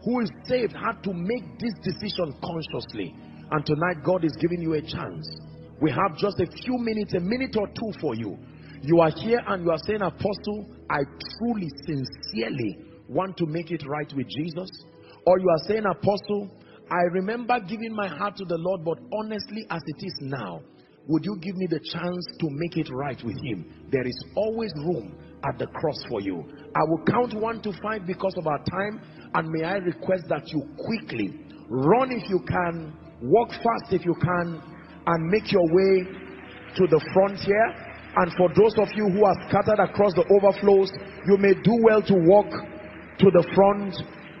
S1: who is saved had to make this decision consciously. And tonight God is giving you a chance. We have just a few minutes, a minute or two for you. You are here and you are saying, Apostle, I truly, sincerely want to make it right with Jesus. Or you are saying, Apostle, I remember giving my heart to the Lord, but honestly, as it is now, would you give me the chance to make it right with Him? There is always room at the cross for you. I will count one to five because of our time, and may I request that you quickly run if you can walk fast if you can and make your way to the front here and for those of you who are scattered across the overflows you may do well to walk to the front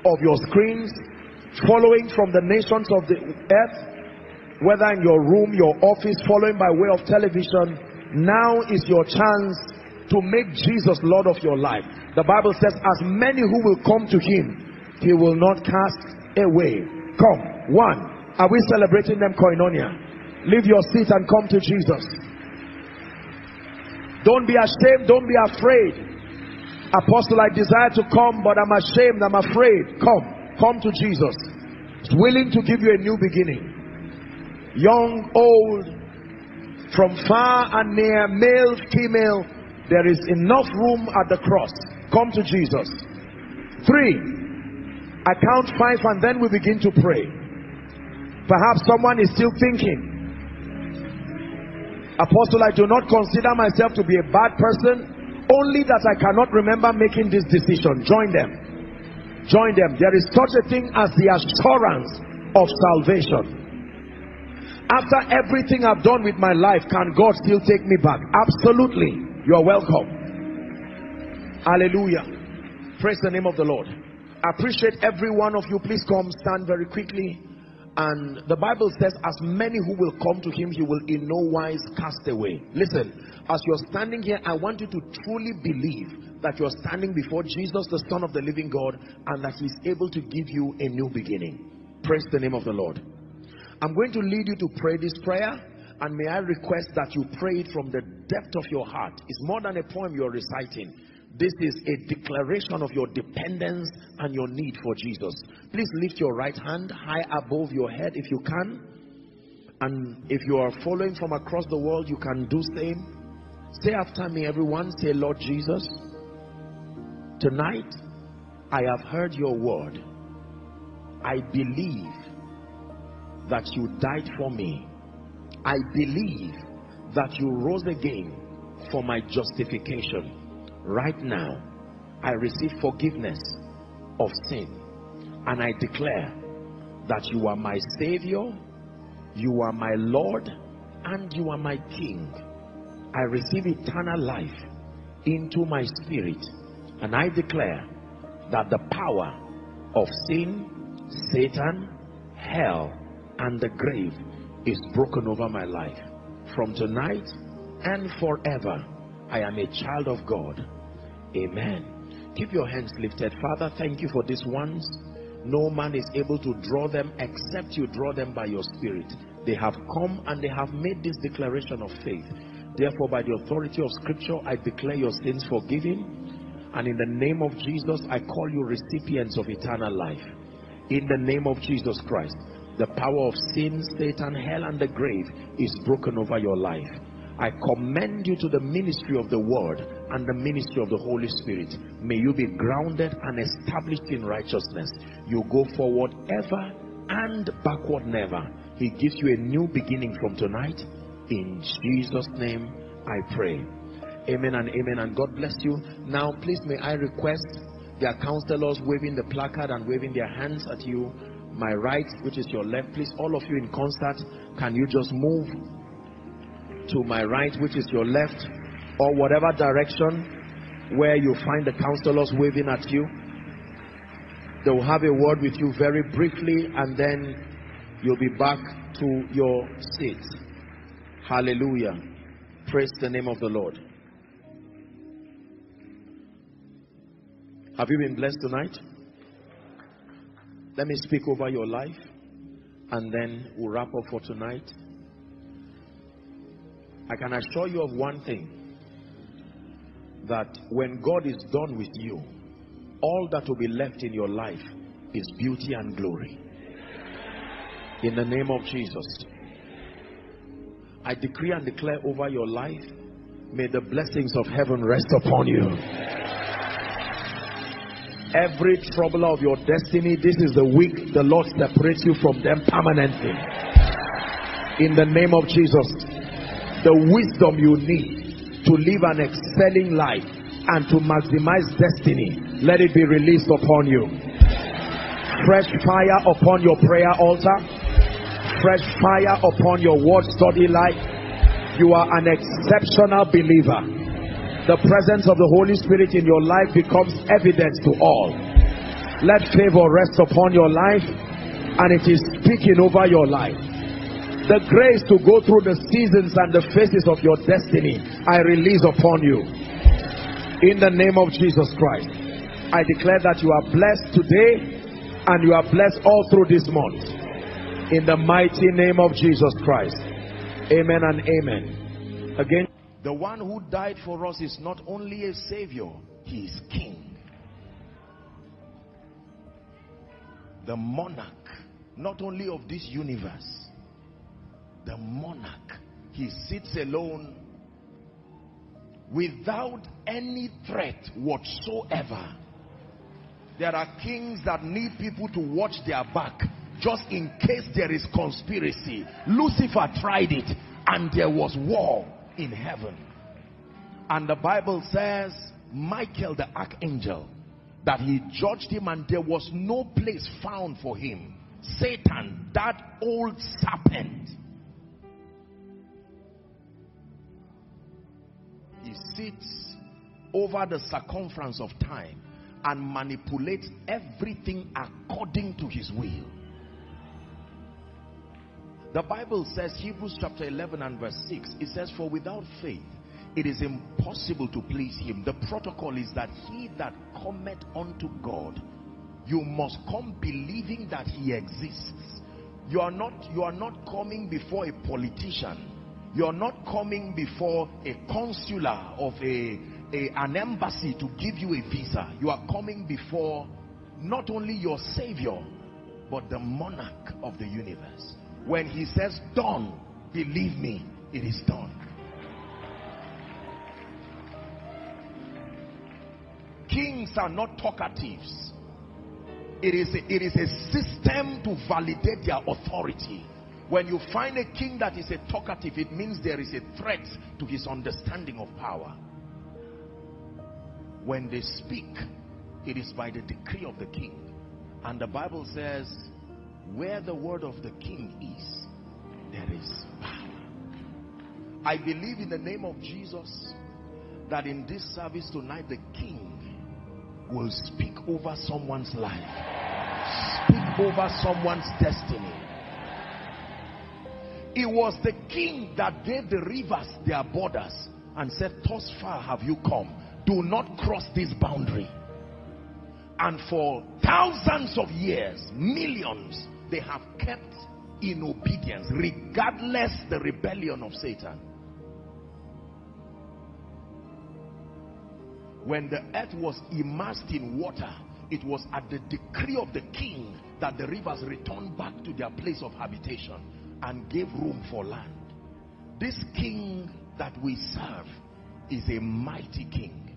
S1: of your screens following from the nations of the earth whether in your room your office following by way of television now is your chance to make Jesus Lord of your life. The Bible says as many who will come to him he will not cast away. Come one. Are we celebrating them koinonia? Leave your seat and come to Jesus. Don't be ashamed don't be afraid. Apostle I desire to come but I'm ashamed I'm afraid. Come come to Jesus. He's willing to give you a new beginning. Young old from far and near male female there is enough room at the cross. Come to Jesus. Three I count five and then we begin to pray. Perhaps someone is still thinking apostle I do not consider myself to be a bad person only that I cannot remember making this decision. Join them. Join them. There is such a thing as the assurance of salvation. After everything I've done with my life can God still take me back? Absolutely you are welcome. Hallelujah. Praise the name of the Lord. I appreciate every one of you. Please come stand very quickly. And the Bible says as many who will come to him he will in no wise cast away. Listen as you're standing here I want you to truly believe that you're standing before Jesus the son of the living God and that he's able to give you a new beginning. Praise the name of the Lord. I'm going to lead you to pray this prayer and may I request that you pray it from the depth of your heart it's more than a poem you're reciting this is a declaration of your dependence and your need for Jesus. Please lift your right hand high above your head if you can. And if you are following from across the world, you can do same. Say after me, everyone. Say, Lord Jesus, tonight I have heard your word. I believe that you died for me. I believe that you rose again for my justification. Right now I receive forgiveness of sin and I declare that you are my savior you are my Lord and you are my King. I receive eternal life into my spirit and I declare that the power of sin Satan hell and the grave is broken over my life from tonight and forever I am a child of God. Amen. Keep your hands lifted. Father, thank you for these ones. No man is able to draw them except you draw them by your spirit. They have come and they have made this declaration of faith. Therefore, by the authority of scripture, I declare your sins forgiven. And in the name of Jesus, I call you recipients of eternal life. In the name of Jesus Christ, the power of sin, Satan, hell, and the grave is broken over your life. I commend you to the ministry of the word and the ministry of the Holy Spirit. May you be grounded and established in righteousness. You go forward ever and backward never. He gives you a new beginning from tonight. In Jesus' name I pray. Amen and amen. And God bless you. Now, please may I request their counselors waving the placard and waving their hands at you. My right, which is your left. Please, all of you in concert, can you just move to my right, which is your left, or whatever direction where you find the counselors waving at you. They will have a word with you very briefly and then you'll be back to your seat. Hallelujah. Praise the name of the Lord. Have you been blessed tonight? Let me speak over your life and then we'll wrap up for tonight. I can assure you of one thing that when God is done with you, all that will be left in your life is beauty and glory. In the name of Jesus, I decree and declare over your life, may the blessings of heaven rest upon you. Every trouble of your destiny, this is the week the Lord separates you from them permanently. In the name of Jesus, the wisdom you need to live an excelling life and to maximize destiny let it be released upon you fresh fire upon your prayer altar fresh fire upon your word study life. You are an exceptional believer. The presence of the Holy Spirit in your life becomes evident to all. Let favor rest upon your life and it is speaking over your life. The grace to go through the seasons and the phases of your destiny, I release upon you. In the name of Jesus Christ, I declare that you are blessed today and you are blessed all through this month. In the mighty name of Jesus Christ. Amen and amen. Again, the one who died for us is not only a savior, he is king. The monarch, not only of this universe, the monarch. He sits alone without any threat whatsoever there are kings that need people to watch their back just in case there is conspiracy. Lucifer tried it and there was war in heaven. And the Bible says, Michael the archangel, that he judged him and there was no place found for him. Satan, that old serpent, he sits over the circumference of time and manipulates everything according to his will. The Bible says, Hebrews chapter 11 and verse 6, it says, For without faith it is impossible to please him. The protocol is that he that cometh unto God, you must come believing that he exists. You are not, you are not coming before a politician. You are not coming before a consular of a a, an embassy to give you a visa. You are coming before not only your savior, but the monarch of the universe. When he says done, believe me, it is done. Kings are not talkatives. It is, a, it is a system to validate their authority. When you find a king that is a talkative, it means there is a threat to his understanding of power when they speak, it is by the decree of the king. And the Bible says, where the word of the king is, there is power. I believe in the name of Jesus that in this service tonight, the king will speak over someone's life, speak over someone's destiny. It was the king that gave the rivers their borders and said, Thus far have you come do not cross this boundary and for thousands of years millions they have kept in obedience regardless the rebellion of satan. When the earth was immersed in water it was at the decree of the king that the rivers returned back to their place of habitation and gave room for land. This king that we serve is a mighty king.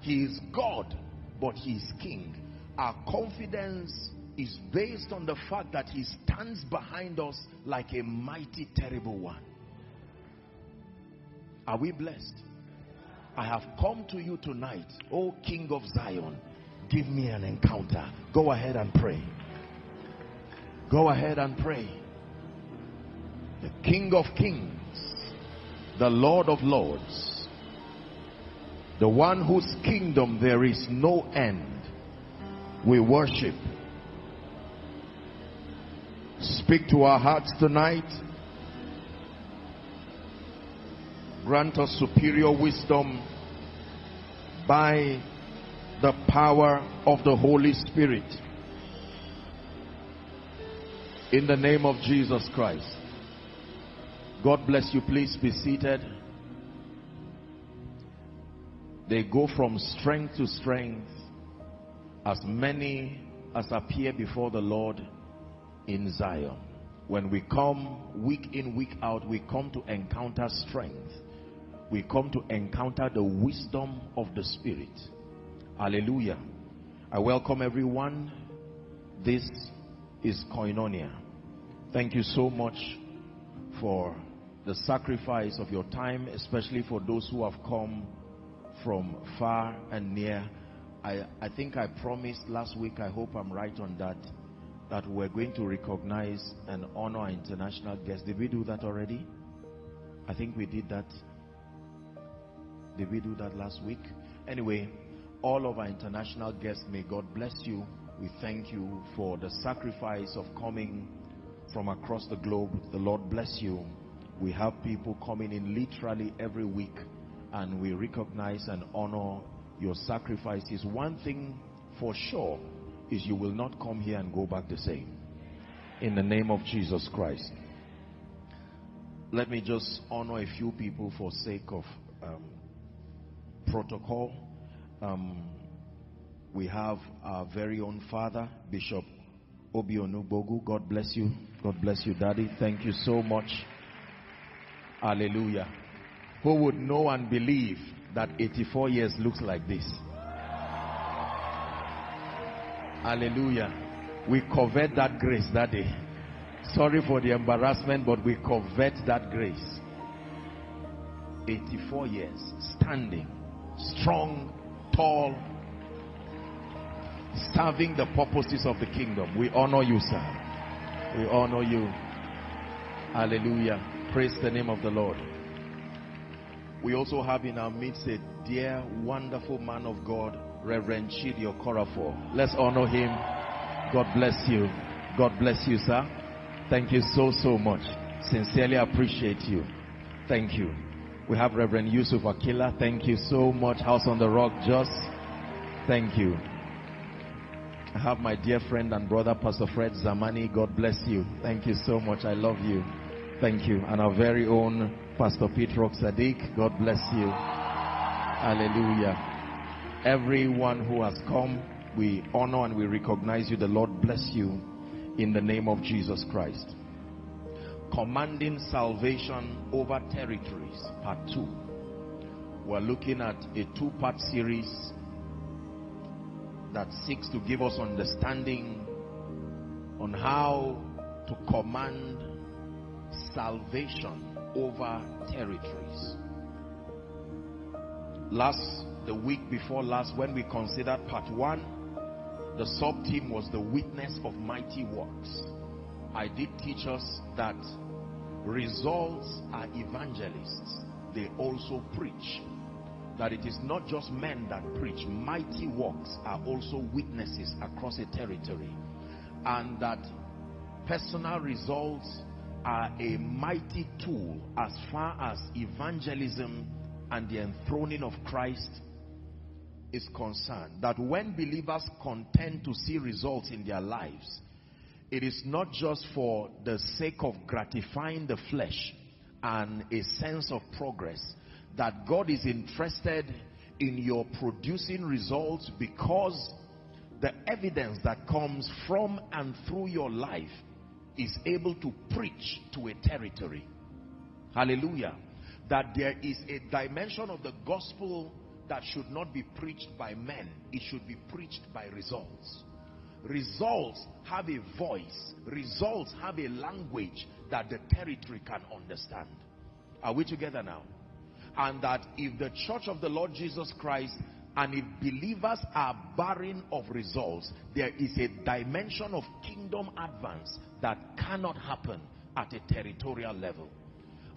S1: He is God, but he is king. Our confidence is based on the fact that he stands behind us like a mighty, terrible one. Are we blessed? I have come to you tonight, O King of Zion. Give me an encounter. Go ahead and pray. Go ahead and pray. The King of Kings, the Lord of Lords, the one whose kingdom there is no end. We worship. Speak to our hearts tonight. Grant us superior wisdom by the power of the Holy Spirit. In the name of Jesus Christ. God bless you. Please be seated. They go from strength to strength as many as appear before the Lord in Zion. When we come week in, week out, we come to encounter strength. We come to encounter the wisdom of the Spirit. Hallelujah. I welcome everyone. This is Koinonia. Thank you so much for the sacrifice of your time, especially for those who have come from far and near. I, I think I promised last week, I hope I'm right on that, that we're going to recognize and honor our international guests. Did we do that already? I think we did that. Did we do that last week? Anyway, all of our international guests, may God bless you. We thank you for the sacrifice of coming from across the globe. The Lord bless you. We have people coming in literally every week and we recognize and honor your sacrifices. One thing for sure is you will not come here and go back the same. In the name of Jesus Christ. Let me just honor a few people for sake of um, protocol. Um, we have our very own father, Bishop Obi Onubogu. God bless you. God bless you, Daddy. Thank you so much. Hallelujah. Who would know and believe that 84 years looks like this? Hallelujah. We covet that grace that day. Sorry for the embarrassment, but we covet that grace. 84 years, standing, strong, tall, serving the purposes of the kingdom. We honor you, sir. We honor you. Hallelujah. Praise the name of the Lord. We also have in our midst a dear, wonderful man of God, Reverend Chidi Okoroafor. Let's honor him. God bless you. God bless you, sir. Thank you so, so much. Sincerely appreciate you. Thank you. We have Reverend Yusuf Akila. Thank you so much. House on the Rock, just thank you. I have my dear friend and brother, Pastor Fred Zamani. God bless you. Thank you so much. I love you. Thank you. And our very own Pastor Peter Sadiq. God bless you. Hallelujah. Everyone who has come, we honor and we recognize you. The Lord bless you in the name of Jesus Christ. Commanding salvation over territories, part two. We're looking at a two part series that seeks to give us understanding on how to command salvation over territories. Last the week before last when we considered part one, the sub-theme was the witness of mighty works. I did teach us that results are evangelists. They also preach. That it is not just men that preach. Mighty works are also witnesses across a territory. And that personal results are a mighty tool as far as evangelism and the enthroning of Christ is concerned that when believers contend to see results in their lives, it is not just for the sake of gratifying the flesh and a sense of progress, that God is interested in your producing results because the evidence that comes from and through your life is able to preach to a territory. Hallelujah. That there is a dimension of the gospel that should not be preached by men, it should be preached by results. Results have a voice, results have a language that the territory can understand. Are we together now? And that if the church of the Lord Jesus Christ and if believers are barren of results, there is a dimension of kingdom advance that cannot happen at a territorial level.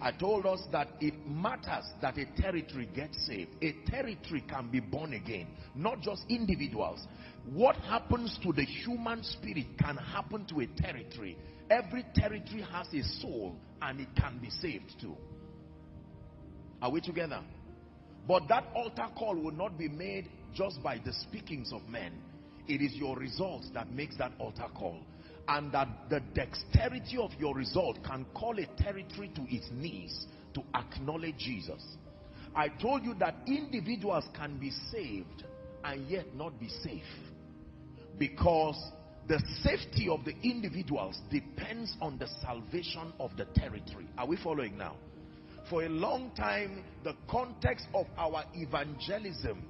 S1: I told us that it matters that a territory gets saved. A territory can be born again, not just individuals. What happens to the human spirit can happen to a territory. Every territory has a soul and it can be saved too. Are we together? But that altar call will not be made just by the speakings of men. It is your results that makes that altar call and that the dexterity of your result can call a territory to its knees to acknowledge Jesus. I told you that individuals can be saved and yet not be safe because the safety of the individuals depends on the salvation of the territory. Are we following now? For a long time, the context of our evangelism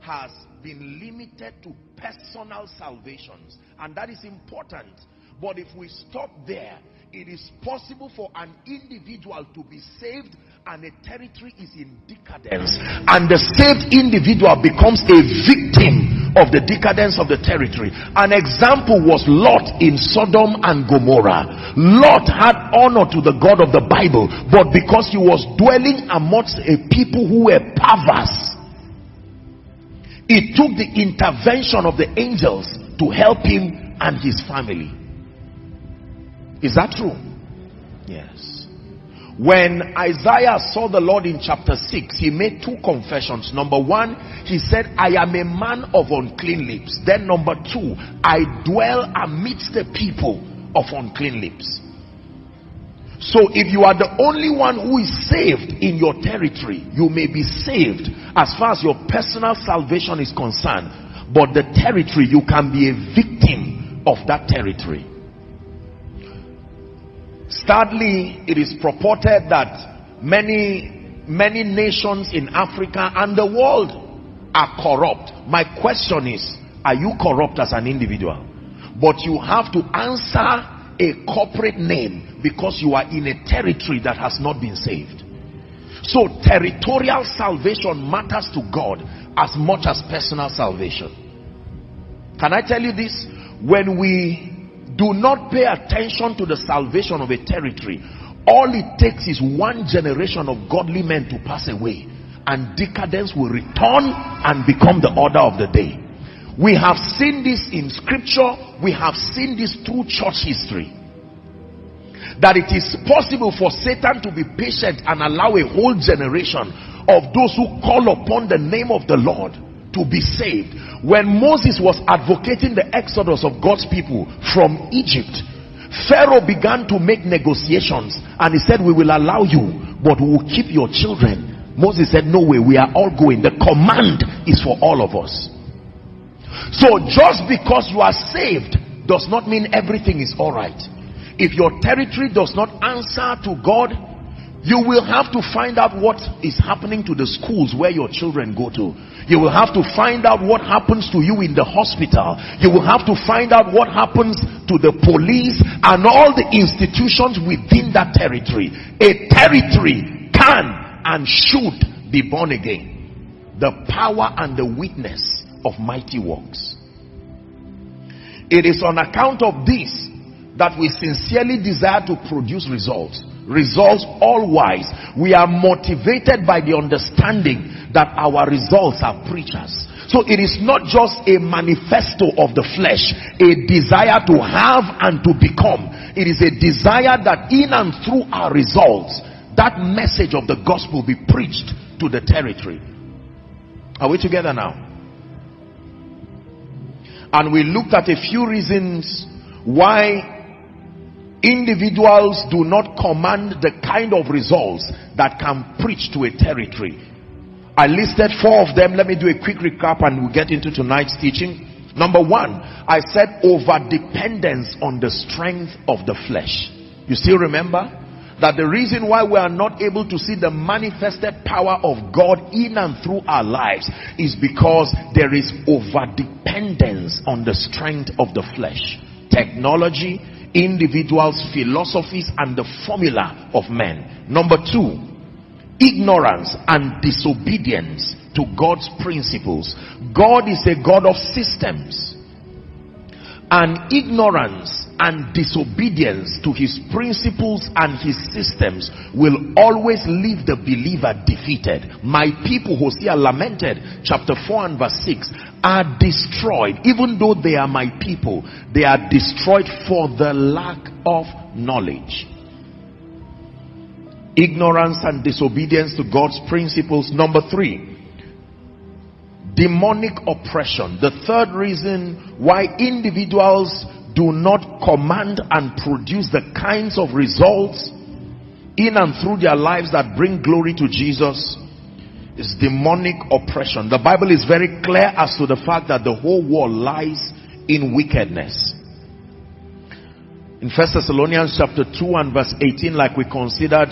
S1: has been limited to personal salvations, and that is important but if we stop there, it is possible for an individual to be saved and a territory is in decadence. And the saved individual becomes a victim of the decadence of the territory. An example was Lot in Sodom and Gomorrah. Lot had honor to the God of the Bible, but because he was dwelling amongst a people who were perverse, it took the intervention of the angels to help him and his family. Is that true? Yes. When Isaiah saw the Lord in chapter 6, he made two confessions. Number one, he said, I am a man of unclean lips. Then number two, I dwell amidst the people of unclean lips. So if you are the only one who is saved in your territory, you may be saved as far as your personal salvation is concerned. But the territory, you can be a victim of that territory. Sadly, it is purported that many, many nations in Africa and the world are corrupt. My question is, are you corrupt as an individual? But you have to answer a corporate name because you are in a territory that has not been saved. So territorial salvation matters to God as much as personal salvation. Can I tell you this? When we do not pay attention to the salvation of a territory, all it takes is one generation of godly men to pass away and decadence will return and become the order of the day. We have seen this in scripture. We have seen this through church history. That it is possible for Satan to be patient and allow a whole generation of those who call upon the name of the Lord to be saved. When Moses was advocating the exodus of God's people from Egypt, Pharaoh began to make negotiations and he said, We will allow you, but we will keep your children. Moses said, No way, we are all going. The command is for all of us. So just because you are saved does not mean everything is all right. If your territory does not answer to God, you will have to find out what is happening to the schools where your children go to. You will have to find out what happens to you in the hospital. You will have to find out what happens to the police and all the institutions within that territory. A territory can and should be born again. The power and the witness of mighty works. It is on account of this that we sincerely desire to produce results. Results all wise. We are motivated by the understanding that our results are preachers. So it is not just a manifesto of the flesh, a desire to have and to become. It is a desire that in and through our results, that message of the gospel be preached to the territory. Are we together now? And we looked at a few reasons why individuals do not command the kind of results that can preach to a territory. I listed four of them. Let me do a quick recap and we'll get into tonight's teaching. Number one, I said over dependence on the strength of the flesh. You still remember? That the reason why we are not able to see the manifested power of God in and through our lives is because there is over dependence on the strength of the flesh. Technology, individuals' philosophies and the formula of men. Number two, ignorance and disobedience to God's principles. God is a God of systems. And ignorance and disobedience to his principles and his systems will always leave the believer defeated. My people, Hosea lamented, chapter 4 and verse 6, are destroyed. Even though they are my people, they are destroyed for the lack of knowledge. Ignorance and disobedience to God's principles. Number three, demonic oppression. The third reason why individuals do not command and produce the kinds of results in and through their lives that bring glory to Jesus is demonic oppression. The Bible is very clear as to the fact that the whole world lies in wickedness. In First Thessalonians chapter 2 and verse 18, like we considered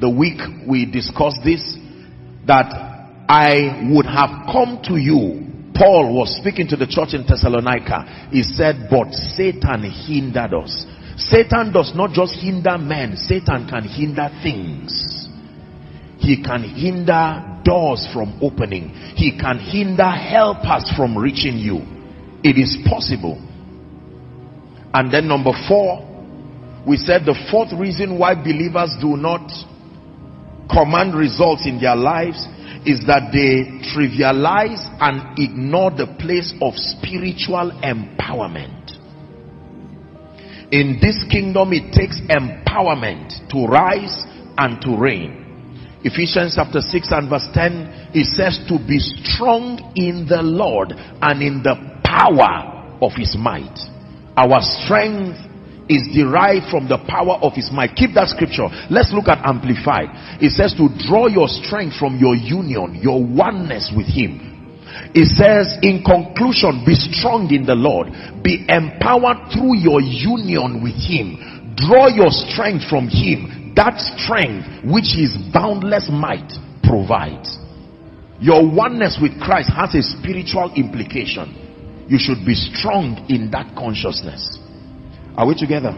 S1: the week we discussed this, that I would have come to you. Paul was speaking to the church in Thessalonica. He said, but Satan hindered us. Satan does not just hinder men. Satan can hinder things. He can hinder doors from opening. He can hinder helpers from reaching you. It is possible. And then number four, we said the fourth reason why believers do not command results in their lives is that they trivialize and ignore the place of spiritual empowerment. In this kingdom, it takes empowerment to rise and to reign. Ephesians chapter 6 and verse 10, it says to be strong in the Lord and in the power of his might. Our strength is derived from the power of his might. Keep that scripture. Let's look at amplified. It says to draw your strength from your union, your oneness with him. It says in conclusion, be strong in the Lord. Be empowered through your union with him. Draw your strength from him. That strength which his boundless might provides. Your oneness with Christ has a spiritual implication. You should be strong in that consciousness. Are we together?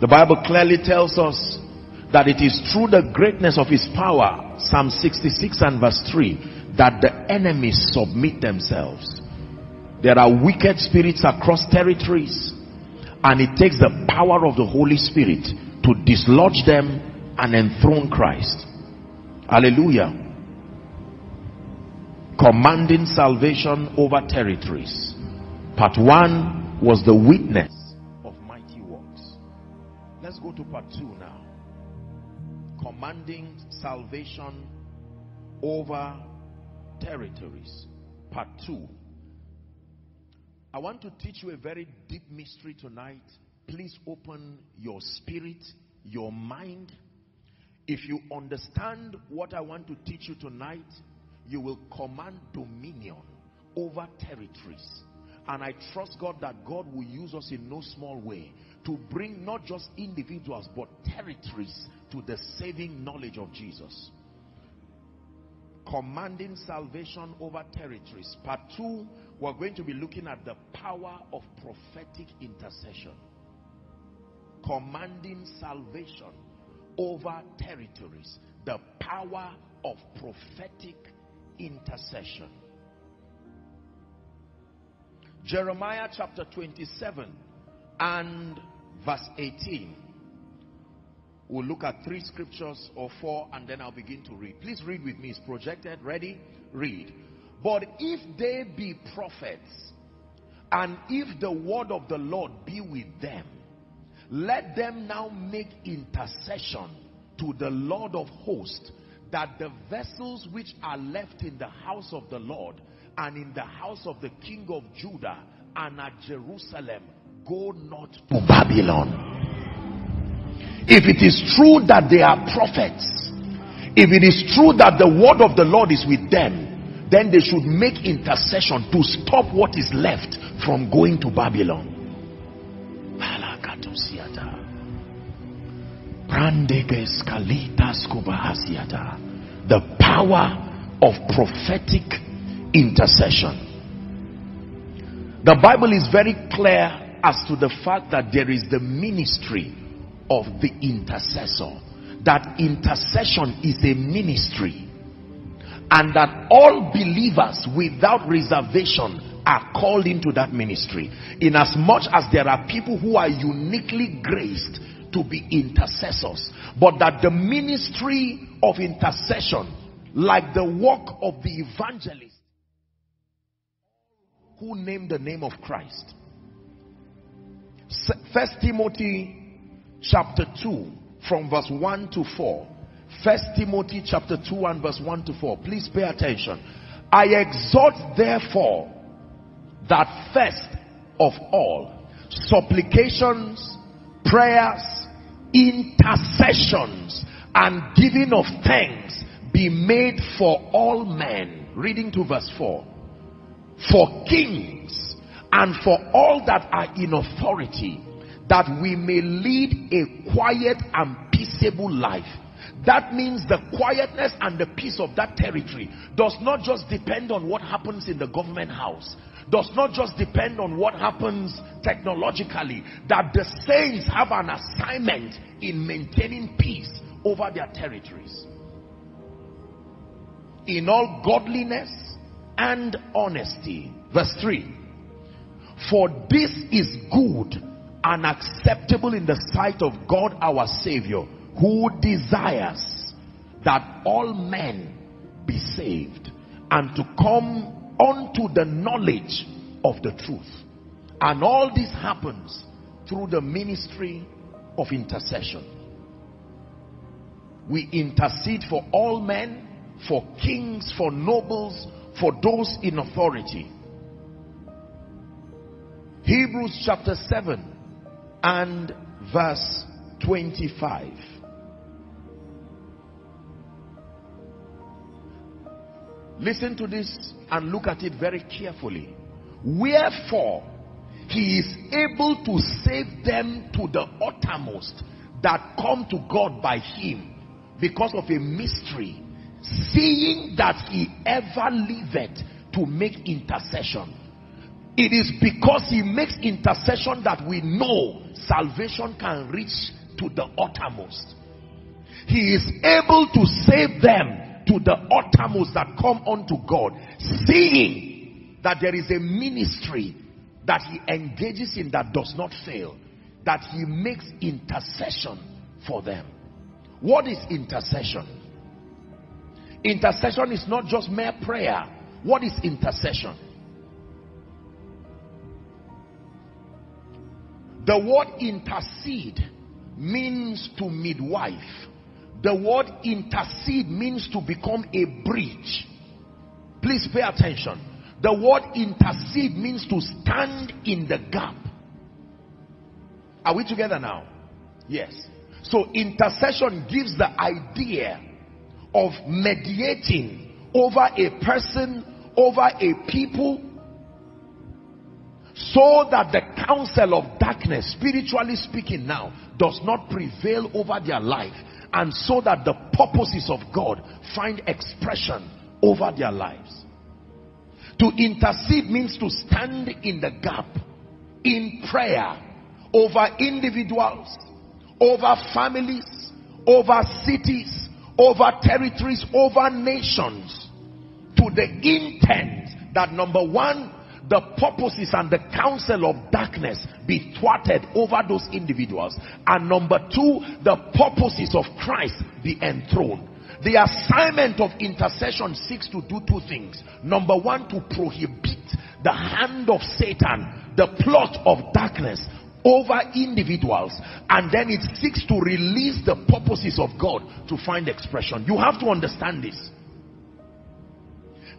S1: The Bible clearly tells us that it is through the greatness of his power, Psalm 66 and verse 3, that the enemies submit themselves. There are wicked spirits across territories, and it takes the power of the Holy Spirit to dislodge them and enthrone Christ. Hallelujah commanding salvation over territories. Part one was the witness of mighty works. Let's go to part two now. Commanding salvation over territories. Part two. I want to teach you a very deep mystery tonight. Please open your spirit, your mind. If you understand what I want to teach you tonight, you will command dominion over territories. And I trust God that God will use us in no small way to bring not just individuals but territories to the saving knowledge of Jesus. Commanding salvation over territories. Part two, we're going to be looking at the power of prophetic intercession. Commanding salvation over territories. The power of prophetic intercession. Jeremiah chapter 27 and verse 18. We'll look at three scriptures or four and then I'll begin to read. Please read with me. It's projected. Ready? Read. But if they be prophets and if the word of the Lord be with them, let them now make intercession to the Lord of hosts that the vessels which are left in the house of the Lord and in the house of the king of Judah and at Jerusalem go not to Babylon. If it is true that they are prophets, if it is true that the word of the Lord is with them, then they should make intercession to stop what is left from going to Babylon. The power of prophetic intercession. The Bible is very clear as to the fact that there is the ministry of the intercessor. That intercession is a ministry. And that all believers without reservation are called into that ministry. In as much as there are people who are uniquely graced to be intercessors. But that the ministry of intercession, like the work of the evangelist, who named the name of Christ. First Timothy chapter 2 from verse 1 to 4. First Timothy chapter 2 and verse 1 to 4. Please pay attention. I exhort therefore that first of all supplications, prayers, intercessions and giving of thanks be made for all men. Reading to verse 4. For kings and for all that are in authority, that we may lead a quiet and peaceable life. That means the quietness and the peace of that territory does not just depend on what happens in the government house does not just depend on what happens technologically that the saints have an assignment in maintaining peace over their territories. In all godliness and honesty verse 3 for this is good and acceptable in the sight of God our Savior, who desires that all men be saved and to come unto the knowledge of the truth. And all this happens through the ministry of intercession. We intercede for all men, for kings, for nobles, for those in authority. Hebrews chapter 7 and verse 25. Listen to this and look at it very carefully. Wherefore, he is able to save them to the uttermost that come to God by him because of a mystery, seeing that he ever liveth to make intercession it is because he makes intercession that we know salvation can reach to the uttermost. He is able to save them to the uttermost that come unto God, seeing that there is a ministry that he engages in that does not fail, that he makes intercession for them. What is intercession? Intercession is not just mere prayer. What is intercession? The word intercede means to midwife. The word intercede means to become a bridge. Please pay attention. The word intercede means to stand in the gap. Are we together now? Yes. So intercession gives the idea of mediating over a person, over a people, so that the counsel of darkness, spiritually speaking now, does not prevail over their life. And so that the purposes of God find expression over their lives. To intercede means to stand in the gap in prayer over individuals, over families, over cities, over territories, over nations to the intent that number one, the purposes and the counsel of darkness be thwarted over those individuals. And number two, the purposes of Christ be enthroned. The assignment of intercession seeks to do two things. Number one, to prohibit the hand of Satan, the plot of darkness over individuals and then it seeks to release the purposes of God to find expression. You have to understand this.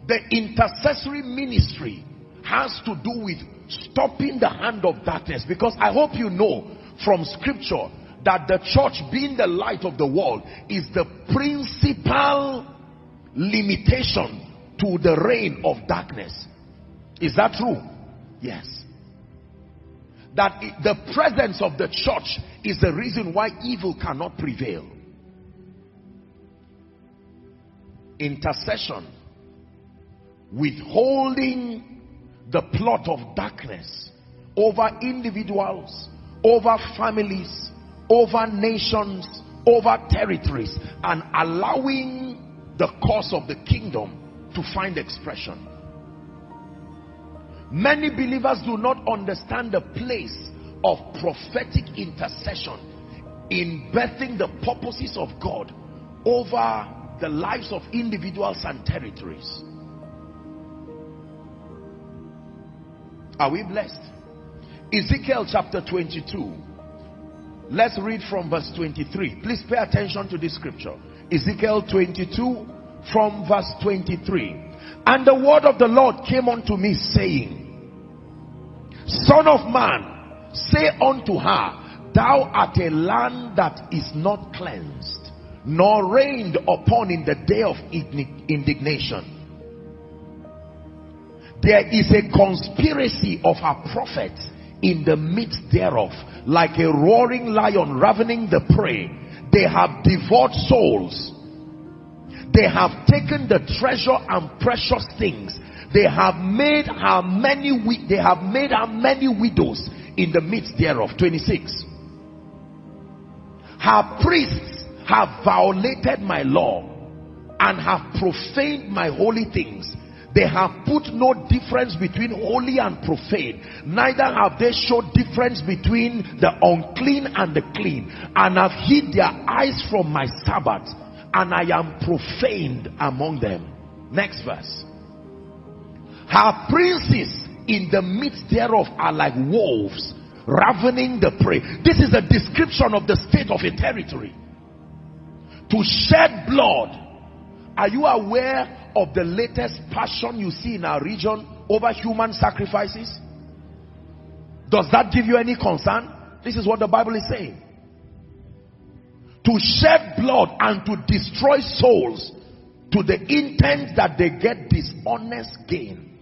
S1: The intercessory ministry has to do with stopping the hand of darkness because I hope you know from scripture that the church being the light of the world is the principal limitation to the reign of darkness. Is that true? Yes. That the presence of the church is the reason why evil cannot prevail. Intercession, withholding the plot of darkness over individuals, over families, over nations, over territories, and allowing the cause of the kingdom to find expression. Many believers do not understand the place of prophetic intercession in birthing the purposes of God over the lives of individuals and territories. Are we blessed? Ezekiel chapter 22. Let's read from verse 23. Please pay attention to this scripture. Ezekiel 22 from verse 23. And the word of the Lord came unto me saying, Son of man, say unto her, Thou art a land that is not cleansed, nor rained upon in the day of indignation there is a conspiracy of her prophets in the midst thereof like a roaring lion ravening the prey They have devoured souls. They have taken the treasure and precious things. They have made her many they have made her many widows in the midst thereof. 26. Her priests have violated my law and have profaned my holy things. They have put no difference between holy and profane. Neither have they showed difference between the unclean and the clean. And have hid their eyes from my Sabbath. And I am profaned among them. Next verse. Her princes in the midst thereof are like wolves ravening the prey. This is a description of the state of a territory. To shed blood. Are you aware of the latest passion you see in our region over human sacrifices? Does that give you any concern? This is what the Bible is saying. To shed blood and to destroy souls to the intent that they get dishonest gain.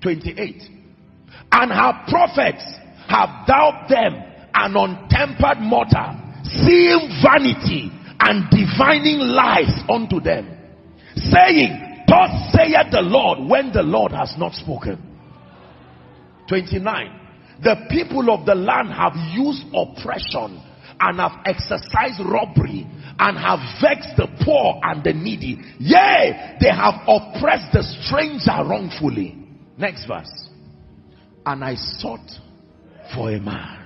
S1: 28. And her prophets have thou them an untempered mortar, seeing vanity and divining lies unto them, saying, Thus saith the Lord, when the Lord has not spoken. 29. The people of the land have used oppression and have exercised robbery and have vexed the poor and the needy. Yea, they have oppressed the stranger wrongfully. Next verse. And I sought for a man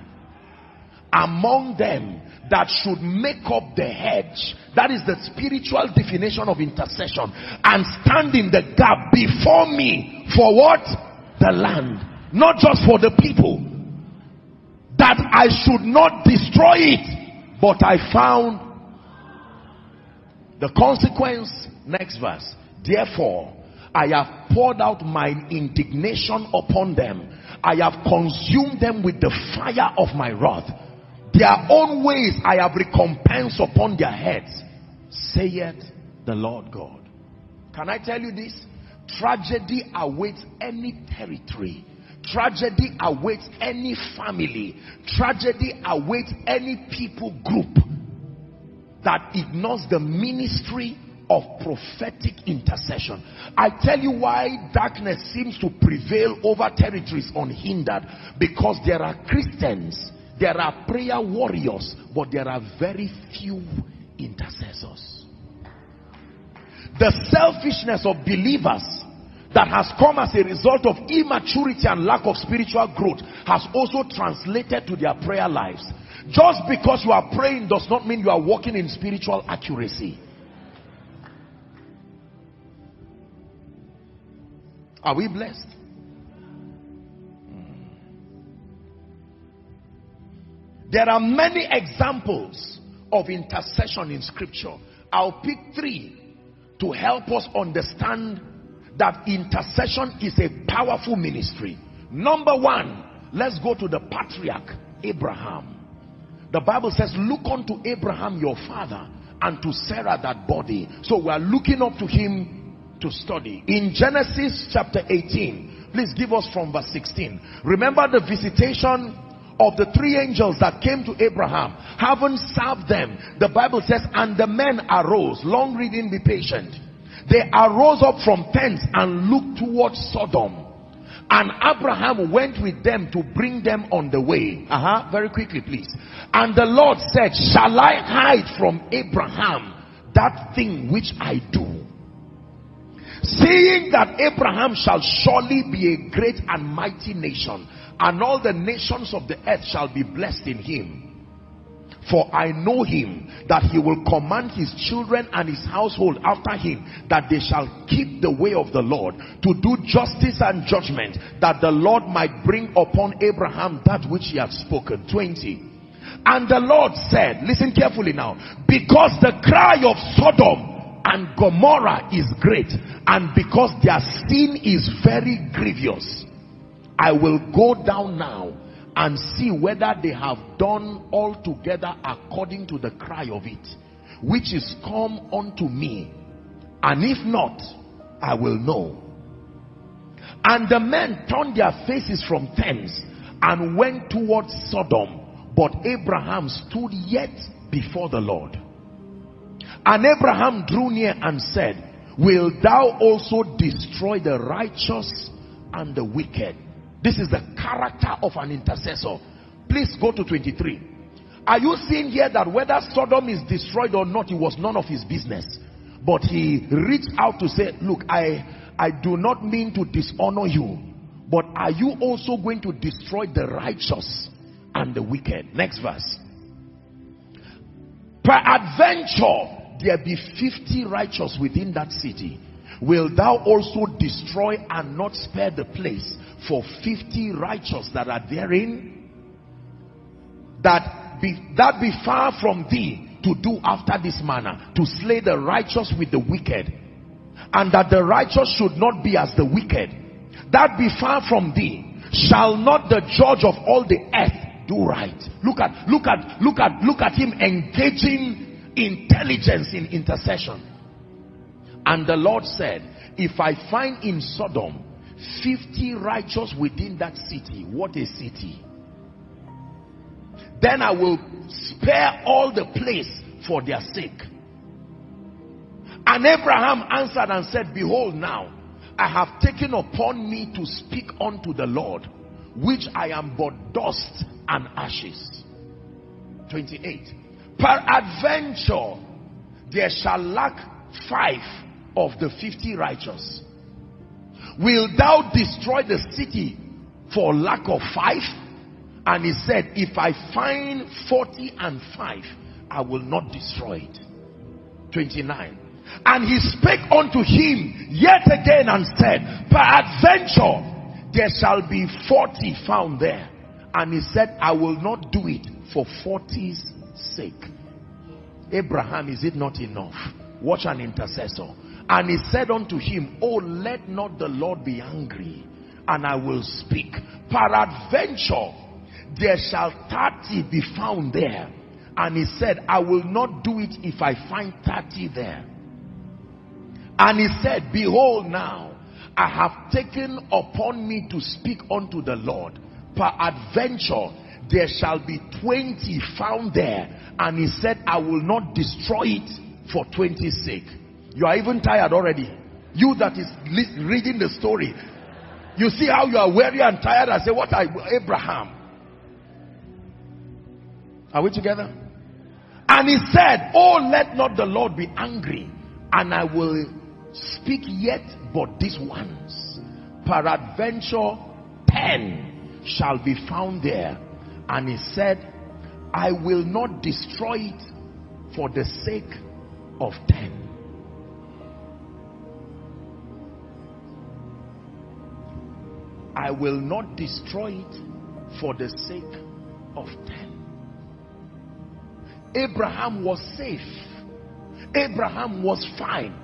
S1: among them that should make up the hedge. That is the spiritual definition of intercession. And stand in the gap before me for what? The land. Not just for the people. That I should not destroy it. But I found the consequence. Next verse. Therefore, I have poured out mine indignation upon them I have consumed them with the fire of my wrath. Their own ways I have recompensed upon their heads, saith the Lord God. Can I tell you this? Tragedy awaits any territory. Tragedy awaits any family. Tragedy awaits any people group that ignores the ministry of prophetic intercession. I tell you why darkness seems to prevail over territories unhindered. Because there are Christians, there are prayer warriors, but there are very few intercessors. The selfishness of believers that has come as a result of immaturity and lack of spiritual growth has also translated to their prayer lives. Just because you are praying does not mean you are walking in spiritual accuracy. Are we blessed? There are many examples of intercession in scripture. I'll pick three to help us understand that intercession is a powerful ministry. Number one, let's go to the patriarch, Abraham. The Bible says, look unto Abraham your father and to Sarah that body. So we are looking up to him to study. In Genesis chapter 18, please give us from verse 16. Remember the visitation of the three angels that came to Abraham, having served them, the Bible says, and the men arose. Long reading, be patient. They arose up from tents and looked towards Sodom. And Abraham went with them to bring them on the way. Uh -huh. Very quickly, please. And the Lord said, Shall I hide from Abraham that thing which I do? Seeing that Abraham shall surely be a great and mighty nation, and all the nations of the earth shall be blessed in him. For I know him that he will command his children and his household after him that they shall keep the way of the Lord to do justice and judgment that the Lord might bring upon Abraham that which he had spoken. 20. And the Lord said, listen carefully now, because the cry of Sodom and Gomorrah is great and because their sin is very grievous I will go down now and see whether they have done altogether according to the cry of it which is come unto me. And if not I will know. And the men turned their faces from thence and went towards Sodom but Abraham stood yet before the Lord. And Abraham drew near and said, Will thou also destroy the righteous and the wicked? This is the character of an intercessor. Please go to 23. Are you seeing here that whether Sodom is destroyed or not, it was none of his business. But he reached out to say, look, I, I do not mean to dishonor you. But are you also going to destroy the righteous and the wicked? Next verse. Peradventure, there be 50 righteous within that city. Will thou also destroy and not spare the place for 50 righteous that are therein? That be, that be far from thee to do after this manner, to slay the righteous with the wicked, and that the righteous should not be as the wicked. That be far from thee. Shall not the judge of all the earth do right? Look at, look at, look at, look at him engaging intelligence in intercession. And the Lord said, if I find in Sodom 50 righteous within that city, what a city. Then I will spare all the place for their sake. And Abraham answered and said, Behold now, I have taken upon me to speak unto the Lord, which I am but dust and ashes. 28. Peradventure, there shall lack five of the fifty righteous. Will thou destroy the city for lack of five? And he said, If I find forty and five, I will not destroy it. 29. And he spake unto him yet again and said, Peradventure there shall be forty found there. And he said, I will not do it for forty's sake. Abraham, is it not enough? Watch an intercessor. And he said unto him, Oh, let not the Lord be angry, and I will speak. Peradventure, there shall thirty be found there. And he said, I will not do it if I find thirty there. And he said, Behold now, I have taken upon me to speak unto the Lord. Peradventure, there shall be twenty found there. And he said, I will not destroy it for twenty's sake. You are even tired already. You that is reading the story. You see how you are weary and tired I say, what I, Abraham. Are we together? And he said, Oh, let not the Lord be angry, and I will speak yet but this once. Peradventure, ten shall be found there. And he said, I will not destroy it for the sake of ten. I will not destroy it for the sake of ten. Abraham was safe. Abraham was fine.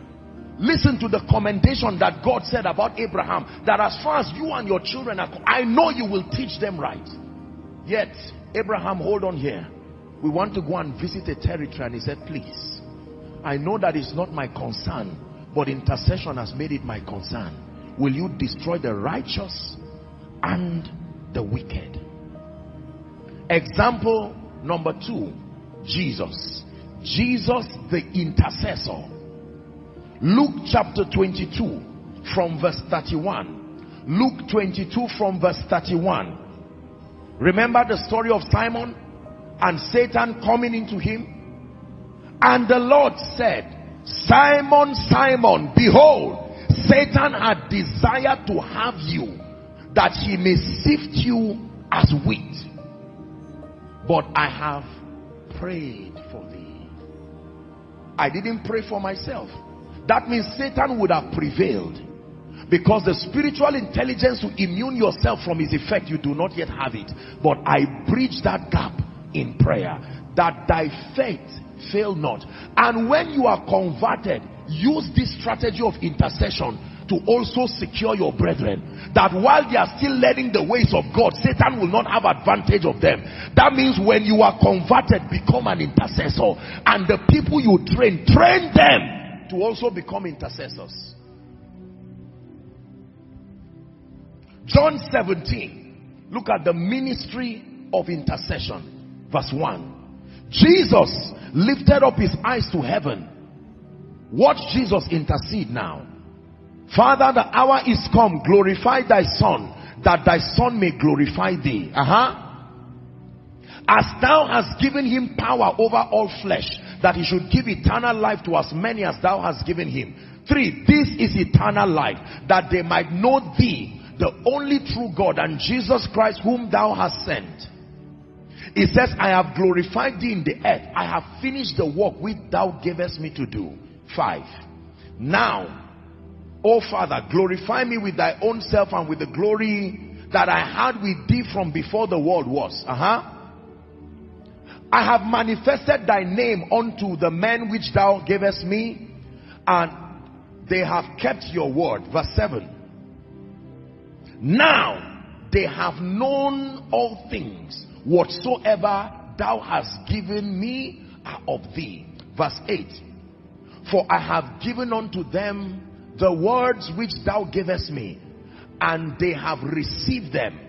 S1: Listen to the commendation that God said about Abraham. That as far as you and your children are, I know you will teach them right. Yet, Abraham, hold on here. We want to go and visit a territory. And he said, please, I know that is not my concern. But intercession has made it my concern will you destroy the righteous and the wicked. Example number two, Jesus. Jesus the intercessor. Luke chapter 22 from verse 31. Luke 22 from verse 31. Remember the story of Simon and Satan coming into him? And the Lord said, Simon, Simon, behold, Satan had desired to have you that he may sift you as wheat. But I have prayed for thee. I didn't pray for myself. That means Satan would have prevailed. Because the spiritual intelligence to immune yourself from his effect, you do not yet have it. But I bridge that gap in prayer. That thy faith fail not. And when you are converted, use this strategy of intercession to also secure your brethren. That while they are still learning the ways of God, Satan will not have advantage of them. That means when you are converted, become an intercessor. And the people you train, train them to also become intercessors. John 17. Look at the ministry of intercession. Verse 1. Jesus lifted up his eyes to heaven Watch Jesus intercede now. Father, the hour is come. Glorify thy son, that thy son may glorify thee. Uh-huh. As thou hast given him power over all flesh, that he should give eternal life to as many as thou hast given him. Three, this is eternal life, that they might know thee, the only true God, and Jesus Christ whom thou hast sent. He says, I have glorified thee in the earth. I have finished the work which thou gavest me to do. Five. Now, O Father, glorify me with thy own self and with the glory that I had with thee from before the world was. Uh-huh. I have manifested thy name unto the men which thou gavest me, and they have kept your word. Verse 7. Now they have known all things, whatsoever thou hast given me are of thee. Verse 8. For I have given unto them the words which thou gavest me, and they have received them,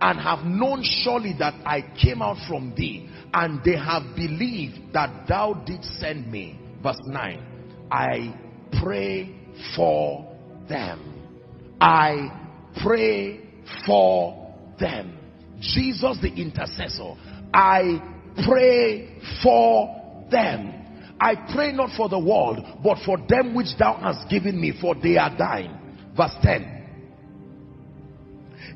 S1: and have known surely that I came out from thee, and they have believed that thou didst send me. Verse 9. I pray for them. I pray for them. Jesus the intercessor. I pray for them. I pray not for the world, but for them which thou hast given me, for they are thine. Verse 10.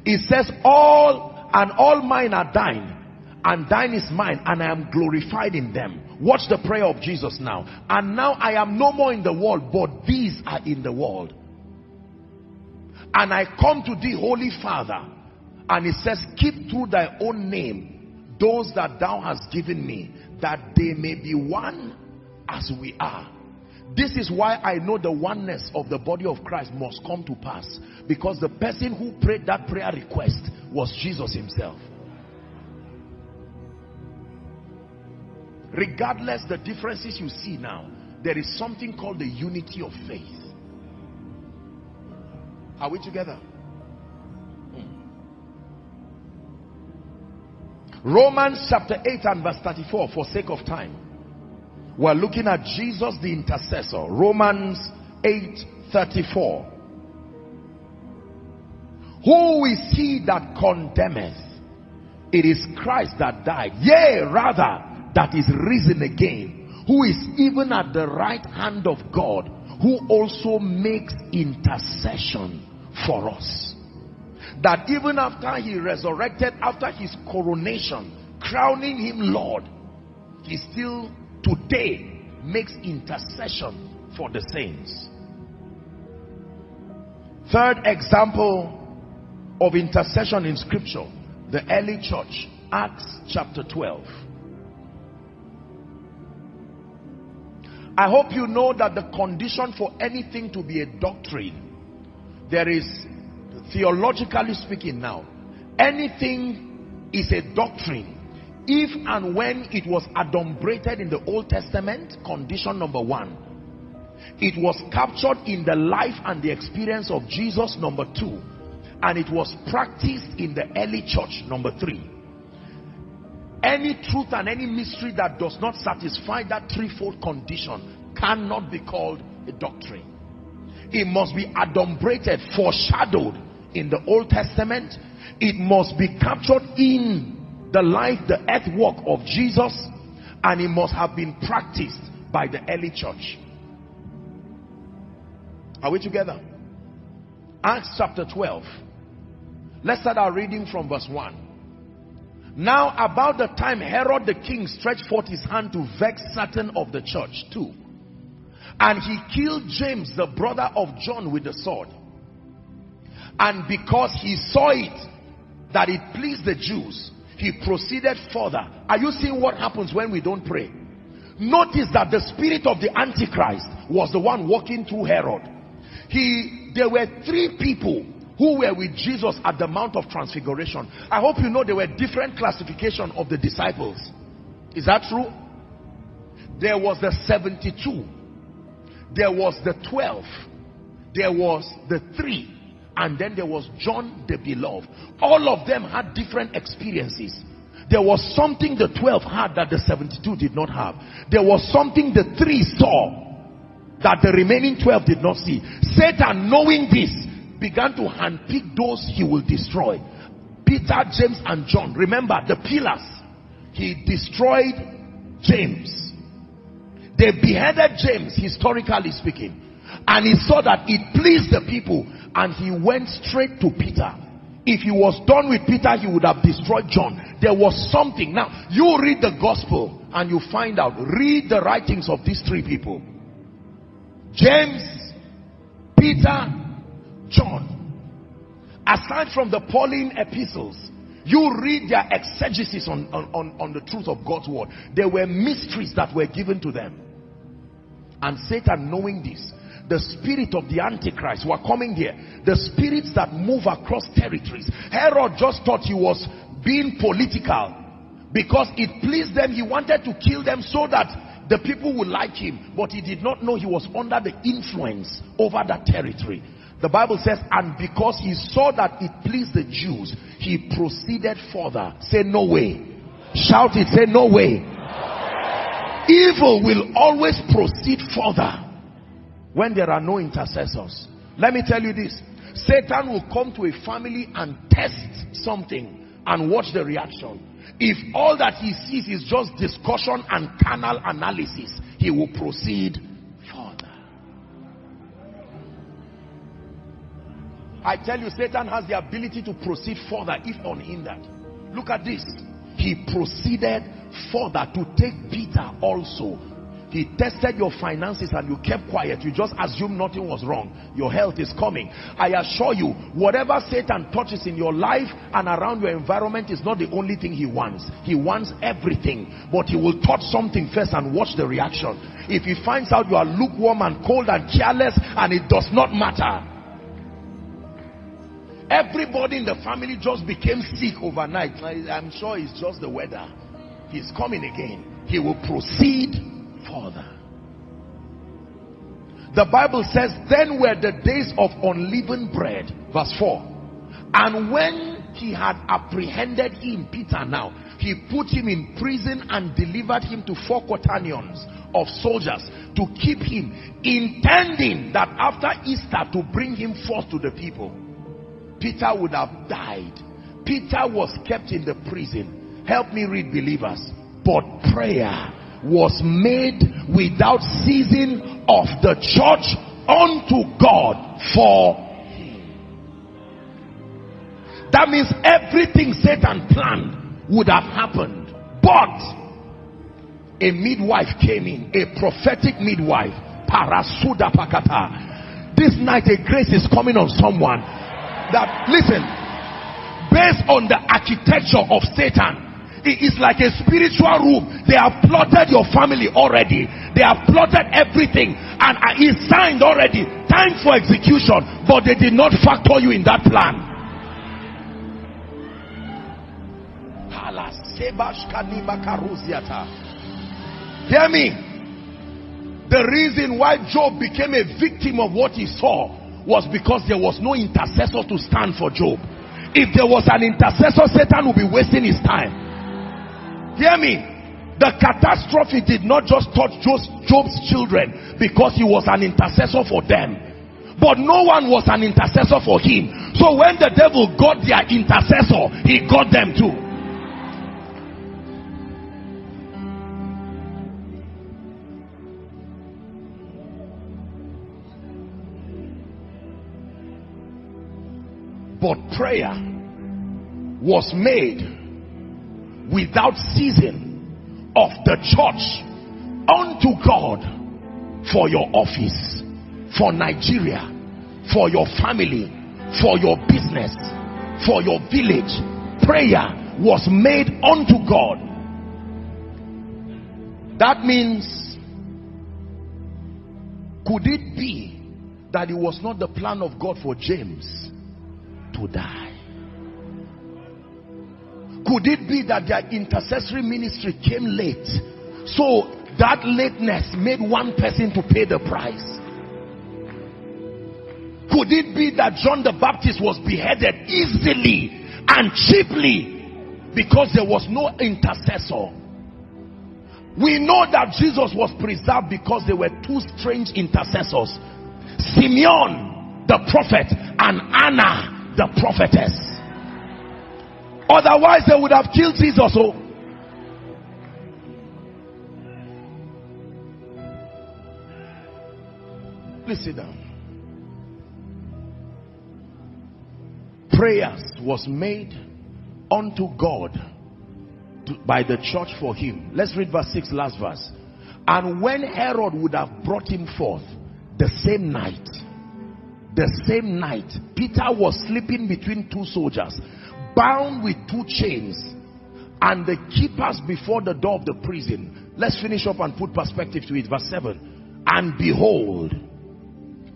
S1: It says, All and all mine are thine, and thine is mine, and I am glorified in them. Watch the prayer of Jesus now. And now I am no more in the world, but these are in the world. And I come to thee, Holy Father. And it says, Keep through thy own name those that thou hast given me, that they may be one as we are. This is why I know the oneness of the body of Christ must come to pass. Because the person who prayed that prayer request was Jesus himself. Regardless the differences you see now, there is something called the unity of faith. Are we together? Hmm. Romans chapter 8 and verse 34 for sake of time. We're looking at Jesus the intercessor. Romans 8 34. Who is he that condemneth? It is Christ that died. Yea, rather, that is risen again. Who is even at the right hand of God. Who also makes intercession for us. That even after he resurrected, after his coronation, crowning him Lord, he still today makes intercession for the saints. Third example of intercession in scripture, the early church, Acts chapter 12. I hope you know that the condition for anything to be a doctrine, there is, theologically speaking now, anything is a doctrine if and when it was adumbrated in the Old Testament, condition number one. It was captured in the life and the experience of Jesus, number two. And it was practiced in the early church, number three. Any truth and any mystery that does not satisfy that threefold condition cannot be called a doctrine. It must be adumbrated, foreshadowed in the Old Testament. It must be captured in the life, the earth work of Jesus, and it must have been practiced by the early church. Are we together? Acts chapter 12. Let's start our reading from verse 1. Now about the time Herod the king stretched forth his hand to vex certain of the church too. And he killed James the brother of John with the sword. And because he saw it that it pleased the Jews, he proceeded further. Are you seeing what happens when we don't pray? Notice that the spirit of the Antichrist was the one walking through Herod. He, there were three people who were with Jesus at the Mount of Transfiguration. I hope you know there were different classification of the disciples. Is that true? There was the 72. There was the 12. There was the three and then there was John the beloved. All of them had different experiences. There was something the 12 had that the 72 did not have. There was something the three saw that the remaining 12 did not see. Satan, knowing this, began to handpick those he will destroy. Peter, James, and John. Remember the pillars. He destroyed James. They beheaded James, historically speaking. And he saw that it pleased the people. And he went straight to Peter. If he was done with Peter, he would have destroyed John. There was something. Now, you read the gospel and you find out. Read the writings of these three people. James, Peter, John. Aside from the Pauline epistles, you read their exegesis on, on, on the truth of God's word. There were mysteries that were given to them. And Satan knowing this, the spirit of the Antichrist were coming here. The spirits that move across territories. Herod just thought he was being political because it pleased them. He wanted to kill them so that the people would like him. But he did not know he was under the influence over that territory. The Bible says, and because he saw that it pleased the Jews, he proceeded further. Say no way. Shout it, say no way. Evil will always proceed further when there are no intercessors. Let me tell you this. Satan will come to a family and test something and watch the reaction. If all that he sees is just discussion and carnal analysis, he will proceed further. I tell you, Satan has the ability to proceed further if unhindered. Look at this. He proceeded further to take Peter also. He tested your finances and you kept quiet. You just assumed nothing was wrong. Your health is coming. I assure you, whatever Satan touches in your life and around your environment is not the only thing he wants. He wants everything. But he will touch something first and watch the reaction. If he finds out you are lukewarm and cold and careless and it does not matter, Everybody in the family just became sick overnight. I'm sure it's just the weather. He's coming again. He will proceed further. The Bible says, Then were the days of unleavened bread. Verse 4. And when he had apprehended him, Peter now, he put him in prison and delivered him to four quaternions of soldiers to keep him, intending that after Easter to bring him forth to the people. Peter would have died. Peter was kept in the prison. Help me read believers. But prayer was made without ceasing of the church unto God for. That means everything Satan planned would have happened. But a midwife came in, a prophetic midwife. Parasuda Pakata. This night a grace is coming on someone that, listen, based on the architecture of Satan, it is like a spiritual room. They have plotted your family already. They have plotted everything and uh, it's signed already. Time for execution, but they did not factor you in that plan. Hear me. The reason why Job became a victim of what he saw was because there was no intercessor to stand for Job. If there was an intercessor, Satan would be wasting his time. Hear me. The catastrophe did not just touch Job's children because he was an intercessor for them. But no one was an intercessor for him. So when the devil got their intercessor, he got them too. But prayer was made without ceasing of the church unto God for your office, for Nigeria, for your family, for your business, for your village. Prayer was made unto God. That means, could it be that it was not the plan of God for James to die. Could it be that their intercessory ministry came late? So that lateness made one person to pay the price. Could it be that John the Baptist was beheaded easily and cheaply because there was no intercessor? We know that Jesus was preserved because there were two strange intercessors. Simeon, the prophet, and Anna, the prophetess. Otherwise, they would have killed Jesus. Oh. Please sit down. Prayers was made unto God to, by the church for him. Let's read verse 6, last verse. And when Herod would have brought him forth, the same night, the same night, Peter was sleeping between two soldiers, bound with two chains, and the keepers before the door of the prison. Let's finish up and put perspective to it. Verse 7. And behold,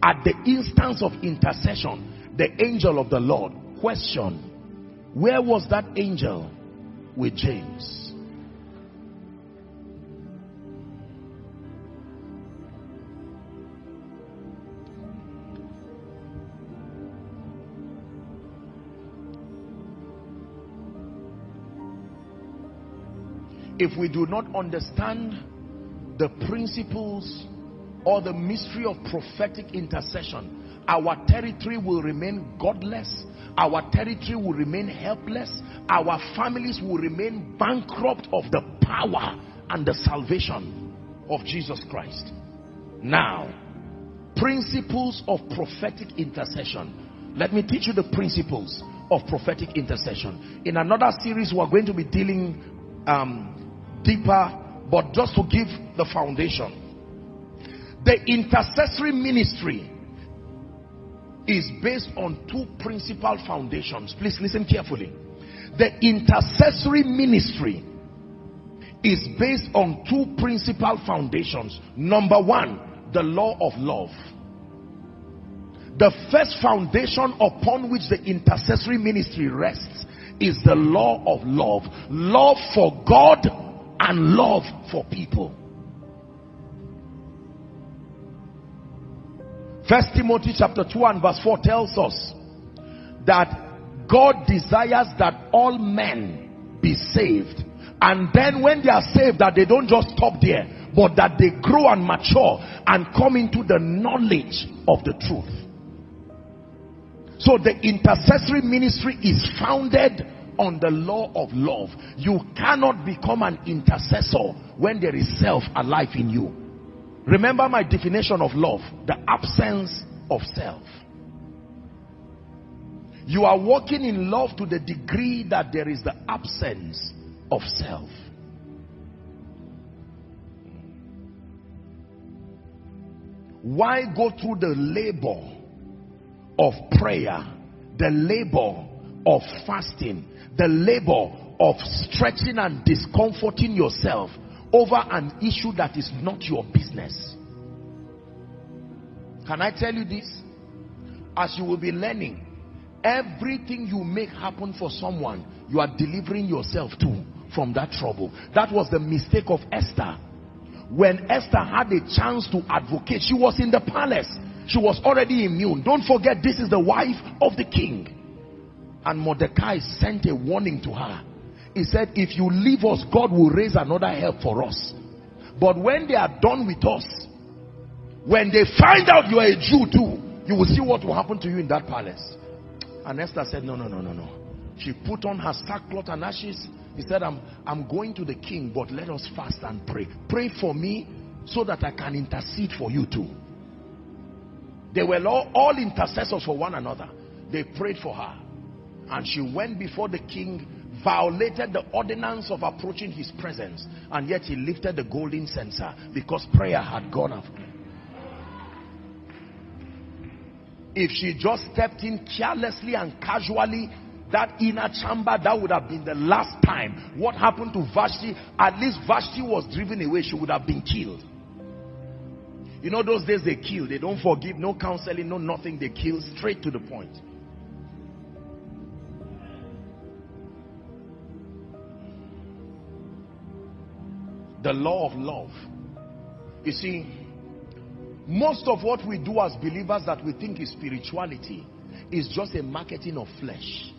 S1: at the instance of intercession, the angel of the Lord, question, where was that angel with James? If we do not understand the principles or the mystery of prophetic intercession, our territory will remain godless, our territory will remain helpless, our families will remain bankrupt of the power and the salvation of Jesus Christ. Now, principles of prophetic intercession. Let me teach you the principles of prophetic intercession. In another series, we're going to be dealing um, deeper, but just to give the foundation. The intercessory ministry is based on two principal foundations. Please listen carefully. The intercessory ministry is based on two principal foundations. Number one, the law of love. The first foundation upon which the intercessory ministry rests is the law of love. Love for God and love for people. First Timothy chapter 2 and verse 4 tells us that God desires that all men be saved. And then when they are saved, that they don't just stop there, but that they grow and mature and come into the knowledge of the truth. So the intercessory ministry is founded on the law of love. You cannot become an intercessor when there is self alive in you. Remember my definition of love the absence of self. You are walking in love to the degree that there is the absence of self. Why go through the labor of prayer, the labor of fasting, the labor of stretching and discomforting yourself over an issue that is not your business. Can I tell you this? As you will be learning, everything you make happen for someone, you are delivering yourself to from that trouble. That was the mistake of Esther. When Esther had a chance to advocate, she was in the palace. She was already immune. Don't forget, this is the wife of the king. And Mordecai sent a warning to her. He said, if you leave us, God will raise another help for us. But when they are done with us, when they find out you are a Jew too, you will see what will happen to you in that palace. And Esther said, no, no, no, no, no. She put on her sackcloth and ashes. He said, I'm, I'm going to the king, but let us fast and pray. Pray for me so that I can intercede for you too. They were all, all intercessors for one another. They prayed for her. And she went before the king, violated the ordinance of approaching his presence, and yet he lifted the golden censer because prayer had gone up. If she just stepped in carelessly and casually, that inner chamber, that would have been the last time. What happened to Vashti? At least Vashti was driven away. She would have been killed. You know those days they kill. They don't forgive. No counseling, no nothing. They kill straight to the point. The law of love. You see, most of what we do as believers that we think is spirituality is just a marketing of flesh.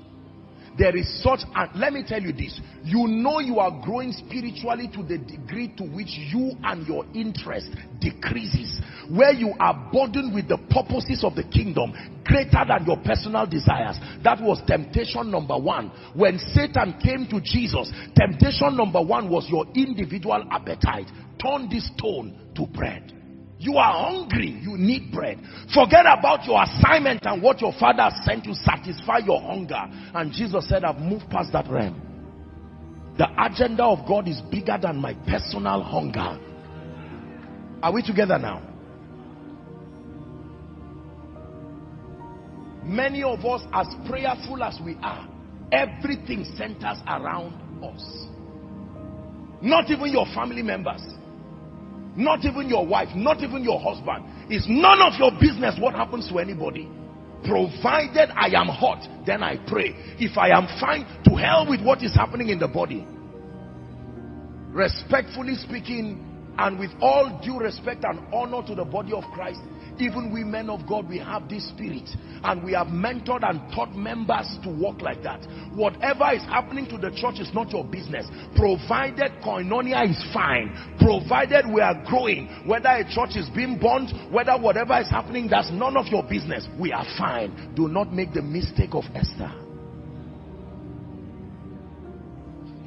S1: There is such and let me tell you this. You know you are growing spiritually to the degree to which you and your interest decreases. Where you are burdened with the purposes of the kingdom greater than your personal desires. That was temptation number one. When satan came to jesus temptation number one was your individual appetite. Turn this stone to bread you are hungry. You need bread. Forget about your assignment and what your father sent you. Satisfy your hunger. And Jesus said, I've moved past that realm. The agenda of God is bigger than my personal hunger. Are we together now? Many of us, as prayerful as we are, everything centers around us. Not even your family members not even your wife, not even your husband. It's none of your business what happens to anybody. Provided I am hot, then I pray. If I am fine, to hell with what is happening in the body. Respectfully speaking, and with all due respect and honor to the body of Christ, even we men of God, we have this spirit. And we have mentored and taught members to walk like that. Whatever is happening to the church is not your business. Provided koinonia is fine. Provided we are growing. Whether a church is being burnt, whether whatever is happening, that's none of your business. We are fine. Do not make the mistake of Esther.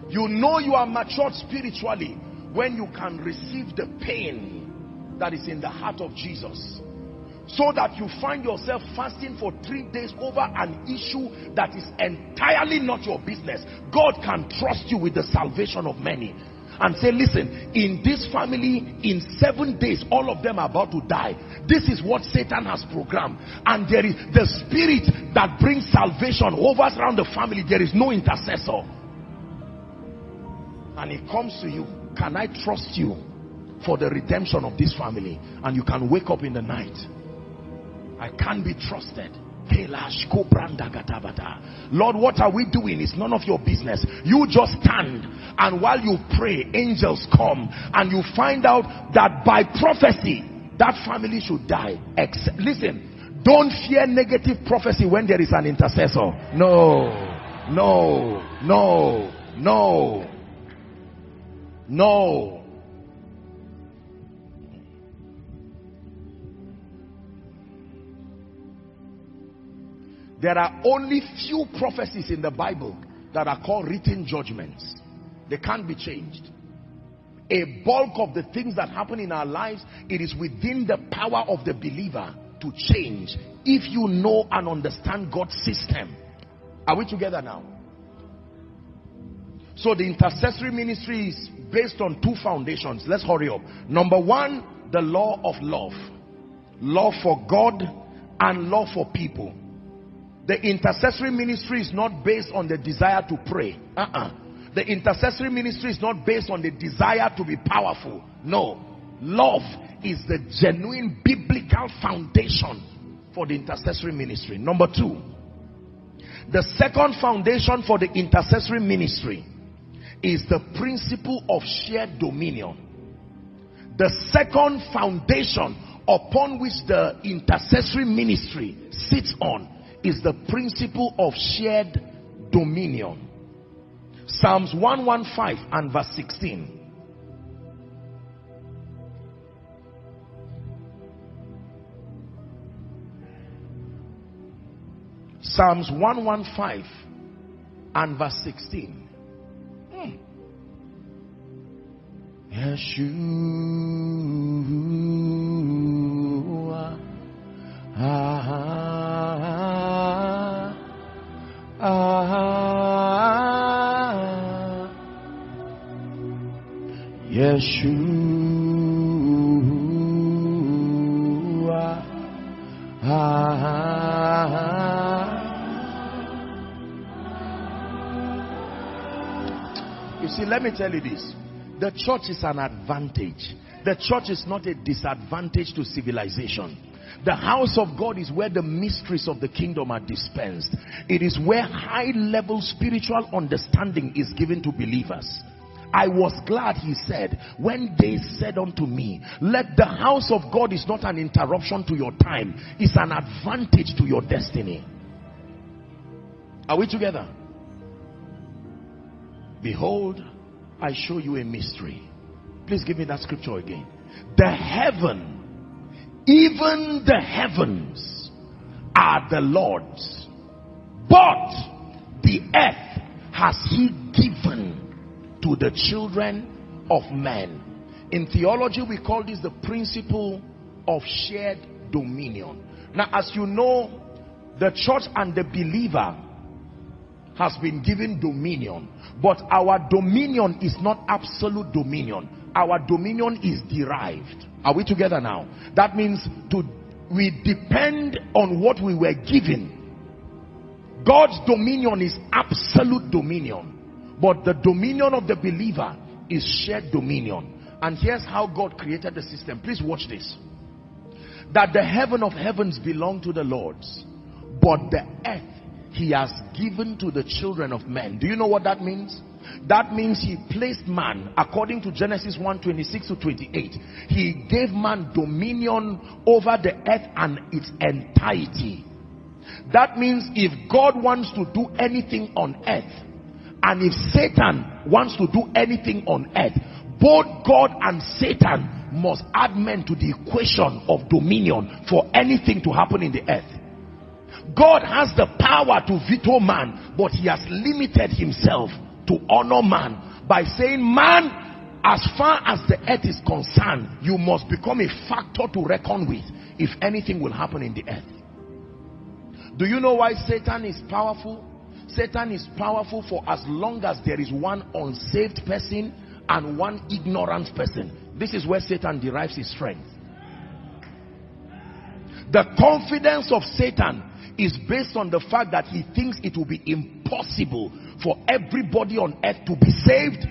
S1: You know you are matured spiritually when you can receive the pain that is in the heart of Jesus so that you find yourself fasting for three days over an issue that is entirely not your business. God can trust you with the salvation of many. And say listen in this family in seven days all of them are about to die. This is what Satan has programmed. And there is the spirit that brings salvation hovers around the family. There is no intercessor. And it comes to you. Can I trust you for the redemption of this family? And you can wake up in the night I can't be trusted. Lord, what are we doing? It's none of your business. You just stand and while you pray, angels come and you find out that by prophecy, that family should die. listen, don't fear negative prophecy when there is an intercessor. No, no, no, no, no. There are only few prophecies in the Bible that are called written judgments. They can't be changed. A bulk of the things that happen in our lives, it is within the power of the believer to change if you know and understand God's system. Are we together now? So the intercessory ministry is based on two foundations. Let's hurry up. Number one, the law of love. Love for God and love for people. The intercessory ministry is not based on the desire to pray. Uh-uh. The intercessory ministry is not based on the desire to be powerful. No. Love is the genuine biblical foundation for the intercessory ministry. Number two, the second foundation for the intercessory ministry is the principle of shared dominion. The second foundation upon which the intercessory ministry sits on is the principle of shared dominion. Psalms 115 and verse 16. Psalms 115 and verse 16. Hmm. Yeshua. Ah, Ah, Yeshua. Ah, you see, let me tell you this. The church is an advantage. The church is not a disadvantage to civilization. The house of God is where the mysteries of the kingdom are dispensed. It is where high level spiritual understanding is given to believers. I was glad, he said, when they said unto me, let the house of God is not an interruption to your time. It's an advantage to your destiny. Are we together? Behold, I show you a mystery. Please give me that scripture again. The heaven, even the heavens are the Lord's, but the earth has he given to the children of men. In theology, we call this the principle of shared dominion. Now, as you know, the church and the believer has been given dominion. But our dominion is not absolute dominion. Our dominion is derived. Are we together now? That means to we depend on what we were given. God's dominion is absolute dominion. But the dominion of the believer is shared dominion. And here's how God created the system. Please watch this. That the heaven of heavens belong to the Lord's, but the earth he has given to the children of men. Do you know what that means? That means he placed man, according to Genesis 1 26 to 28, he gave man dominion over the earth and its entirety. That means if God wants to do anything on earth, and if Satan wants to do anything on earth, both God and Satan must add men to the equation of dominion for anything to happen in the earth. God has the power to veto man, but he has limited himself to honor man by saying, man, as far as the earth is concerned, you must become a factor to reckon with if anything will happen in the earth. Do you know why Satan is powerful? Satan is powerful for as long as there is one unsaved person and one ignorant person. This is where Satan derives his strength. The confidence of Satan is based on the fact that he thinks it will be impossible for everybody on earth to be saved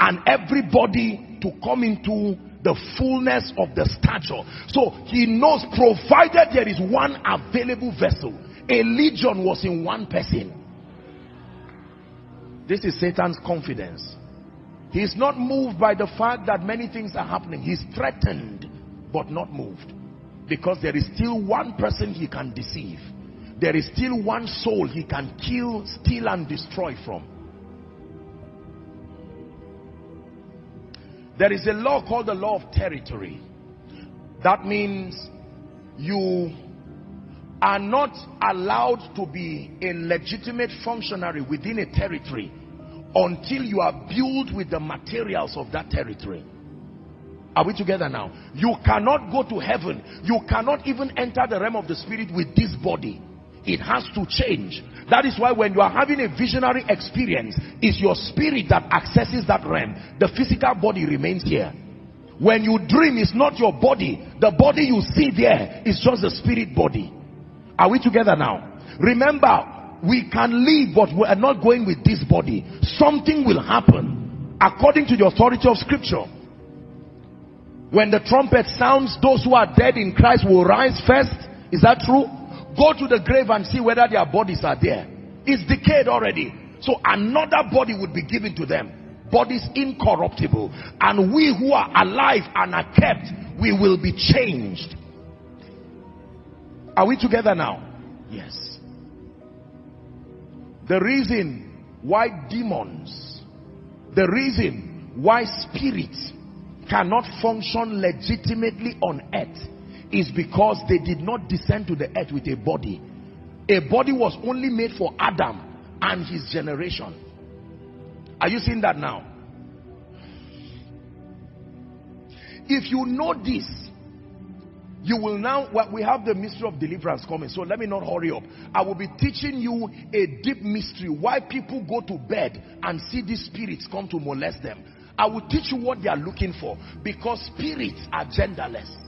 S1: and everybody to come into the fullness of the stature. So he knows provided there is one available vessel, a legion was in one person. This is Satan's confidence. He is not moved by the fact that many things are happening. He's threatened, but not moved. Because there is still one person he can deceive. There is still one soul he can kill, steal, and destroy from. There is a law called the law of territory. That means you are not allowed to be a legitimate functionary within a territory until you are built with the materials of that territory. Are we together now? You cannot go to heaven. You cannot even enter the realm of the spirit with this body. It has to change. That is why when you are having a visionary experience, it's your spirit that accesses that realm. The physical body remains here. When you dream, it's not your body. The body you see there is just the spirit body. Are we together now? Remember, we can leave, but we are not going with this body something will happen according to the authority of scripture when the trumpet sounds those who are dead in christ will rise first is that true go to the grave and see whether their bodies are there. It's decayed already. So another body would be given to them. Bodies incorruptible. And we who are alive and are kept we will be changed. Are we together now? Yes. The reason why demons, the reason why spirits cannot function legitimately on earth is because they did not descend to the earth with a body. A body was only made for Adam and his generation. Are you seeing that now? If you know this, you will now, we have the mystery of deliverance coming. So let me not hurry up. I will be teaching you a deep mystery. Why people go to bed and see these spirits come to molest them. I will teach you what they are looking for. Because spirits are genderless.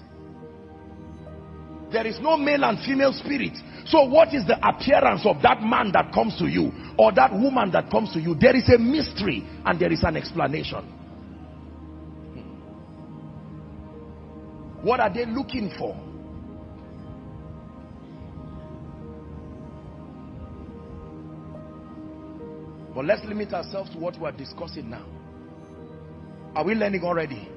S1: There is no male and female spirit. So what is the appearance of that man that comes to you? Or that woman that comes to you? There is a mystery and there is an explanation. What are they looking for? But let's limit ourselves to what we are discussing now. Are we learning already?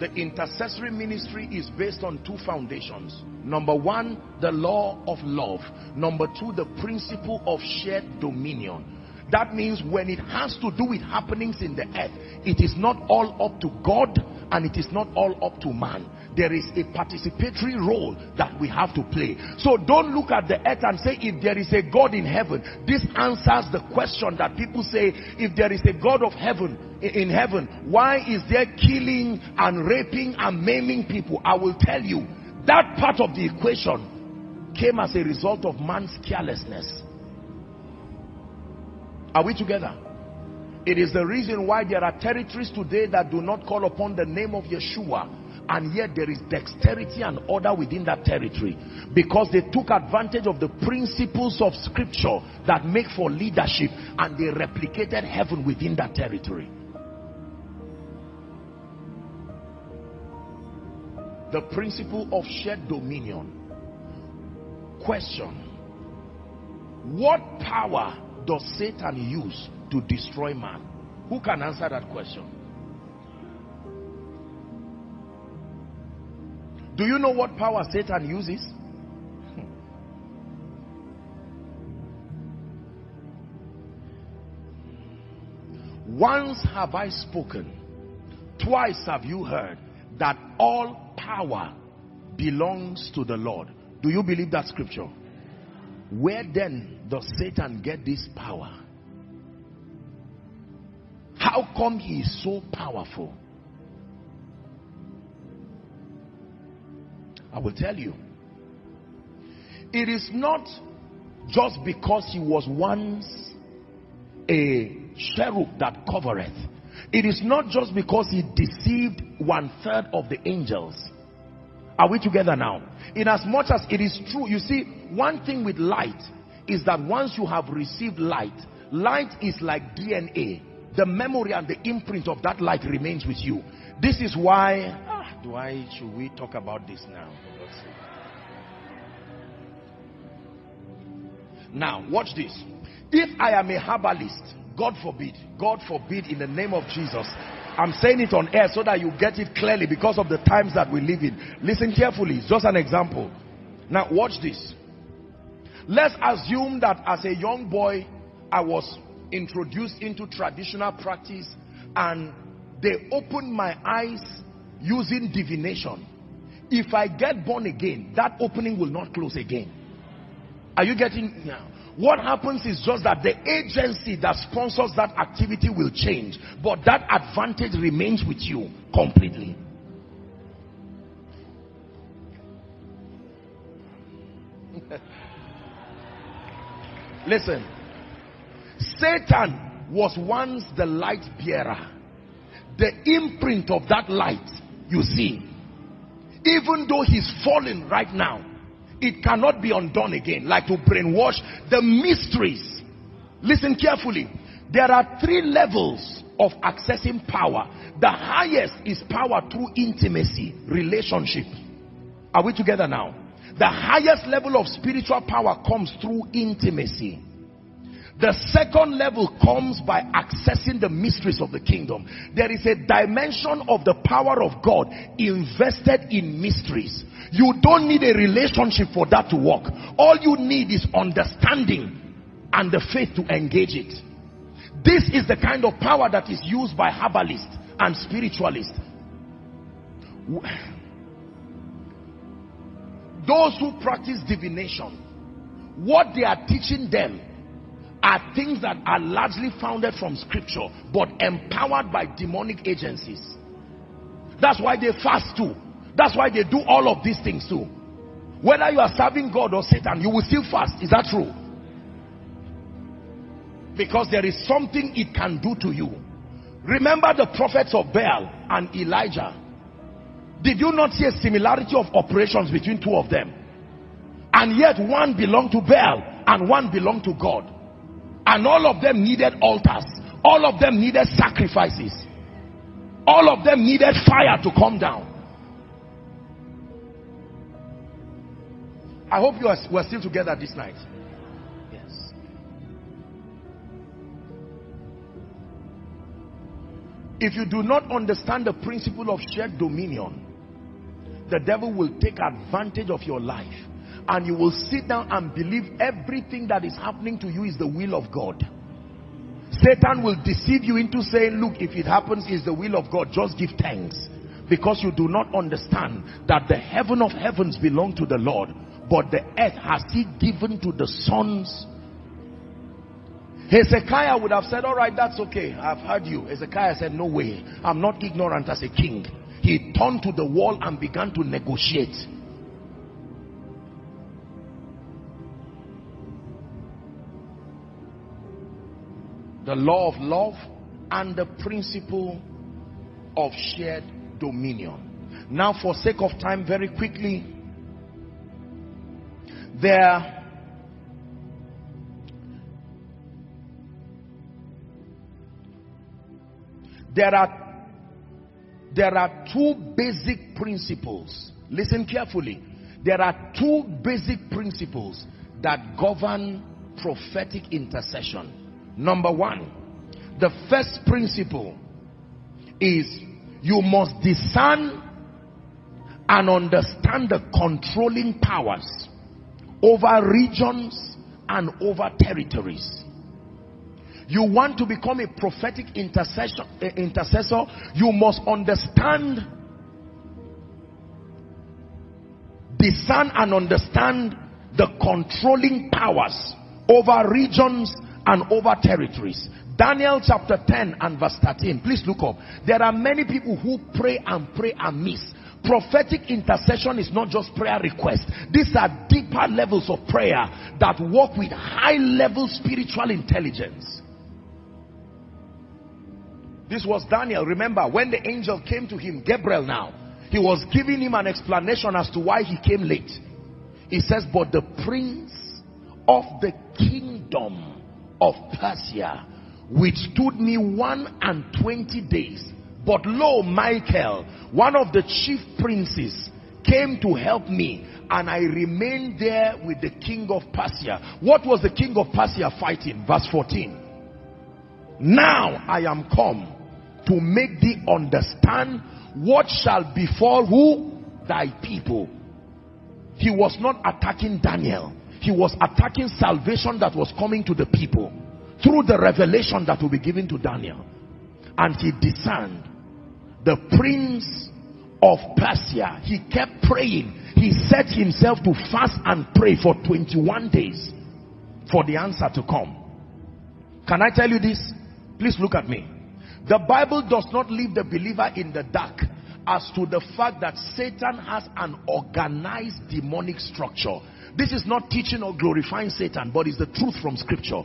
S1: The intercessory ministry is based on two foundations. Number one, the law of love. Number two, the principle of shared dominion. That means when it has to do with happenings in the earth, it is not all up to God and it is not all up to man. There is a participatory role that we have to play. So don't look at the earth and say, if there is a God in heaven, this answers the question that people say, if there is a God of heaven, in heaven, why is there killing and raping and maiming people? I will tell you, that part of the equation came as a result of man's carelessness. Are we together? It is the reason why there are territories today that do not call upon the name of Yeshua and yet there is dexterity and order within that territory. Because they took advantage of the principles of scripture that make for leadership and they replicated heaven within that territory. The principle of shared dominion. Question. What power does satan use to destroy man? Who can answer that question Do you know what power Satan uses? Once have I spoken, twice have you heard that all power belongs to the Lord. Do you believe that scripture? Where then does Satan get this power? How come he is so powerful? I will tell you. It is not just because he was once a cherub that covereth. It is not just because he deceived one third of the angels. Are we together now? In as much as it is true, you see, one thing with light is that once you have received light, light is like DNA. The memory and the imprint of that light remains with you. This is why I, should we talk about this now? Now, watch this. If I am a herbalist, God forbid, God forbid in the name of Jesus, I'm saying it on air so that you get it clearly because of the times that we live in. Listen carefully, it's just an example. Now, watch this. Let's assume that as a young boy, I was introduced into traditional practice and they opened my eyes using divination. If I get born again that opening will not close again. Are you getting now? What happens is just that the agency that sponsors that activity will change but that advantage remains with you completely. Listen. Satan was once the light bearer. The imprint of that light you see. Even though he's fallen right now it cannot be undone again. Like to brainwash the mysteries. Listen carefully. There are three levels of accessing power. The highest is power through intimacy relationship. Are we together now? The highest level of spiritual power comes through intimacy the second level comes by accessing the mysteries of the kingdom. There is a dimension of the power of God invested in mysteries. You don't need a relationship for that to work. All you need is understanding and the faith to engage it. This is the kind of power that is used by herbalists and spiritualists. Those who practice divination, what they are teaching them are things that are largely founded from scripture but empowered by demonic agencies. That's why they fast too. That's why they do all of these things too. Whether you are serving God or Satan you will still fast. Is that true? Because there is something it can do to you. Remember the prophets of Baal and Elijah. Did you not see a similarity of operations between two of them? And yet one belonged to Baal and one belonged to God and all of them needed altars. All of them needed sacrifices. All of them needed fire to come down. I hope you are we're still together this night. Yes. If you do not understand the principle of shared dominion the devil will take advantage of your life and you will sit down and believe everything that is happening to you is the will of God Satan will deceive you into saying, look, if it happens, is the will of God. Just give thanks. Because you do not understand that the heaven of heavens belong to the Lord. But the earth has he given to the sons. Hezekiah would have said, all right, that's okay. I've heard you. Hezekiah said, no way. I'm not ignorant as a king. He turned to the wall and began to negotiate. The law of love and the principle of shared dominion. Now, for sake of time, very quickly, there there are there are two basic principles. Listen carefully. There are two basic principles that govern prophetic intercession Number one, the first principle is you must discern and understand the controlling powers over regions and over territories. You want to become a prophetic intercessor, eh, intercessor you must understand, discern and understand the controlling powers over regions and over territories. Daniel chapter 10 and verse 13. Please look up. There are many people who pray and pray and miss. Prophetic intercession is not just prayer request. These are deeper levels of prayer that work with high level spiritual intelligence. This was Daniel. Remember when the angel came to him, Gabriel now, he was giving him an explanation as to why he came late. He says, but the prince of the kingdom of Persia withstood me one and twenty days. But lo, Michael, one of the chief princes, came to help me and I remained there with the king of Persia. What was the king of Persia fighting? Verse 14. Now I am come to make thee understand what shall befall who? Thy people. He was not attacking Daniel. He was attacking salvation that was coming to the people through the revelation that will be given to Daniel. And he discerned the prince of Persia. He kept praying. He set himself to fast and pray for 21 days for the answer to come. Can I tell you this? Please look at me. The Bible does not leave the believer in the dark as to the fact that Satan has an organized demonic structure. This is not teaching or glorifying Satan, but it's the truth from scripture.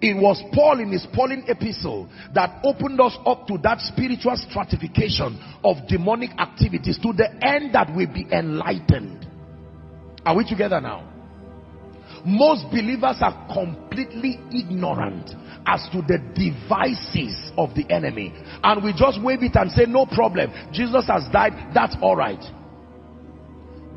S1: It was Paul in his Pauline epistle that opened us up to that spiritual stratification of demonic activities to the end that we be enlightened. Are we together now? Most believers are completely ignorant as to the devices of the enemy. And we just wave it and say, no problem. Jesus has died. That's all right.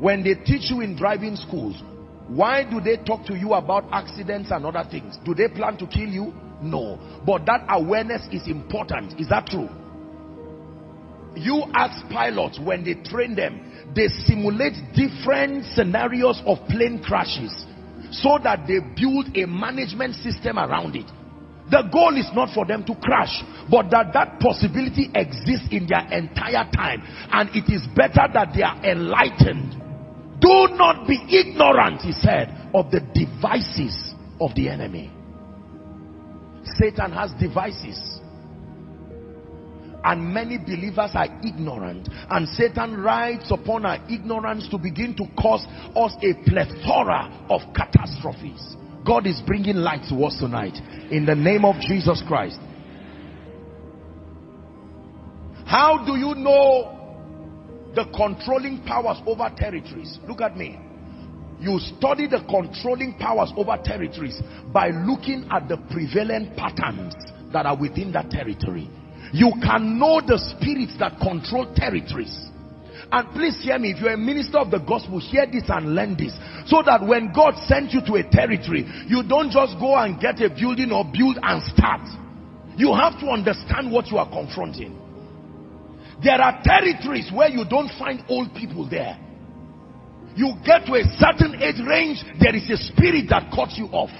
S1: When they teach you in driving schools, why do they talk to you about accidents and other things? Do they plan to kill you? No. But that awareness is important. Is that true? You ask pilots when they train them, they simulate different scenarios of plane crashes so that they build a management system around it. The goal is not for them to crash, but that that possibility exists in their entire time. And it is better that they are enlightened do not be ignorant, he said, of the devices of the enemy. Satan has devices. And many believers are ignorant. And Satan rides upon our ignorance to begin to cause us a plethora of catastrophes. God is bringing light to us tonight. In the name of Jesus Christ. How do you know the controlling powers over territories. Look at me. You study the controlling powers over territories by looking at the prevalent patterns that are within that territory. You can know the spirits that control territories. And please hear me, if you're a minister of the gospel, hear this and learn this. So that when God sends you to a territory, you don't just go and get a building or build and start. You have to understand what you are confronting. There are territories where you don't find old people there. You get to a certain age range, there is a spirit that cuts you off.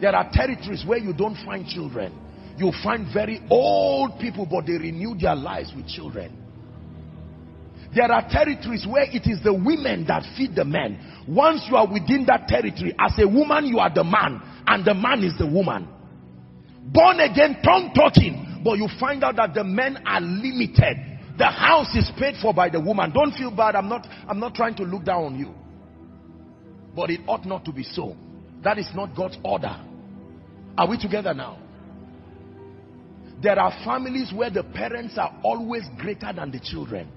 S1: There are territories where you don't find children. You find very old people, but they renew their lives with children. There are territories where it is the women that feed the men. Once you are within that territory, as a woman, you are the man, and the man is the woman. Born again, tongue talking, but you find out that the men are limited. The house is paid for by the woman. Don't feel bad. I'm not, I'm not trying to look down on you. But it ought not to be so. That is not God's order. Are we together now? There are families where the parents are always greater than the children.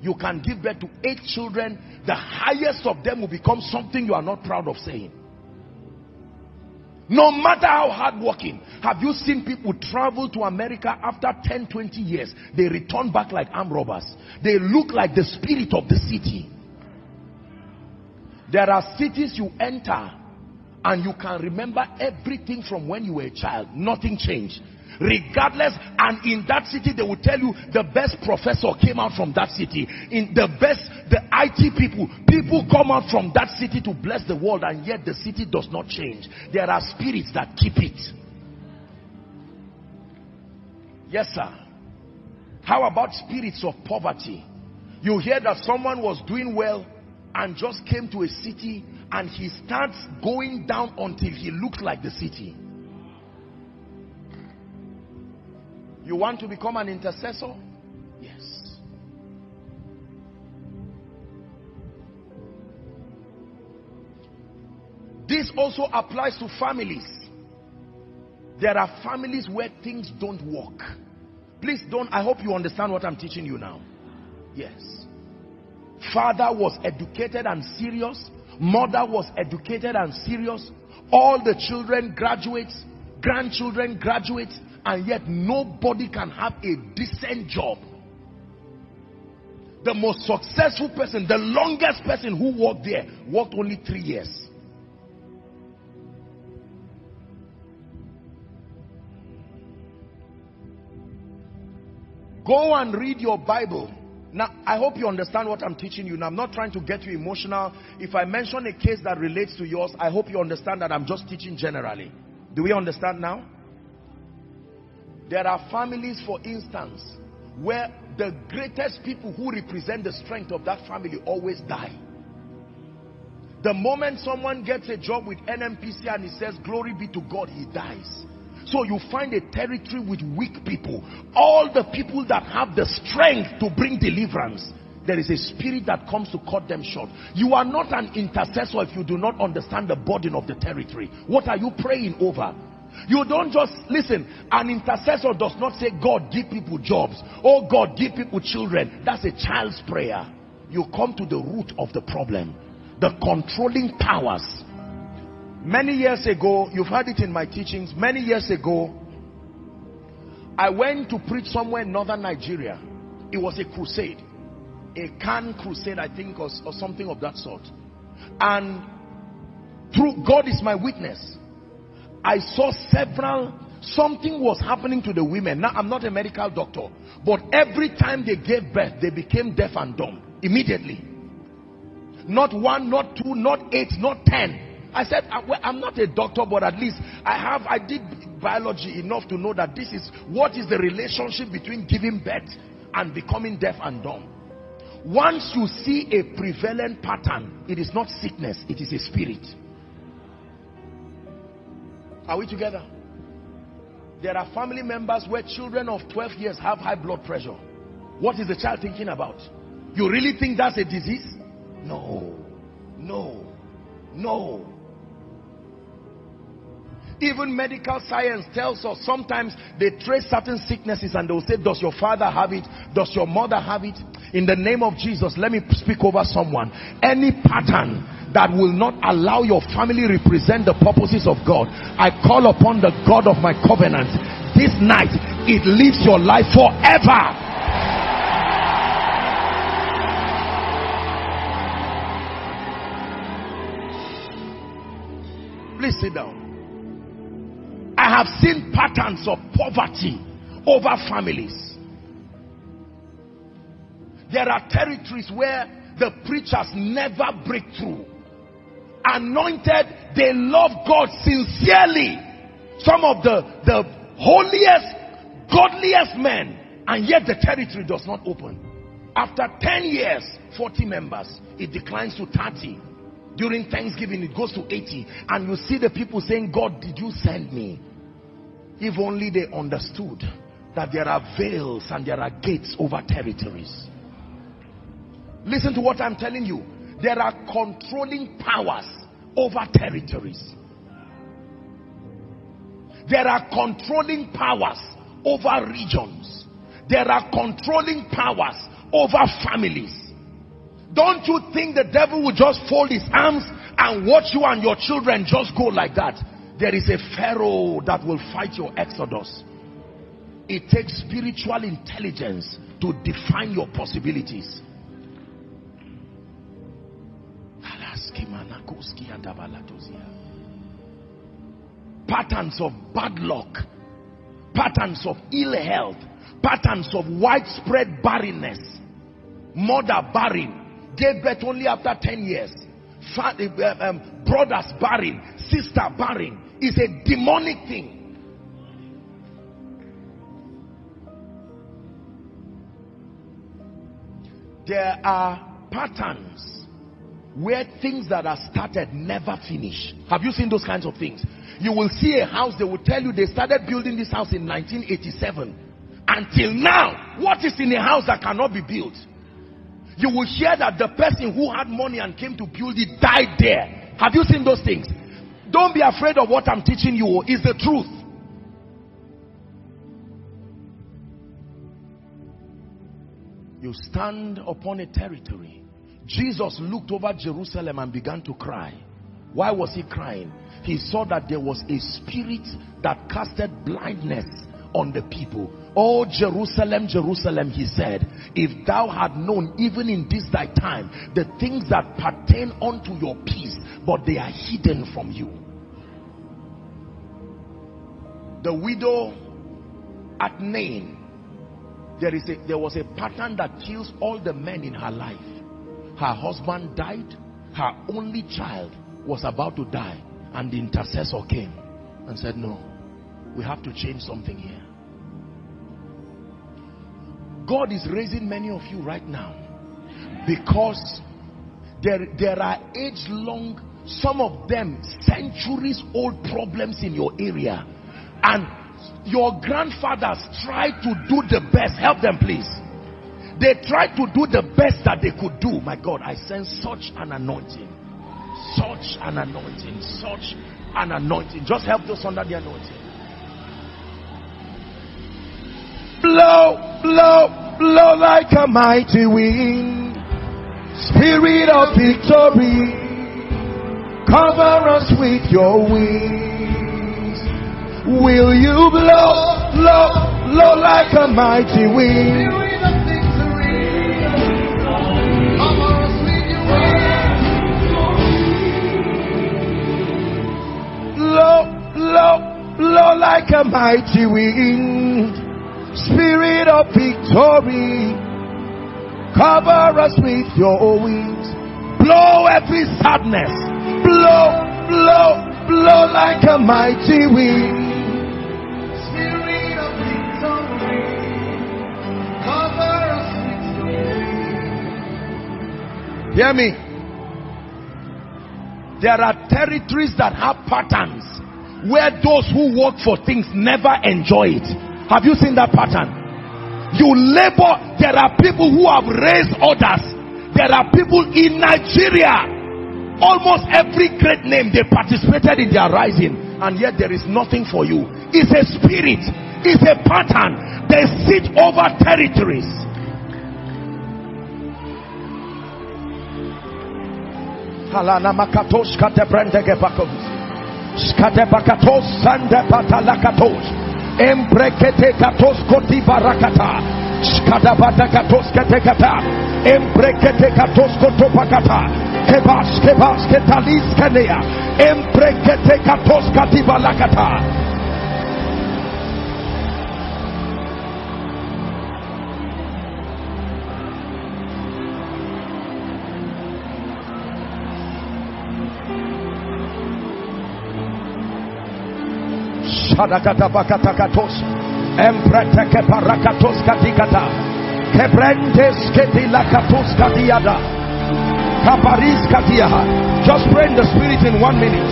S1: You can give birth to eight children. The highest of them will become something you are not proud of saying. No matter how hardworking. Have you seen people travel to America after 10, 20 years? They return back like armed robbers. They look like the spirit of the city. There are cities you enter and you can remember everything from when you were a child. Nothing changed regardless and in that city they will tell you the best professor came out from that city. In the best the IT people people come out from that city to bless the world and yet the city does not change. There are spirits that keep it. Yes sir. How about spirits of poverty? You hear that someone was doing well and just came to a city and he starts going down until he looks like the city You want to become an intercessor? Yes. This also applies to families. There are families where things don't work. Please don't, I hope you understand what I'm teaching you now. Yes. Father was educated and serious. Mother was educated and serious. All the children graduates, grandchildren graduates and yet nobody can have a decent job. The most successful person, the longest person who worked there, worked only three years. Go and read your Bible. Now, I hope you understand what I'm teaching you. Now, I'm not trying to get you emotional. If I mention a case that relates to yours, I hope you understand that I'm just teaching generally. Do we understand now? There are families, for instance, where the greatest people who represent the strength of that family always die. The moment someone gets a job with NNPC and he says, glory be to God, he dies. So you find a territory with weak people. All the people that have the strength to bring deliverance, there is a spirit that comes to cut them short. You are not an intercessor if you do not understand the burden of the territory. What are you praying over? You don't just, listen, an intercessor does not say, God, give people jobs. Oh, God, give people children. That's a child's prayer. You come to the root of the problem. The controlling powers. Many years ago, you've heard it in my teachings, many years ago, I went to preach somewhere in northern Nigeria. It was a crusade. A CAN crusade, I think, or, or something of that sort. And through God is my witness I saw several, something was happening to the women. Now, I'm not a medical doctor, but every time they gave birth, they became deaf and dumb immediately. Not one, not two, not eight, not ten. I said, ah, I'm not a doctor, but at least I have, I did biology enough to know that this is, what is the relationship between giving birth and becoming deaf and dumb. Once you see a prevalent pattern, it is not sickness, it is a spirit. Are we together? There are family members where children of 12 years have high blood pressure. What is the child thinking about? You really think that's a disease? No. No. No. Even medical science tells us sometimes they trace certain sicknesses and they'll say, does your father have it? Does your mother have it? In the name of Jesus, let me speak over someone. Any pattern that will not allow your family represent the purposes of God. I call upon the God of my covenant. This night, it lives your life forever. Please sit down. I have seen patterns of poverty over families. There are territories where the preachers never break through anointed, they love God sincerely. Some of the, the holiest, godliest men, and yet the territory does not open. After 10 years, 40 members, it declines to 30. During Thanksgiving, it goes to 80. And you see the people saying, God, did you send me? If only they understood that there are veils and there are gates over territories. Listen to what I'm telling you. There are controlling powers over territories. There are controlling powers over regions. There are controlling powers over families. Don't you think the devil will just fold his arms and watch you and your children just go like that? There is a Pharaoh that will fight your exodus. It takes spiritual intelligence to define your possibilities. Patterns of bad luck, patterns of ill health, patterns of widespread barrenness. Mother barren, gave birth only after 10 years. Uh, um, brothers barren, sister barren is a demonic thing. There are patterns where things that are started never finish. Have you seen those kinds of things? You will see a house, they will tell you they started building this house in 1987. Until now, what is in a house that cannot be built? You will hear that the person who had money and came to build it died there. Have you seen those things? Don't be afraid of what I'm teaching you. Oh. It's the truth. You stand upon a territory Jesus looked over Jerusalem and began to cry. Why was he crying? He saw that there was a spirit that casted blindness on the people. Oh Jerusalem, Jerusalem, he said, if thou had known even in this thy time the things that pertain unto your peace, but they are hidden from you. The widow at Nain, there, is a, there was a pattern that kills all the men in her life her husband died. Her only child was about to die and the intercessor came and said no we have to change something here. God is raising many of you right now because there, there are age-long some of them centuries old problems in your area. And your grandfathers tried to do the best. Help them please they tried to do the best that they could do. My God, I sense such an anointing. Such an anointing. Such an anointing. Just help those under the anointing. Blow, blow, blow like a mighty wind. Spirit of victory. Cover us with your wings. Will you blow, blow, blow like a mighty wind? Blow, blow, blow like a mighty wind. Spirit of victory, cover us with your wings. Blow every sadness, blow, blow, blow like a mighty wind. Spirit of There are territories that have patterns where those who work for things never enjoy it. Have you seen that pattern? You labor, there are people who have raised others. There are people in Nigeria. Almost every great name they participated in their rising, and yet there is nothing for you. It's a spirit, it's a pattern. They sit over territories. Halana makatos kate brende gebakos. Skate bakatos sande patalakatos. Embrekete katos koti barakata. Skada batakatos kate kata. Embrekete katos koto bakata. Kebas kebas ketalis kanea. Embrekete katos kati Empreteke parakatos katikata. Kebrentes. Kaparis. Just pray in the spirit in one minute.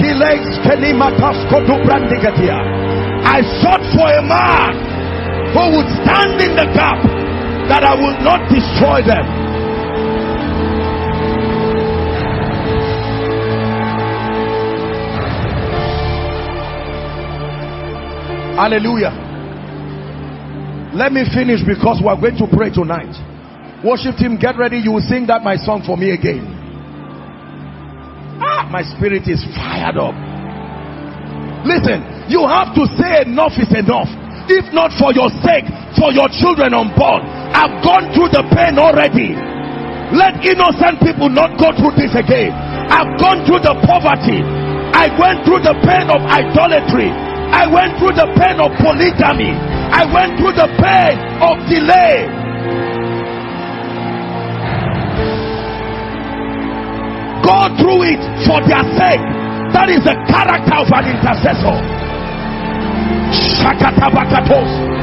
S1: Kilex kenimatas kotobrandegatia. I sought for a man who would stand in the gap that I would not destroy them. Hallelujah. Let me finish because we're going to pray tonight. Worship team, get ready. You will sing that my song for me again. Ah, my spirit is fired up. Listen, you have to say enough is enough. If not for your sake, for your children unborn. I've gone through the pain already. Let innocent people not go through this again. I've gone through the poverty. I went through the pain of idolatry. I went through the pain of polygamy. I went through the pain of delay. Go through it for their sake. That is the character of an intercessor. Shakatabakatos.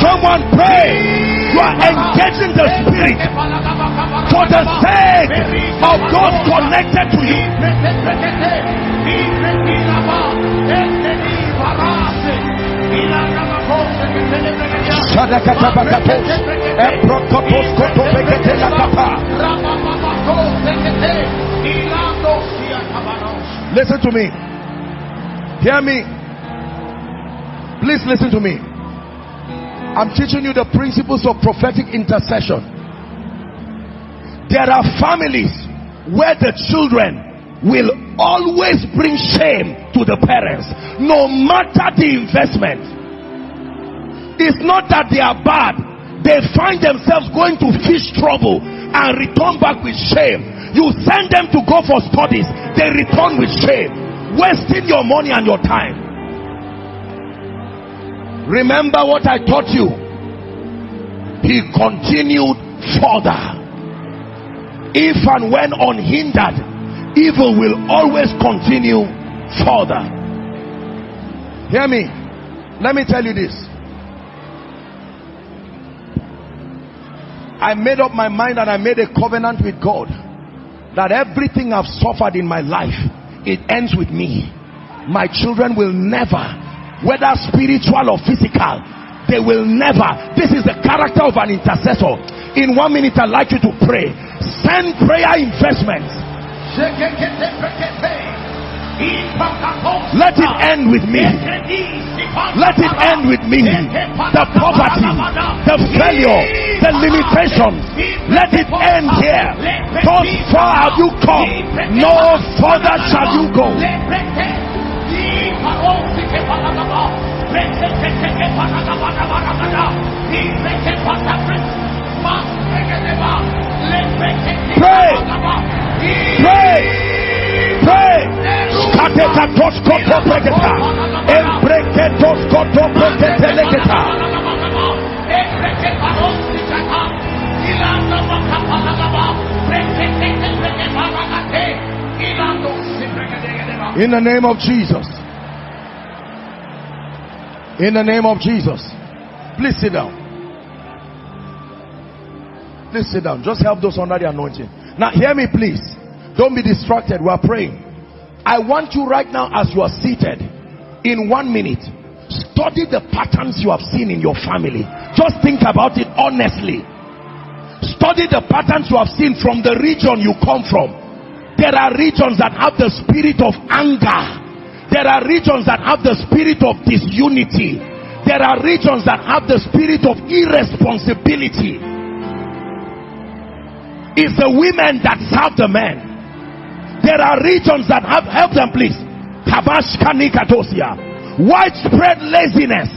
S1: Someone pray. You are engaging the spirit for the sake of those connected to you. Listen to me. Hear me. Please listen to me. I'm teaching you the principles of prophetic intercession. There are families where the children will always bring shame to the parents, no matter the investment. It's not that they are bad, they find themselves going to fish trouble and return back with shame. You send them to go for studies, they return with shame wasting your money and your time. Remember what I taught you. He continued further. If and when unhindered, evil will always continue further. Hear me. Let me tell you this. I made up my mind and I made a covenant with God that everything I've suffered in my life it ends with me. My children will never whether spiritual or physical they will never. This is the character of an intercessor. In one minute i'd like you to pray. Send prayer investments let it end with me. Let it end with me. The poverty, the failure, the limitation. Let it end here. Thus far have you come. No further shall you go. Pray. Pray. Pray. In the name of Jesus. In the name of Jesus. Please sit down. Please sit down. Just help those under the anointing. Now, hear me, please. Don't be distracted. We are praying. I want you right now as you are seated in one minute. Study the patterns you have seen in your family. Just think about it honestly. Study the patterns you have seen from the region you come from. There are regions that have the spirit of anger. There are regions that have the spirit of disunity. There are regions that have the spirit of irresponsibility. It's the women that serve the men. There are regions that have, help them please. Kavashkanikatosia, Widespread laziness.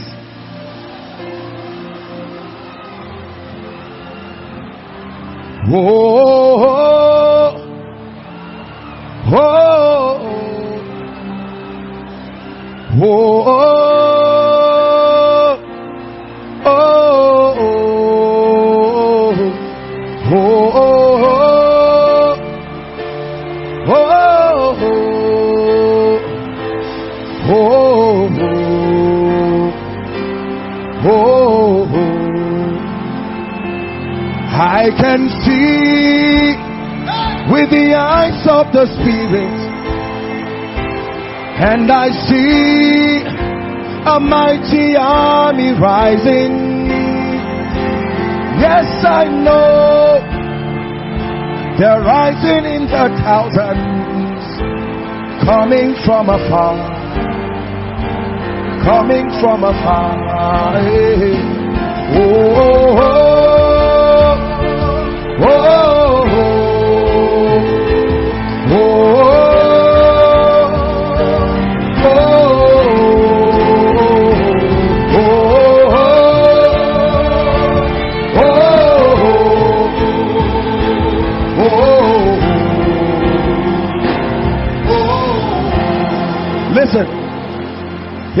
S1: Oh, oh, oh. Of the Spirit, and I see a mighty army rising. Yes, I know they're rising in the thousands, coming from afar, coming from afar. Oh, oh, oh, oh.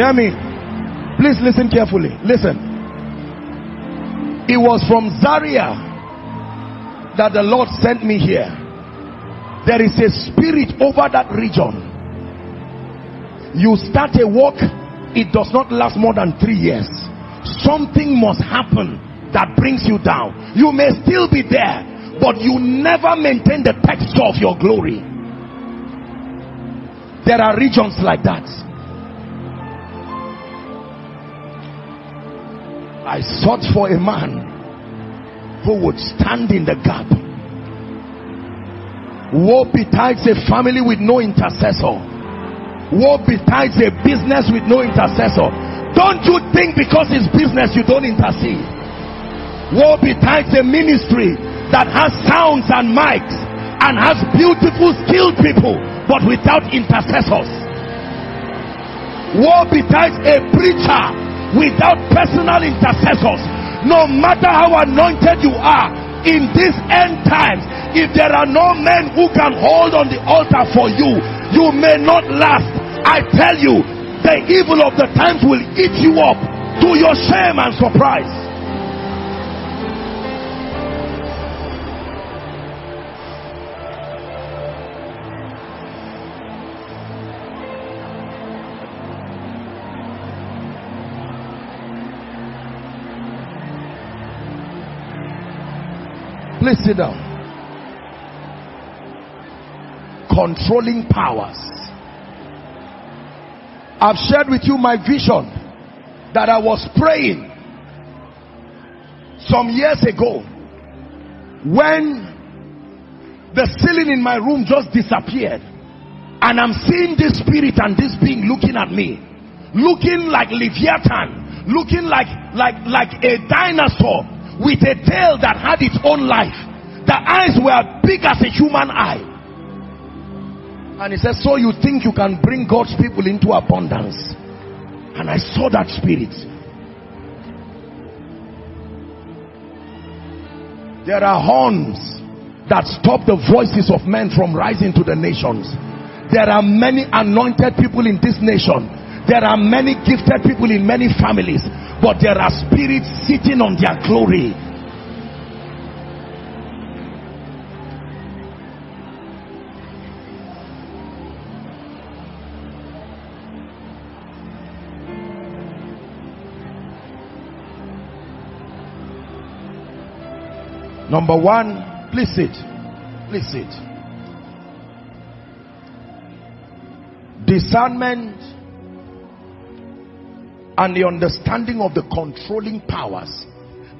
S1: Hear me. Please listen carefully. Listen. It was from Zaria that the Lord sent me here. There is a spirit over that region. You start a work, it does not last more than three years. Something must happen that brings you down. You may still be there, but you never maintain the texture of your glory. There are regions like that. I sought for a man who would stand in the gap. Woe betides a family with no intercessor. Woe betides a business with no intercessor. Don't you think because it's business you don't intercede? Woe betides a ministry that has sounds and mics and has beautiful skilled people but without intercessors. Woe betides a preacher without personal intercessors. No matter how anointed you are in these end times, if there are no men who can hold on the altar for you, you may not last. I tell you, the evil of the times will eat you up to your shame and surprise. Please sit down. Controlling powers. I've shared with you my vision that I was praying some years ago when the ceiling in my room just disappeared and I'm seeing this spirit and this being looking at me looking like Leviathan looking like like like a dinosaur with a tail that had its own life. The eyes were big as a human eye. And he says so you think you can bring God's people into abundance? And I saw that spirit. There are horns that stop the voices of men from rising to the nations. There are many anointed people in this nation there are many gifted people in many families but there are spirits sitting on their glory Number one, please sit. Please sit. Discernment and the understanding of the controlling powers.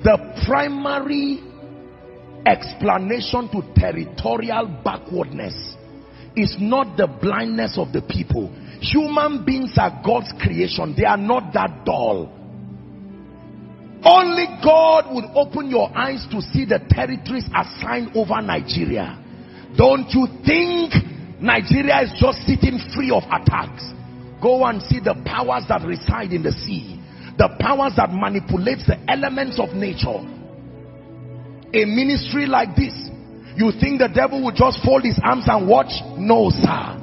S1: The primary explanation to territorial backwardness is not the blindness of the people. Human beings are God's creation. They are not that dull. Only God would open your eyes to see the territories assigned over Nigeria. Don't you think Nigeria is just sitting free of attacks? Go and see the powers that reside in the sea. The powers that manipulates the elements of nature. A ministry like this, you think the devil would just fold his arms and watch? No, sir.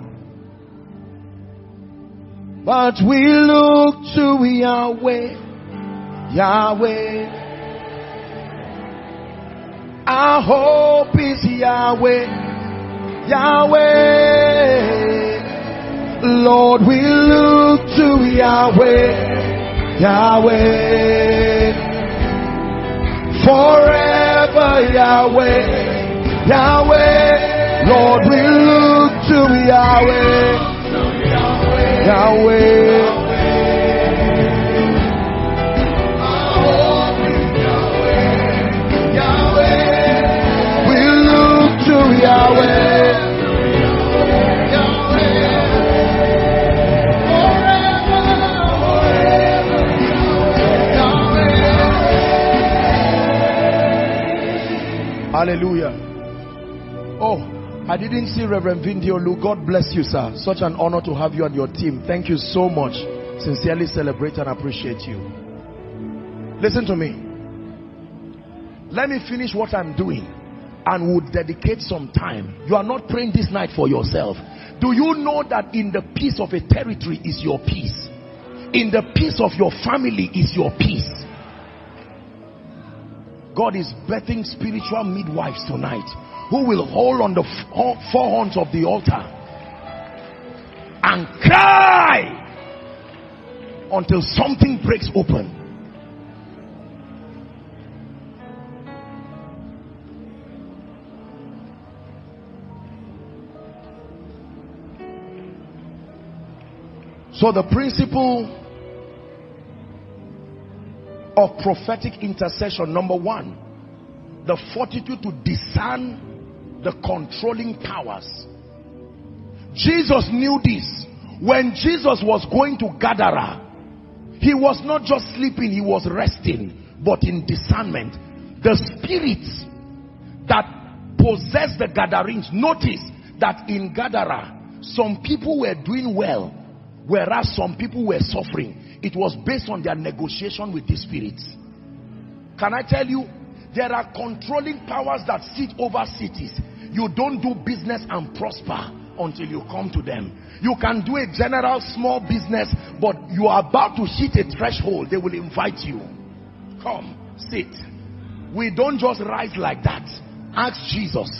S1: But we look to Yahweh Yahweh. Our hope is Yahweh. Yahweh. Lord, we look to Yahweh. Yahweh. Forever Yahweh, Yahweh. Lord, we look to Yahweh, Yahweh, Yahweh, Yahweh, Yahweh. We look to Yahweh. Hallelujah. Oh, I didn't see Reverend Vindiolu. God bless you, sir. Such an honor to have you and your team. Thank you so much. Sincerely celebrate and appreciate you. Listen to me. Let me finish what I'm doing and would dedicate some time. You are not praying this night for yourself. Do you know that in the peace of a territory is your peace? In the peace of your family is your peace. God is birthing spiritual midwives tonight who will hold on the four horns of the altar and cry until something breaks open. So the principle of prophetic intercession, number one, the fortitude to discern the controlling powers. Jesus knew this. When Jesus was going to Gadara, he was not just sleeping, he was resting, but in discernment. The spirits that possess the Gadarenes, notice that in Gadara, some people were doing well, whereas some people were suffering. It was based on their negotiation with the spirits. Can I tell you, there are controlling powers that sit over cities. You don't do business and prosper until you come to them. You can do a general small business, but you are about to hit a threshold. They will invite you. Come, sit. We don't just rise like that. Ask Jesus.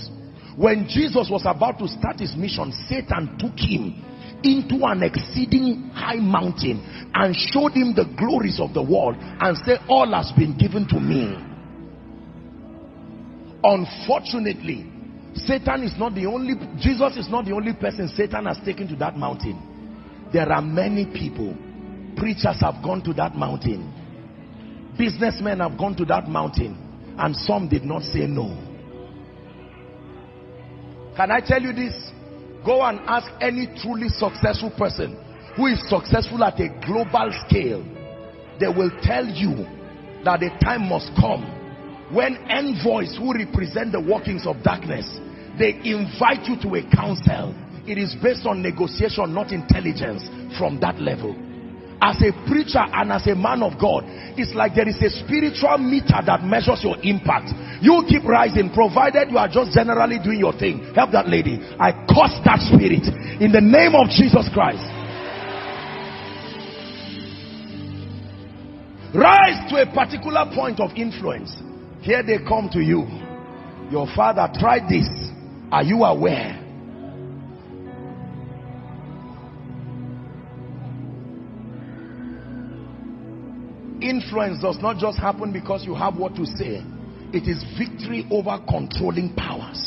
S1: When Jesus was about to start his mission, Satan took him into an exceeding high mountain and showed him the glories of the world and said, all has been given to me. Unfortunately, Satan is not the only, Jesus is not the only person Satan has taken to that mountain. There are many people. Preachers have gone to that mountain. Businessmen have gone to that mountain. And some did not say no. Can I tell you this? Go and ask any truly successful person who is successful at a global scale. They will tell you that the time must come when envoys who represent the workings of darkness they invite you to a council. It is based on negotiation not intelligence from that level. As a preacher and as a man of God it's like there is a spiritual meter that measures your impact. You keep rising provided you are just generally doing your thing. Help that lady. I curse that spirit. In the name of Jesus Christ rise to a particular point of influence. Here they come to you. Your father tried this. Are you aware? Influence does not just happen because you have what to say. It is victory over controlling powers.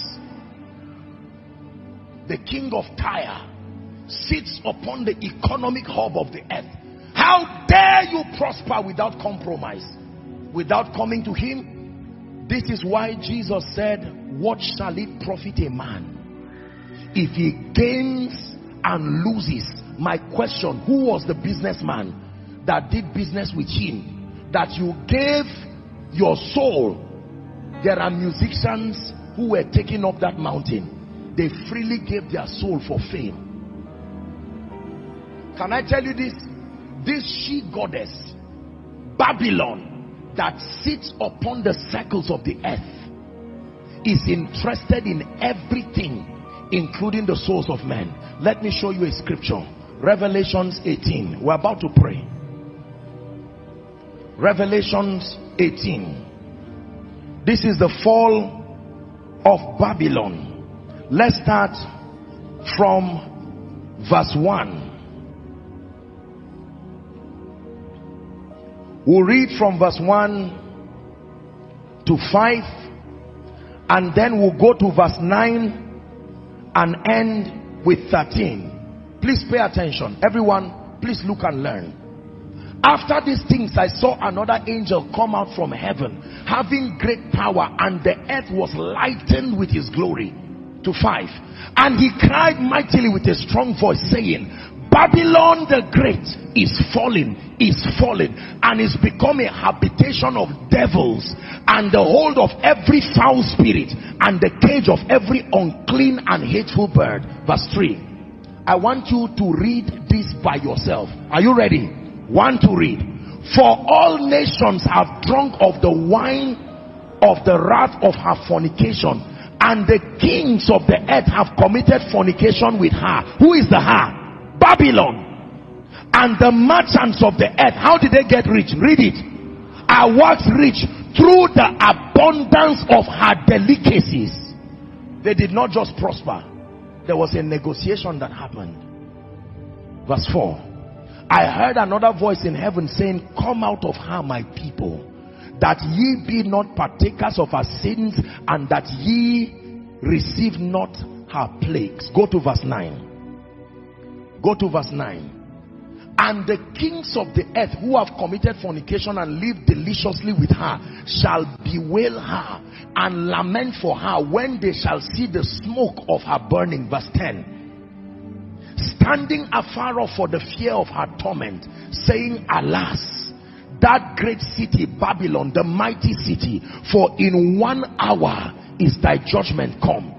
S1: The king of Tyre sits upon the economic hub of the earth how dare you prosper without compromise without coming to him? This is why Jesus said what shall it profit a man if he gains and loses? My question who was the businessman that did business with him that you gave your soul? There are musicians who were taking up that mountain. They freely gave their soul for fame. Can I tell you this this she goddess Babylon that sits upon the circles of the earth is interested in everything including the souls of men. Let me show you a scripture. Revelations 18 we're about to pray. Revelations 18 this is the fall of babylon. Let's start from verse 1 we'll read from verse 1 to 5 and then we'll go to verse 9 and end with 13 please pay attention. Everyone please look and learn. After these things i saw another angel come out from heaven having great power and the earth was lightened with his glory. To five. And he cried mightily with a strong voice saying babylon the great is falling is falling and is become a habitation of devils and the hold of every foul spirit and the cage of every unclean and hateful bird. Verse 3 i want you to read this by yourself. Are you ready? One to read. For all nations have drunk of the wine of the wrath of her fornication and the kings of the earth have committed fornication with her. Who is the her? Babylon. And the merchants of the earth, how did they get rich? Read it. Are wax rich through the abundance of her delicacies. They did not just prosper. There was a negotiation that happened. Verse 4. I heard another voice in heaven saying, Come out of her, my people that ye be not partakers of her sins and that ye receive not her plagues. Go to verse 9. Go to verse 9. And the kings of the earth who have committed fornication and live deliciously with her shall bewail her and lament for her when they shall see the smoke of her burning. Verse 10 standing afar off for the fear of her torment, saying, Alas, that great city Babylon the mighty city for in one hour is thy judgment come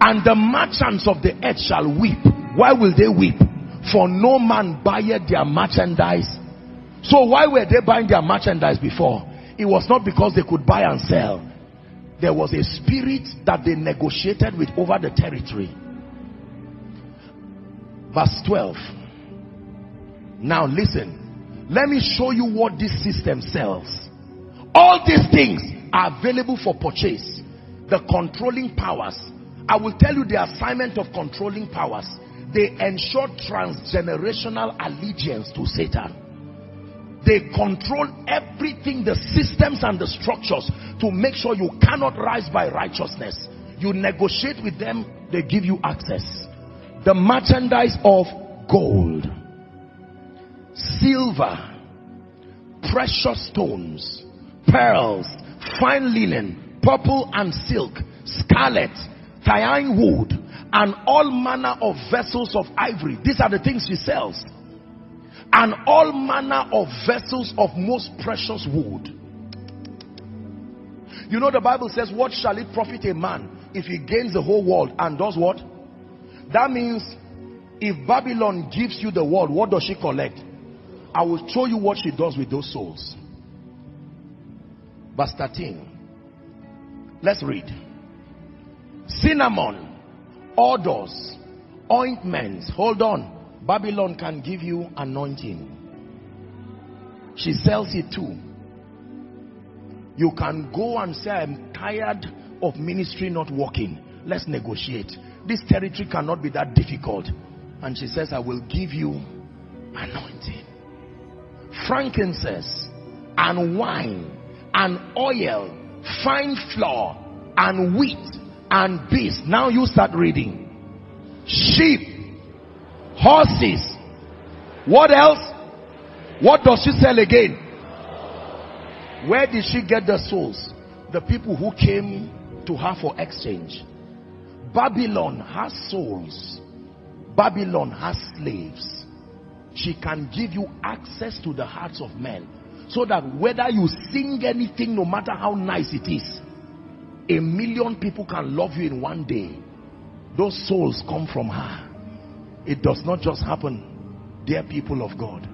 S1: and the merchants of the earth shall weep why will they weep for no man buyeth their merchandise so why were they buying their merchandise before it was not because they could buy and sell there was a spirit that they negotiated with over the territory verse 12 now listen let me show you what this system sells. All these things are available for purchase. The controlling powers. I will tell you the assignment of controlling powers. They ensure transgenerational allegiance to Satan. They control everything, the systems and the structures to make sure you cannot rise by righteousness. You negotiate with them, they give you access. The merchandise of gold silver, precious stones, pearls, fine linen, purple and silk, scarlet, thyine wood, and all manner of vessels of ivory. These are the things she sells. And all manner of vessels of most precious wood. You know the Bible says, what shall it profit a man if he gains the whole world and does what? That means if Babylon gives you the world, what does she collect? I will show you what she does with those souls. Verse 13. Let's read. Cinnamon, odors, ointments. Hold on. Babylon can give you anointing. She sells it too. You can go and say, I'm tired of ministry not working. Let's negotiate. This territory cannot be that difficult. And she says, I will give you anointing frankincense and wine and oil, fine flour and wheat and beast. Now you start reading. Sheep, horses. What else? What does she sell again? Where did she get the souls? The people who came to her for exchange. Babylon has souls. Babylon has slaves she can give you access to the hearts of men so that whether you sing anything no matter how nice it is a million people can love you in one day. Those souls come from her. It does not just happen. Dear people of God.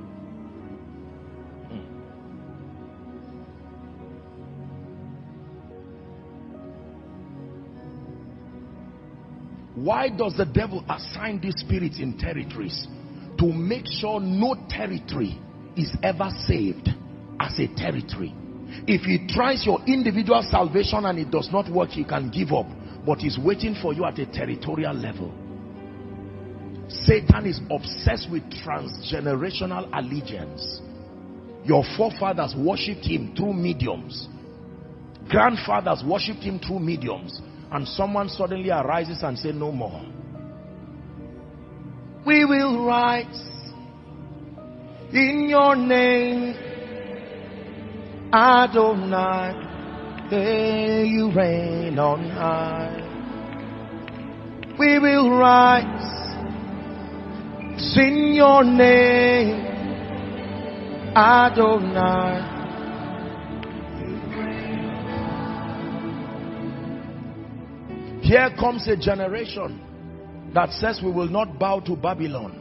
S1: Why does the devil assign these spirits in territories? To make sure no territory is ever saved as a territory. If he tries your individual salvation and it does not work, he can give up. But he's waiting for you at a territorial level. Satan is obsessed with transgenerational allegiance. Your forefathers worshipped him through mediums. grandfathers worshipped him through mediums and someone suddenly arises and say no more we will rise in your name Adonai there you reign on high. We will rise sing your name. Adonai Here comes a generation that says we will not bow to Babylon.